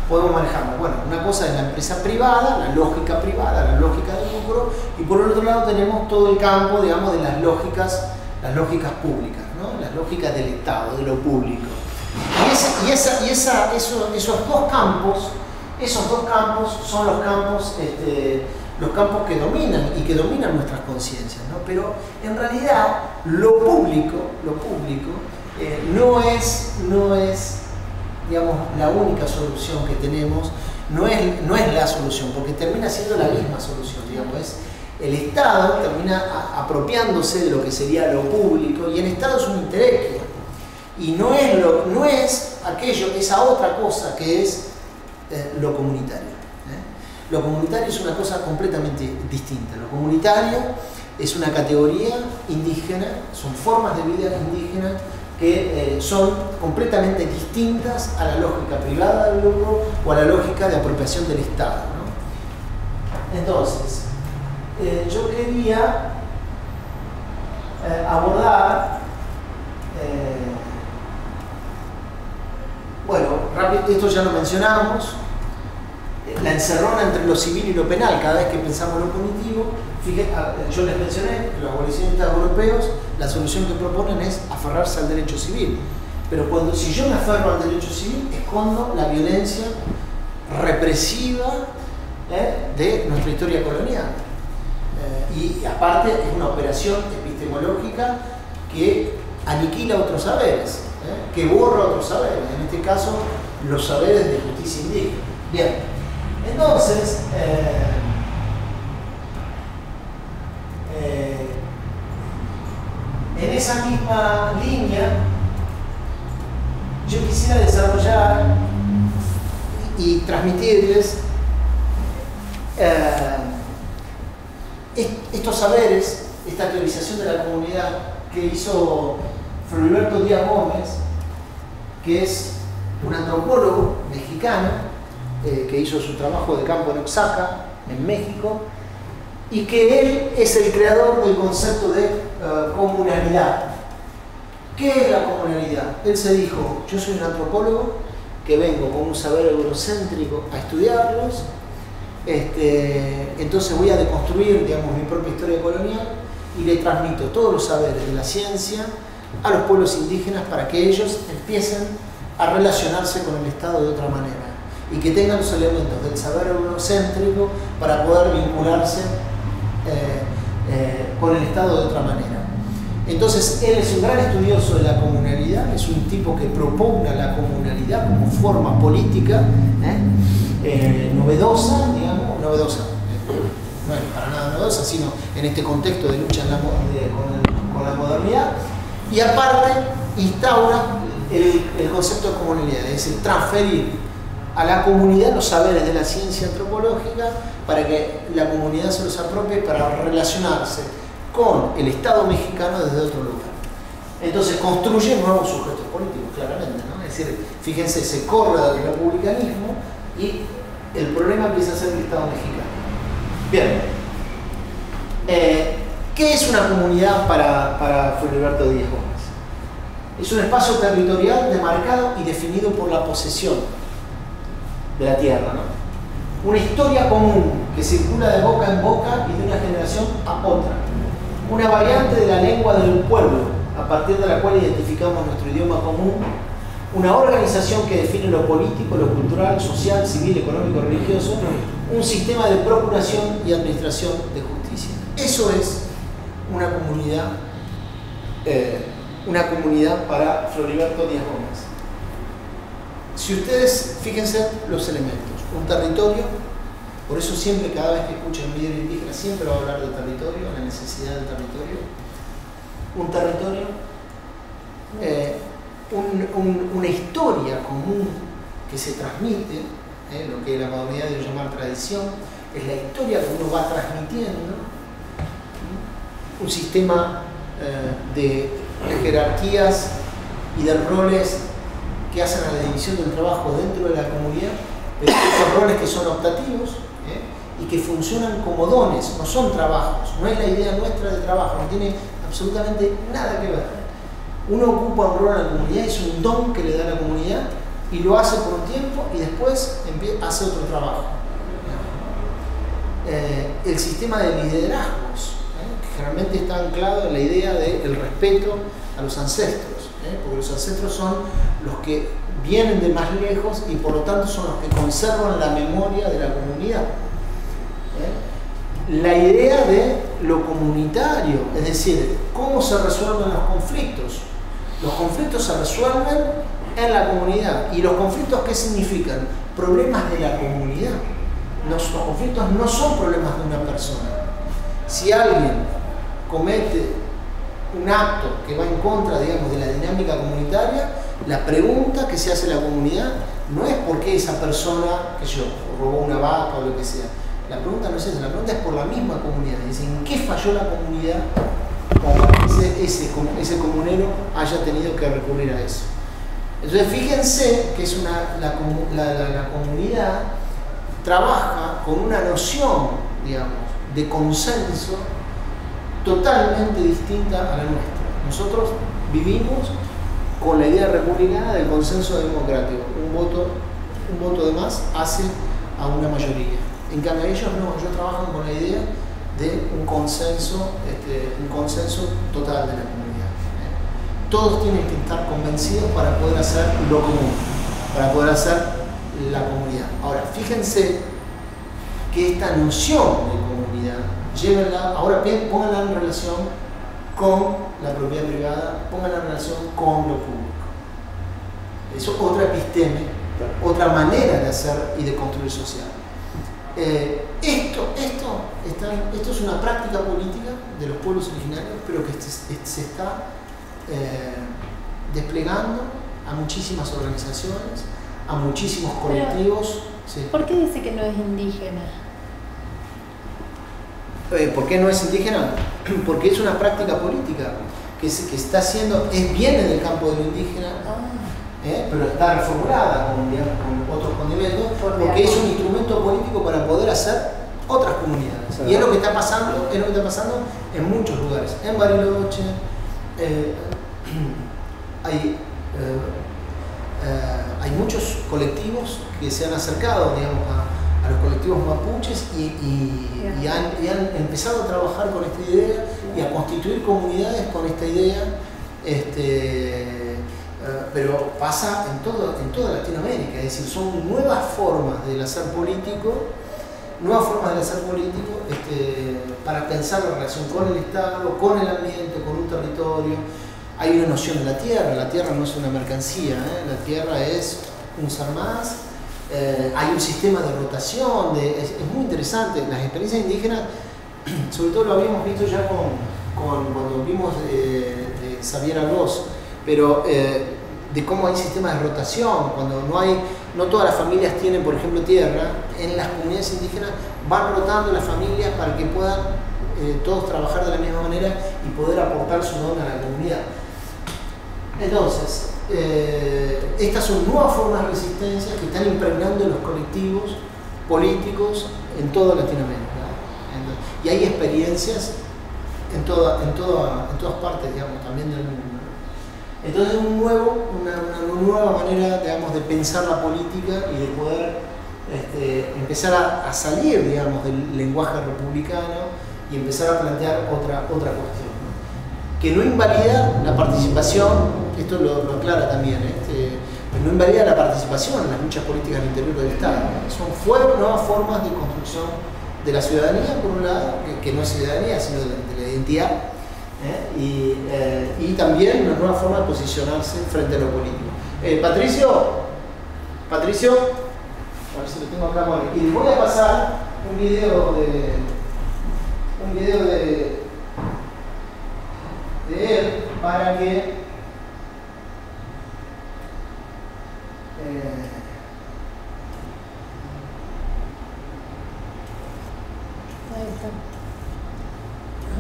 podemos manejarlo. Bueno, una cosa es la empresa privada, la lógica privada, la lógica del lucro, y por otro lado tenemos todo el campo, digamos, de las lógicas, las lógicas públicas, ¿no? las lógicas del Estado, de lo público. Y, esa, y, esa, esos dos campos, esos dos campos son los campos, este, los campos que dominan y que dominan nuestras conciencias, Pero en realidad lo público, lo público, eh, no es, no es digamos, la única solución que tenemos, no es, no es la solución, porque termina siendo la misma solución, digamos, es el Estado termina apropiándose de lo que sería lo público y el Estado es un intelecto y no es, lo, no es aquello, esa otra cosa que es eh, lo comunitario. ¿eh? Lo comunitario es una cosa completamente distinta. Lo comunitario es una categoría indígena, son formas de vida indígenas que eh, son completamente distintas a la lógica privada del lucro o a la lógica de apropiación del Estado. Entonces, eh, yo quería eh, abordar, bueno, rápido, esto ya lo mencionamos, la encerrona entre lo civil y lo penal, cada vez que pensamos lo punitivo, yo les mencioné que los abolicionistas europeos la solución que proponen es aferrarse al derecho civil. Pero cuando si yo me aferro al derecho civil, escondo la violencia represiva ¿eh? de nuestra historia colonial. Eh, y aparte es una operación epistemológica que aniquila otros saberes, ¿eh? que borra otros saberes, en este caso los saberes de justicia indígena. Bien, entonces, en esa misma línea, yo quisiera desarrollar y transmitirles eh, estos saberes, esta teorización de la comunidad que hizo Floriberto Díaz Gómez, que es un antropólogo mexicano eh, que hizo su trabajo de campo en Oaxaca, en México, y que él es el creador del concepto de eh, comunalidad. ¿Qué es la comunalidad? Él se dijo, yo soy un antropólogo que vengo con un saber eurocéntrico a estudiarlos, este, entonces voy a deconstruir digamos, mi propia historia colonial y le transmito todos los saberes de la ciencia a los pueblos indígenas para que ellos empiecen a relacionarse con el Estado de otra manera y que tengan los elementos del saber eurocéntrico para poder vincularse eh, eh, con el Estado de otra manera. Entonces, él es un gran estudioso de la comunalidad, es un tipo que propugna la comunalidad como forma política ¿eh? novedosa, digamos, novedosa, no es para nada novedosa, sino en este contexto de lucha con, la modernidad, y aparte instaura el, el concepto de comunalidad, es decir, transferir a la comunidad los saberes de la ciencia antropológica para que la comunidad se los apropie para relacionarse con el Estado mexicano desde otro lugar. Entonces construye nuevos sujetos políticos, claramente. ¿no? Es decir, fíjense, se corre del republicanismo y el problema empieza a ser el Estado mexicano. Bien. Eh, ¿Qué es una comunidad para, para Filiberto Díaz Gómez? Es un espacio territorial demarcado y definido por la posesión de la tierra. ¿no? una historia común que circula de boca en boca y de una generación a otra, una variante de la lengua del pueblo, a partir de la cual identificamos nuestro idioma común, una organización que define lo político, lo cultural, social, civil, económico, religioso, un sistema de procuración y administración de justicia. Eso es una comunidad, eh, una comunidad para Floriberto Díaz Gómez. Si ustedes, fíjense los elementos un territorio, por eso siempre, cada vez que escuchan un líder indígena, siempre va a hablar del territorio, la necesidad del territorio. Un territorio, eh, una historia común que se transmite, eh, lo que la modernidad debe llamar tradición, es la historia que uno va transmitiendo, un sistema eh, de jerarquías y de roles que hacen a la división del trabajo dentro de la comunidad esos roles que son optativos ¿eh? y que funcionan como dones, no son trabajos, no es la idea nuestra de trabajo, no tiene absolutamente nada que ver. Uno ocupa un rol en la comunidad, es un don que le da la comunidad y lo hace por un tiempo y después hace otro trabajo. Eh, el sistema de liderazgos, ¿eh? que generalmente está anclado en la idea del respeto a los ancestros, porque los ancestros son los que vienen de más lejos y por lo tanto son los que conservan la memoria de la comunidad. La idea de lo comunitario, es decir, cómo se resuelven los conflictos. Los conflictos se resuelven en la comunidad. ¿Y los conflictos qué significan? Problemas de la comunidad. Los, conflictos no son problemas de una persona. Si alguien comete un acto que va en contra, digamos, de la dinámica comunitaria, la pregunta que se hace la comunidad no es por qué esa persona, que yo, robó una vaca o lo que sea. La pregunta no es esa, la pregunta es por la misma comunidad. ¿en qué falló la comunidad para que ese, ese comunero haya tenido que recurrir a eso? Entonces fíjense que es una, la, comunidad trabaja con una noción, digamos, de consenso totalmente distinta a la nuestra. Nosotros vivimos con la idea republicana del consenso democrático. Un voto, un voto de más hace a una mayoría. En cambio ellos no, ellos trabajan con la idea de un consenso, este, un consenso total de la comunidad todos tienen que estar convencidos para poder hacer lo común, para poder hacer la comunidad. Ahora, fíjense que esta noción de llévenla, ahora pónganla en relación con la propiedad privada, pónganla en relación con lo público. Eso es otra episteme, otra manera de hacer y de construir social. Eh, esto, esto, esto es una práctica política de los pueblos originarios, pero que se está eh, desplegando a muchísimas organizaciones, a muchísimos colectivos. ¿Por qué dice que no es indígena? Eh, ¿Por qué no es indígena? Porque es una práctica política que, que está haciendo, es, viene del campo de lo indígena, ah. ¿eh? pero está reformulada con, con otros condimentos, porque es un instrumento político para poder hacer otras comunidades. Y es lo que está pasando, es lo que está pasando en muchos lugares, en Bariloche, eh, hay, eh, hay muchos colectivos que se han acercado digamos, a, los colectivos mapuches y, han, empezado a trabajar con esta idea y a constituir comunidades con esta idea. Este, pero pasa en, todo, en toda Latinoamérica, es decir, son nuevas formas del hacer político nuevas formas de hacer político este, para pensar la relación con el Estado, con el ambiente, con un territorio. Hay una noción de la tierra, la tierra no es una mercancía, ¿eh? la tierra es un ser más. Eh, hay un sistema de rotación, es, muy interesante. Las experiencias indígenas, sobre todo lo habíamos visto ya con, cuando vimos de, de Xavier Arroz, pero eh, de cómo hay sistemas de rotación, cuando no hay no todas las familias tienen, por ejemplo, tierra, en las comunidades indígenas van rotando las familias para que puedan eh, todos trabajar de la misma manera y poder aportar su don a la comunidad. Entonces, eh, estas son nuevas formas de resistencia que están impregnando los colectivos políticos en toda Latinoamérica. Y hay experiencias en, toda, en, toda, en todas partes, digamos, también del mundo. Entonces un nuevo, una, nueva manera digamos, de pensar la política y de poder este, empezar a, salir digamos, del lenguaje republicano y empezar a plantear otra, otra cuestión. Que no invalida la participación, esto lo, aclara también, este, no invalida la participación en las luchas políticas del interior del Estado. Son fueron nuevas formas de construcción de la ciudadanía, por un lado, que, no es ciudadanía, sino de la identidad ¿eh? y, eh, y, también una nueva forma de posicionarse frente a lo político. Eh, Patricio, Patricio, a ver si lo tengo acá, y les voy a pasar un video de un video de, de él para que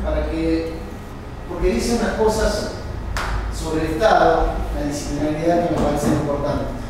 para que porque dice unas cosas sobre el Estado, la disciplinariedad que me parece importante.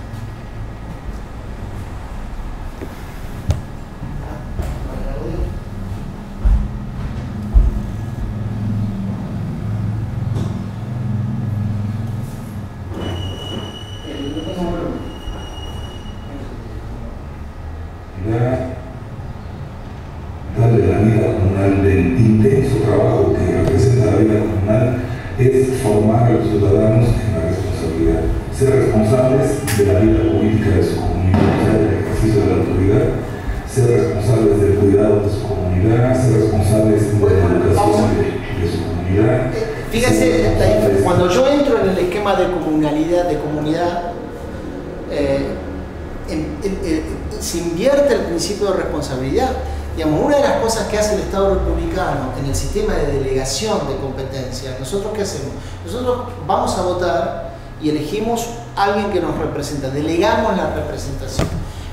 Alguien que nos representa, delegamos la representación.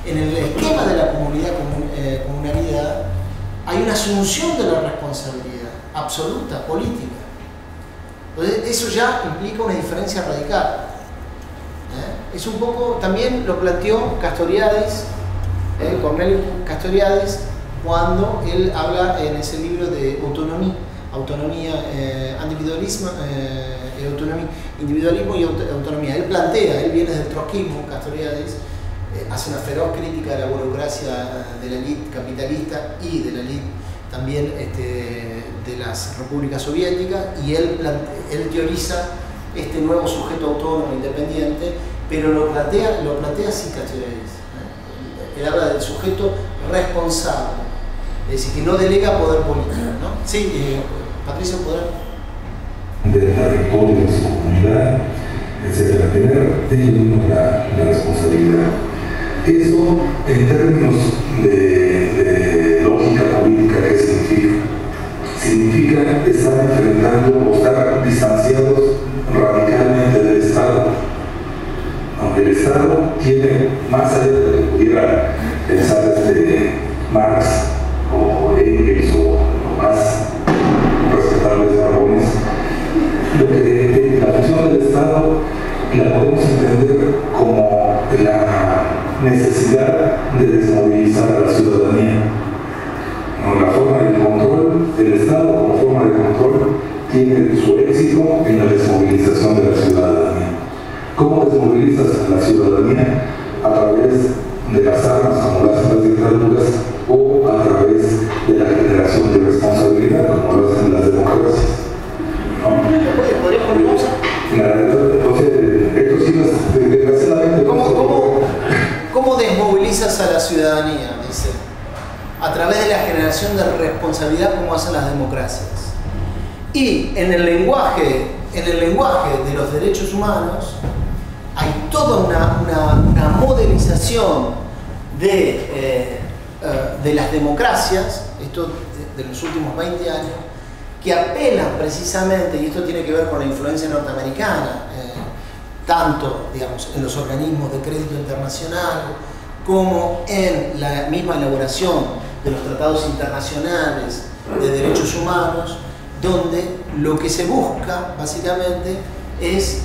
En el esquema de la comunidad, eh, comunalidad hay una asunción de la responsabilidad absoluta, política. Entonces, eso ya implica una diferencia radical. ¿Eh? Es un poco, también lo planteó Castoriadis, ¿eh? Cornelio Castoriadis, cuando él habla en ese libro de autonomía, autonomía, eh, individualismo y autonomía. Él plantea, él viene del troquismo, Castoriadis, eh, hace una feroz crítica a la burocracia de la élite capitalista y de la élite también este, de las repúblicas soviéticas y él, él teoriza este nuevo sujeto autónomo independiente, pero lo plantea, lo plantea así Castoriadis. Él habla del sujeto responsable, es decir, que no delega poder político. ¿no? Sí, eh, Patricio, ¿poder? De territorio, de su comunidad, etcétera, tener ellos la, la, responsabilidad. Eso, en términos de, lógica política, ¿qué significa? Significa estar enfrentando o estar distanciados radicalmente del Estado. Aunque el Estado tiene, más allá de lo que pudiera pensar desde Marx, la podemos entender como la necesidad de desmovilizar a la ciudadanía. La forma de control del Estado como forma de control tiene su éxito en la desmovilización de la ciudadanía. ¿Cómo desmovilizas a la ciudadanía? A través de las armas como las dictaduras o a través de la generación de responsabilidad, como lo hacen las democracias. ¿Cómo, desmovilizas a la ciudadanía? Dice. A través de la generación de responsabilidad como hacen las democracias. Y en el lenguaje, en el lenguaje de los derechos humanos hay toda una, una, una de eh, eh, de las democracias, esto de, los últimos 20 años, que apelan precisamente, y esto tiene que ver con la influencia norteamericana, eh, tanto digamos, en los organismos de crédito internacional como en la misma elaboración de los tratados internacionales de derechos humanos, donde lo que se busca básicamente es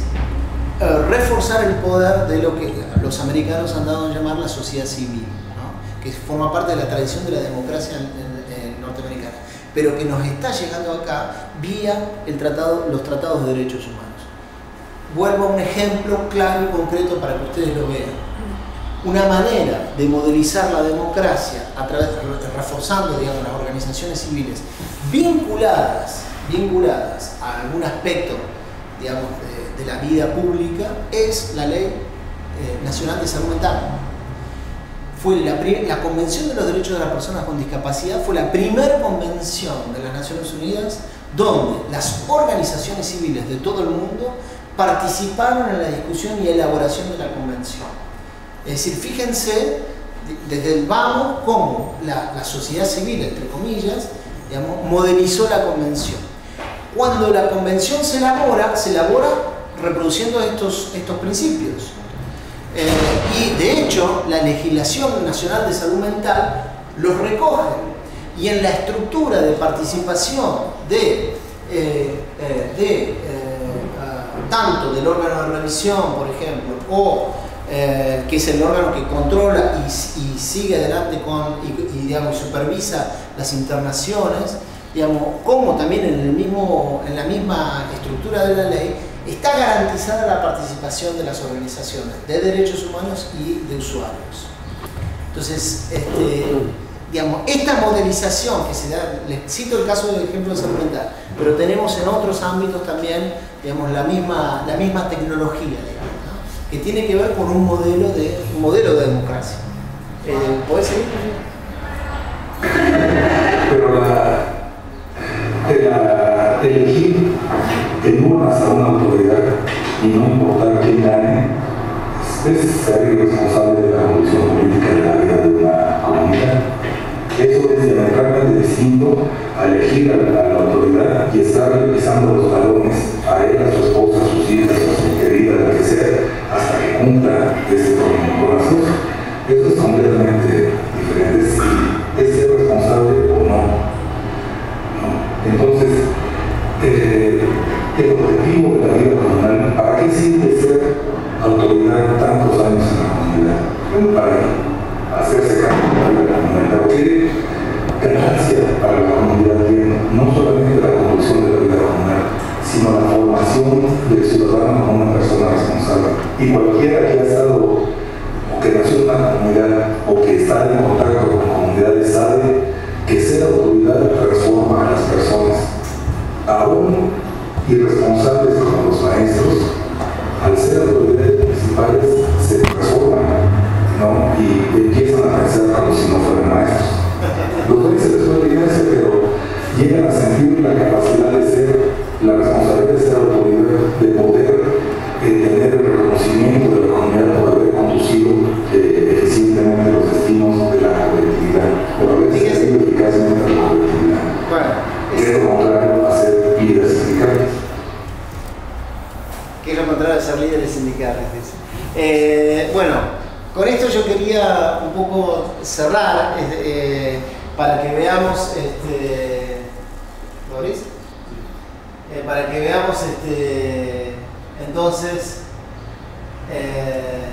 eh, reforzar el poder de lo que los americanos han dado a llamar la sociedad civil que forma parte de la tradición de la democracia norteamericana, pero que nos está llegando acá vía los tratados de derechos humanos. Vuelvo a un ejemplo claro y concreto para que ustedes lo vean. Una manera de modelizar la democracia a través, reforzando digamos, las organizaciones civiles vinculadas, vinculadas a algún aspecto digamos, de, la vida pública es la Ley eh, Nacional de Salud Mental fue la, la, Convención de los Derechos de las Personas con Discapacidad fue la primera convención de las Naciones Unidas donde las organizaciones civiles de todo el mundo participaron en la discusión y elaboración de la convención. Es decir, fíjense desde el vamos cómo la, sociedad civil, entre comillas, digamos, modelizó la convención. Cuando la convención se elabora, se elabora reproduciendo estos, estos principios. Eh, y de hecho, la legislación nacional de salud mental los recoge. Y en la estructura de participación de, eh, eh, tanto del órgano de revisión, por ejemplo, o que es el órgano que controla y, sigue adelante con, y, digamos, supervisa las internaciones, digamos, como también en, el mismo, en la misma estructura de la ley, está garantizada la participación de las organizaciones de derechos humanos y de usuarios. Entonces, este, digamos, esta modelización que se da, les cito el caso del ejemplo de salud mental, pero tenemos en otros ámbitos también digamos, la, misma, la misma tecnología. Que tiene que ver con un modelo de, modelo de democracia. Eh, ¿Podés seguir? Pero la, la elegir en urnas a una autoridad y no importar quién gane, es ser irresponsable de la condición política de la vida de una comunidad. Eso es diametralmente distinto a elegir a la, a la autoridad y estar pisando los talones a él, a su esposa, a sus hijas, a su querida, a la que sea, hasta que cumpla ese corazón. Eso es completamente diferente. Es, es ser responsable o no. Entonces, eh, el objetivo de la vida comunal, ¿para qué sirve ser autoridad tantos Y cualquiera que ha estado o que nació en una comunidad o que está en contacto con comunidades sabe que ser autoridad transforma a las personas. Aún irresponsables como los maestros, al ser autoridades municipales se transforman ¿no? y empiezan a pensar como si no fueran maestros. Los ven se les fue pero llegan a sentir la capacidad de ser, la responsabilidad de ser autoridad, de poder tener el reconocimiento de la comunidad por haber conducido eh, eficientemente los destinos de la colectividad, por haber servido eficazmente a la colectividad. Bueno, Que es lo contrario a ser líderes sindicales. que es lo contrario de ser líderes sindicales. Eh, bueno, con esto yo quería un poco cerrar es- eh, para que veamos, este, ¿Doris? Eh, para que veamos, este, entonces, eh,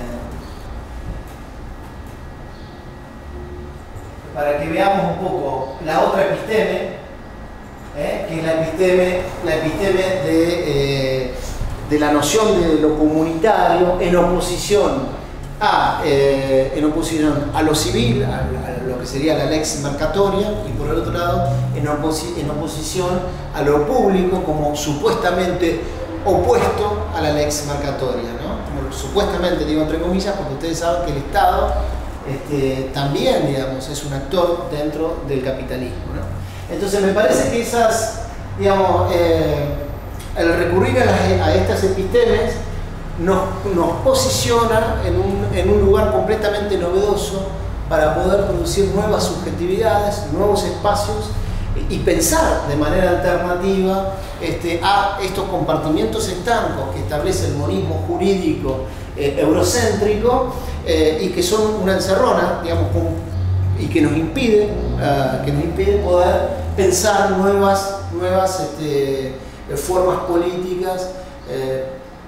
para que veamos un poco la otra episteme, ¿eh? que es la episteme, la episteme de, eh, de la noción de lo comunitario en oposición a, en oposición a lo civil, a, lo que sería la lex mercatoria, y por el otro lado, en, en oposición a lo público como supuestamente opuesto a la lex. Como supuestamente, digo entre comillas, porque ustedes saben que el Estado este, también, digamos, es un actor dentro del capitalismo. Entonces me parece que esas, digamos, eh, el recurrir a, estas epistemes nos, posiciona en en un lugar completamente novedoso para poder producir nuevas subjetividades, nuevos espacios y, pensar de manera alternativa este, a estos compartimientos estancos que establece el monismo jurídico eh, eurocéntrico eh, y que son una encerrona, digamos, y que nos impide, ah, que nos impide poder pensar nuevas, nuevas este, eh, formas políticas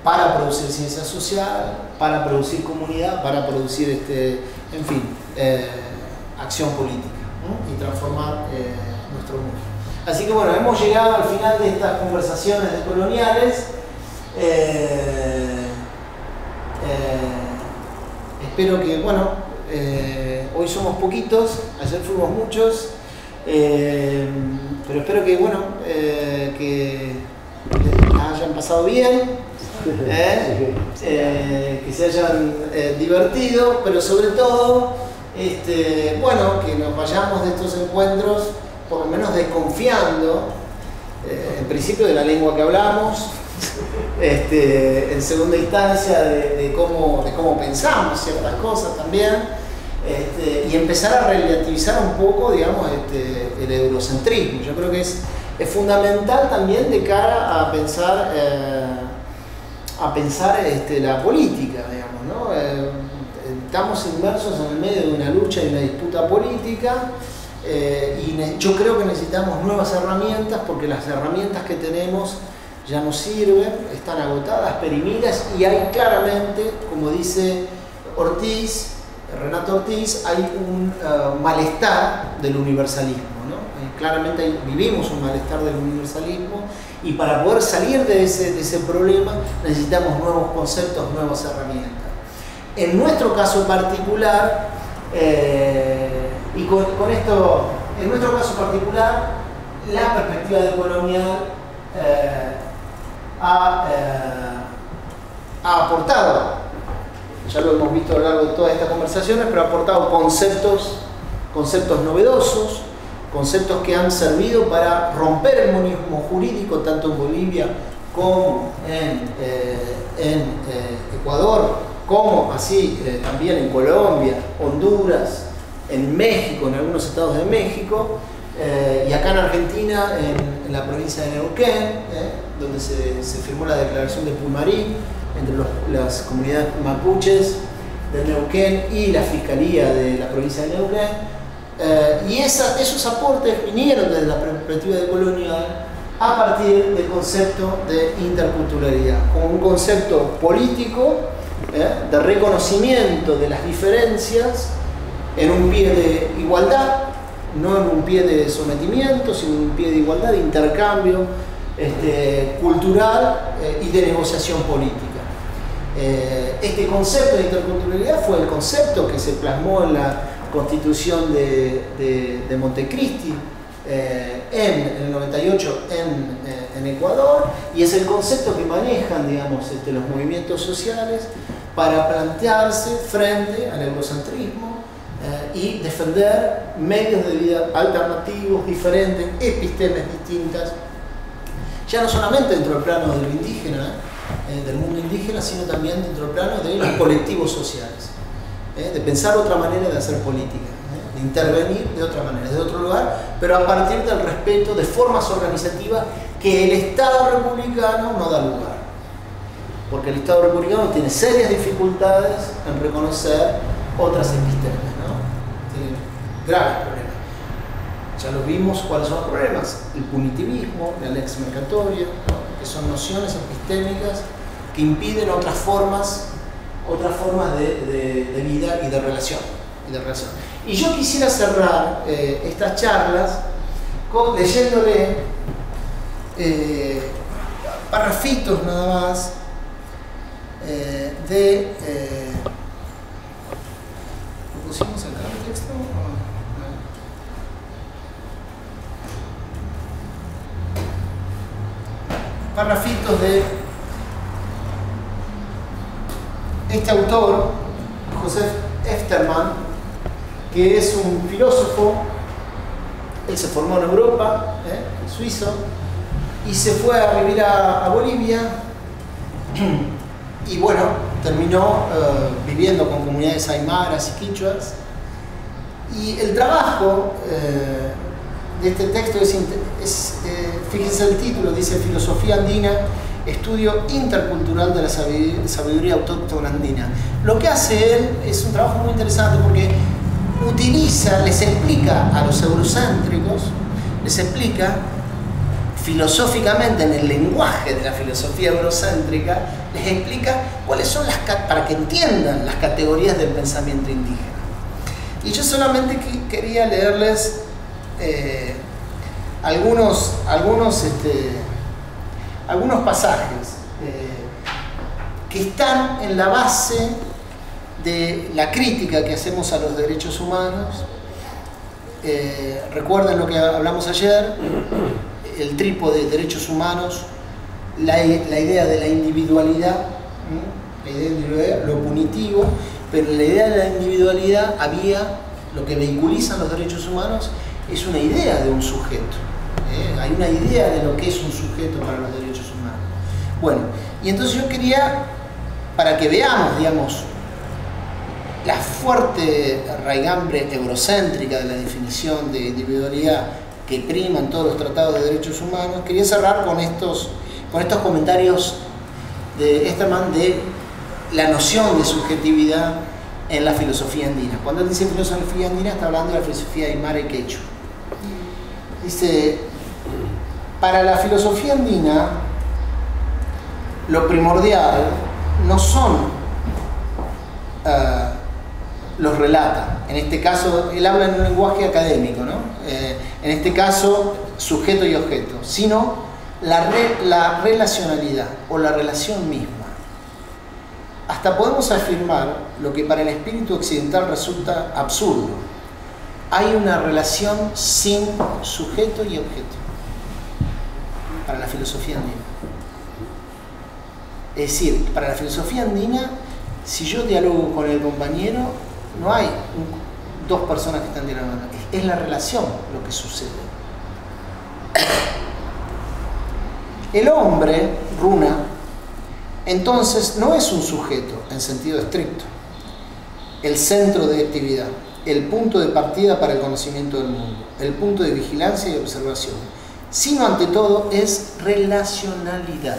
para producir ciencia social, para producir comunidad, para producir, este, en fin, acción política y transformar nuestro mundo. Así que bueno, hemos llegado al final de estas conversaciones coloniales. Eh, eh, espero que, bueno, eh, hoy somos poquitos, ayer fuimos muchos, pero espero que, bueno, que les hayan pasado bien, que se hayan divertido, pero sobre todo, este, bueno, que nos vayamos de estos encuentros por lo menos desconfiando, eh, en principio de la lengua que hablamos, este, en segunda instancia de, cómo, pensamos ciertas cosas también, este, y empezar a relativizar un poco, digamos, este, el eurocentrismo. Yo creo que es, fundamental también de cara a pensar, eh, a pensar la política, digamos, ¿no? Eh, estamos inmersos en el medio de una lucha y una disputa política. Eh, y yo creo que necesitamos nuevas herramientas porque las herramientas que tenemos ya no sirven, están agotadas, perimidas y hay claramente, como dice Ortiz, Renato Ortiz, hay un eh, malestar del universalismo. ¿no? Eh, claramente vivimos un malestar del universalismo y para poder salir de ese, de ese problema necesitamos nuevos conceptos, nuevas herramientas. En nuestro caso particular, y con, esto, en nuestro caso particular, la perspectiva de colonial eh, ha, eh, ha aportado ya lo hemos visto a lo largo de todas estas conversaciones, pero ha aportado conceptos, conceptos novedosos, conceptos que han servido para romper el monismo jurídico tanto en Bolivia como en, eh, Ecuador, como así también en Colombia, Honduras, en México, en algunos estados de México, y acá en Argentina, en, la provincia de Neuquén, donde se, se, firmó la declaración de Pulmarí entre las comunidades mapuches de Neuquén y la Fiscalía de la provincia de Neuquén. y esos aportes vinieron desde la perspectiva de colonial a partir del concepto de interculturalidad, como un concepto político ¿eh? de reconocimiento de las diferencias en un pie de igualdad, no en un pie de sometimiento, sino en un pie de igualdad, de intercambio este, cultural eh, y de negociación política. Eh, este concepto de interculturalidad fue el concepto que se plasmó en la constitución de, de, de Montecristi, eh, en, el 98 eh, en, Ecuador y es el concepto que manejan digamos, este, los movimientos sociales para plantearse frente al eurocentrismo eh, y defender medios de vida alternativos, diferentes, epistemes distintas, ya no solamente dentro del plano del indígena, del mundo indígena, sino también dentro del plano de los colectivos sociales, de pensar otra manera de hacer política de intervenir de otra manera, de otro lugar, pero a partir del respeto de formas organizativas que el Estado republicano no da lugar. Porque el Estado republicano tiene serias dificultades en reconocer otras. Tiene graves problemas. Ya lo vimos cuáles son los problemas. El punitivismo, la lex mercatoria, que son nociones epistémicas que impiden otras formas, otras formas de, de vida y de relación. Y de relación. Y yo quisiera cerrar eh, estas charlas con, leyéndole eh, parrafitos nada más eh, de... Eh, ¿Lo pusimos Parrafitos de este autor, José Efterman, que es un filósofo, él se formó en Europa, ¿eh? suizo, y se fue a vivir a, Bolivia y bueno, terminó eh, viviendo con comunidades aymaras y quichuas. Y el trabajo eh, de este texto es, es fíjense el título, dice Filosofía Andina, estudio intercultural de la sabiduría autóctona andina. Lo que hace él es un trabajo muy interesante porque utiliza, les explica a los eurocéntricos, les explica filosóficamente en el lenguaje de la filosofía eurocéntrica, les explica cuáles son las, para que entiendan las categorías del pensamiento indígena. Y yo solamente quería leerles eh, algunos, algunos, este, algunos pasajes eh, que están en la base de la crítica que hacemos a los derechos humanos. Eh, recuerden lo que hablamos ayer, el trípode de derechos humanos, la, idea de la individualidad, la idea lo punitivo, pero la idea de la individualidad había lo que vehiculizan los derechos humanos es una idea de un sujeto. ¿eh? Hay una idea de lo que es un sujeto para los derechos humanos. Bueno, y entonces yo quería, para que veamos, digamos, la fuerte raigambre eurocéntrica de la definición de individualidad que prima en todos los tratados de derechos humanos, quería cerrar con estos, con estos comentarios de Esterman de la noción de subjetividad en la filosofía andina. Cuando él dice filosofía andina está hablando de la filosofía aymara y quechua. Dice, para la filosofía andina, lo primordial no son uh, los relata. En este caso, él habla en un lenguaje académico, ¿no? Eh, en este caso, sujeto y objeto, sino la relacionalidad o la relación misma. Hasta podemos afirmar lo que para el espíritu occidental resulta absurdo. Hay una relación sin sujeto y objeto para la filosofía andina. Es decir, para la filosofía andina Si yo dialogo con el compañero, no hay dos personas que están dialogando, es la relación lo que sucede. El hombre, runa, entonces no es un sujeto en sentido estricto, el centro de actividad, el punto de partida para el conocimiento del mundo, el punto de vigilancia y observación, sino ante todo es relacionalidad.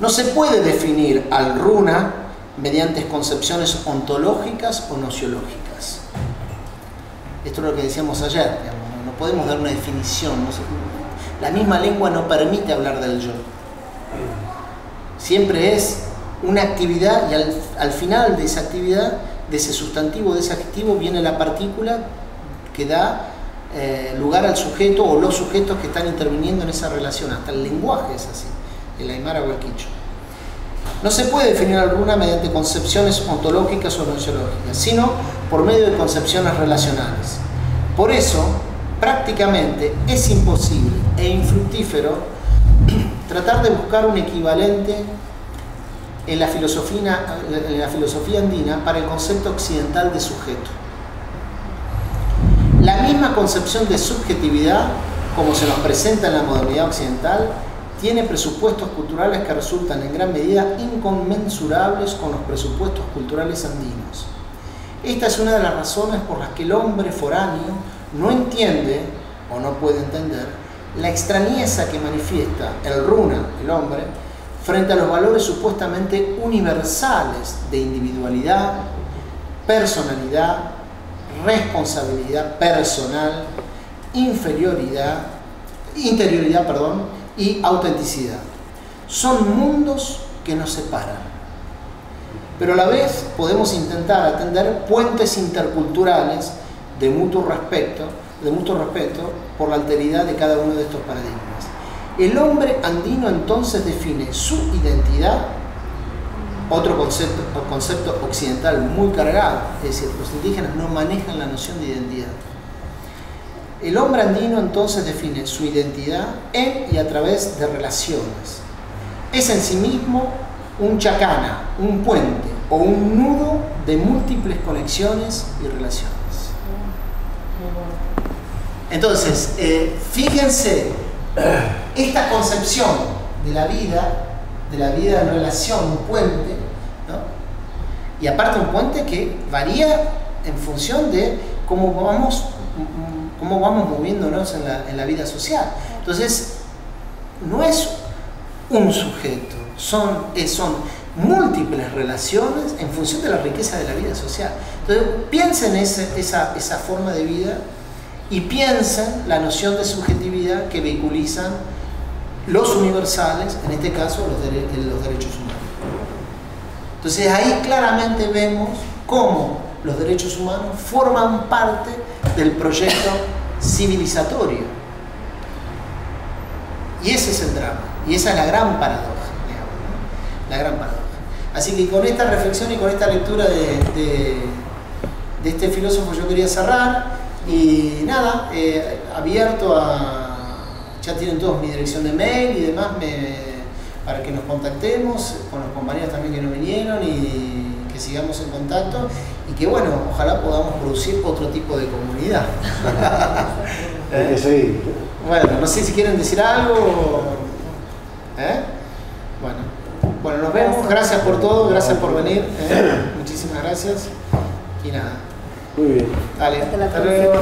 No se puede definir al runa mediante concepciones ontológicas o nociológicas. Esto es lo que decíamos ayer, no podemos dar una definición, la misma lengua no permite hablar del yo. Siempre es una actividad y al, final de esa actividad, de ese sustantivo, de ese adjetivo, viene la partícula que da eh, lugar al sujeto o los sujetos que están interviniendo en esa relación. Hasta el lenguaje es así, el aymara o el quicho. No se puede definir alguna mediante concepciones ontológicas o nociológicas, sino por medio de concepciones relacionales. Por eso, prácticamente es imposible e infructífero tratar de buscar un equivalente en la, filosofía, andina para el concepto occidental de sujeto. La misma concepción de subjetividad, como se nos presenta en la modernidad occidental, tiene presupuestos culturales que resultan en gran medida inconmensurables con los presupuestos culturales andinos. Esta es una de las razones por las que el hombre foráneo no entiende o no puede entender la extrañeza que manifiesta el runa, el hombre, frente a los valores supuestamente universales de individualidad, personalidad, responsabilidad personal, inferioridad, interioridad, perdón, y autenticidad. Son mundos que nos separan. Pero a la vez podemos intentar atender puentes interculturales de mutuo respeto, de mutuo respeto por la alteridad de cada uno de estos paradigmas. El hombre andino entonces define su identidad, otro concepto, concepto occidental muy cargado, es decir, los indígenas no manejan la noción de identidad. El hombre andino entonces define su identidad en y a través de relaciones. Es en sí mismo un chacana, un puente o un nudo de múltiples conexiones y relaciones. Entonces, eh, fíjense, esta concepción de la vida, de la vida en relación, un puente, y aparte un puente que varía en función de cómo vamos, cómo vamos moviéndonos en la, en la vida social. Entonces, no es un sujeto, son, eh, son múltiples relaciones en función de la riqueza de la vida social. Entonces, piensen esa, esa forma de vida y piensen la noción de subjetividad que vehiculizan los universales, en este caso los, los derechos humanos. Entonces ahí claramente vemos cómo los derechos humanos forman parte del proyecto civilizatorio. Y ese es el drama, y esa es la gran paradoja, la gran paradoja. Así que con esta reflexión y con esta lectura de, de este filósofo yo quería cerrar. Y nada, eh, abierto a. Ya tienen todos mi dirección de mail y demás para que nos contactemos con los compañeros también que nos vinieron y que sigamos en contacto y que bueno, ojalá podamos producir otro tipo de comunidad. ¿Eh? Bueno, no sé si quieren decir algo. ¿Eh? Bueno. bueno, nos vemos. Gracias por todo, gracias por venir. ¿eh? Muchísimas gracias. Y nada. Muy bien. Dale, hasta, luego.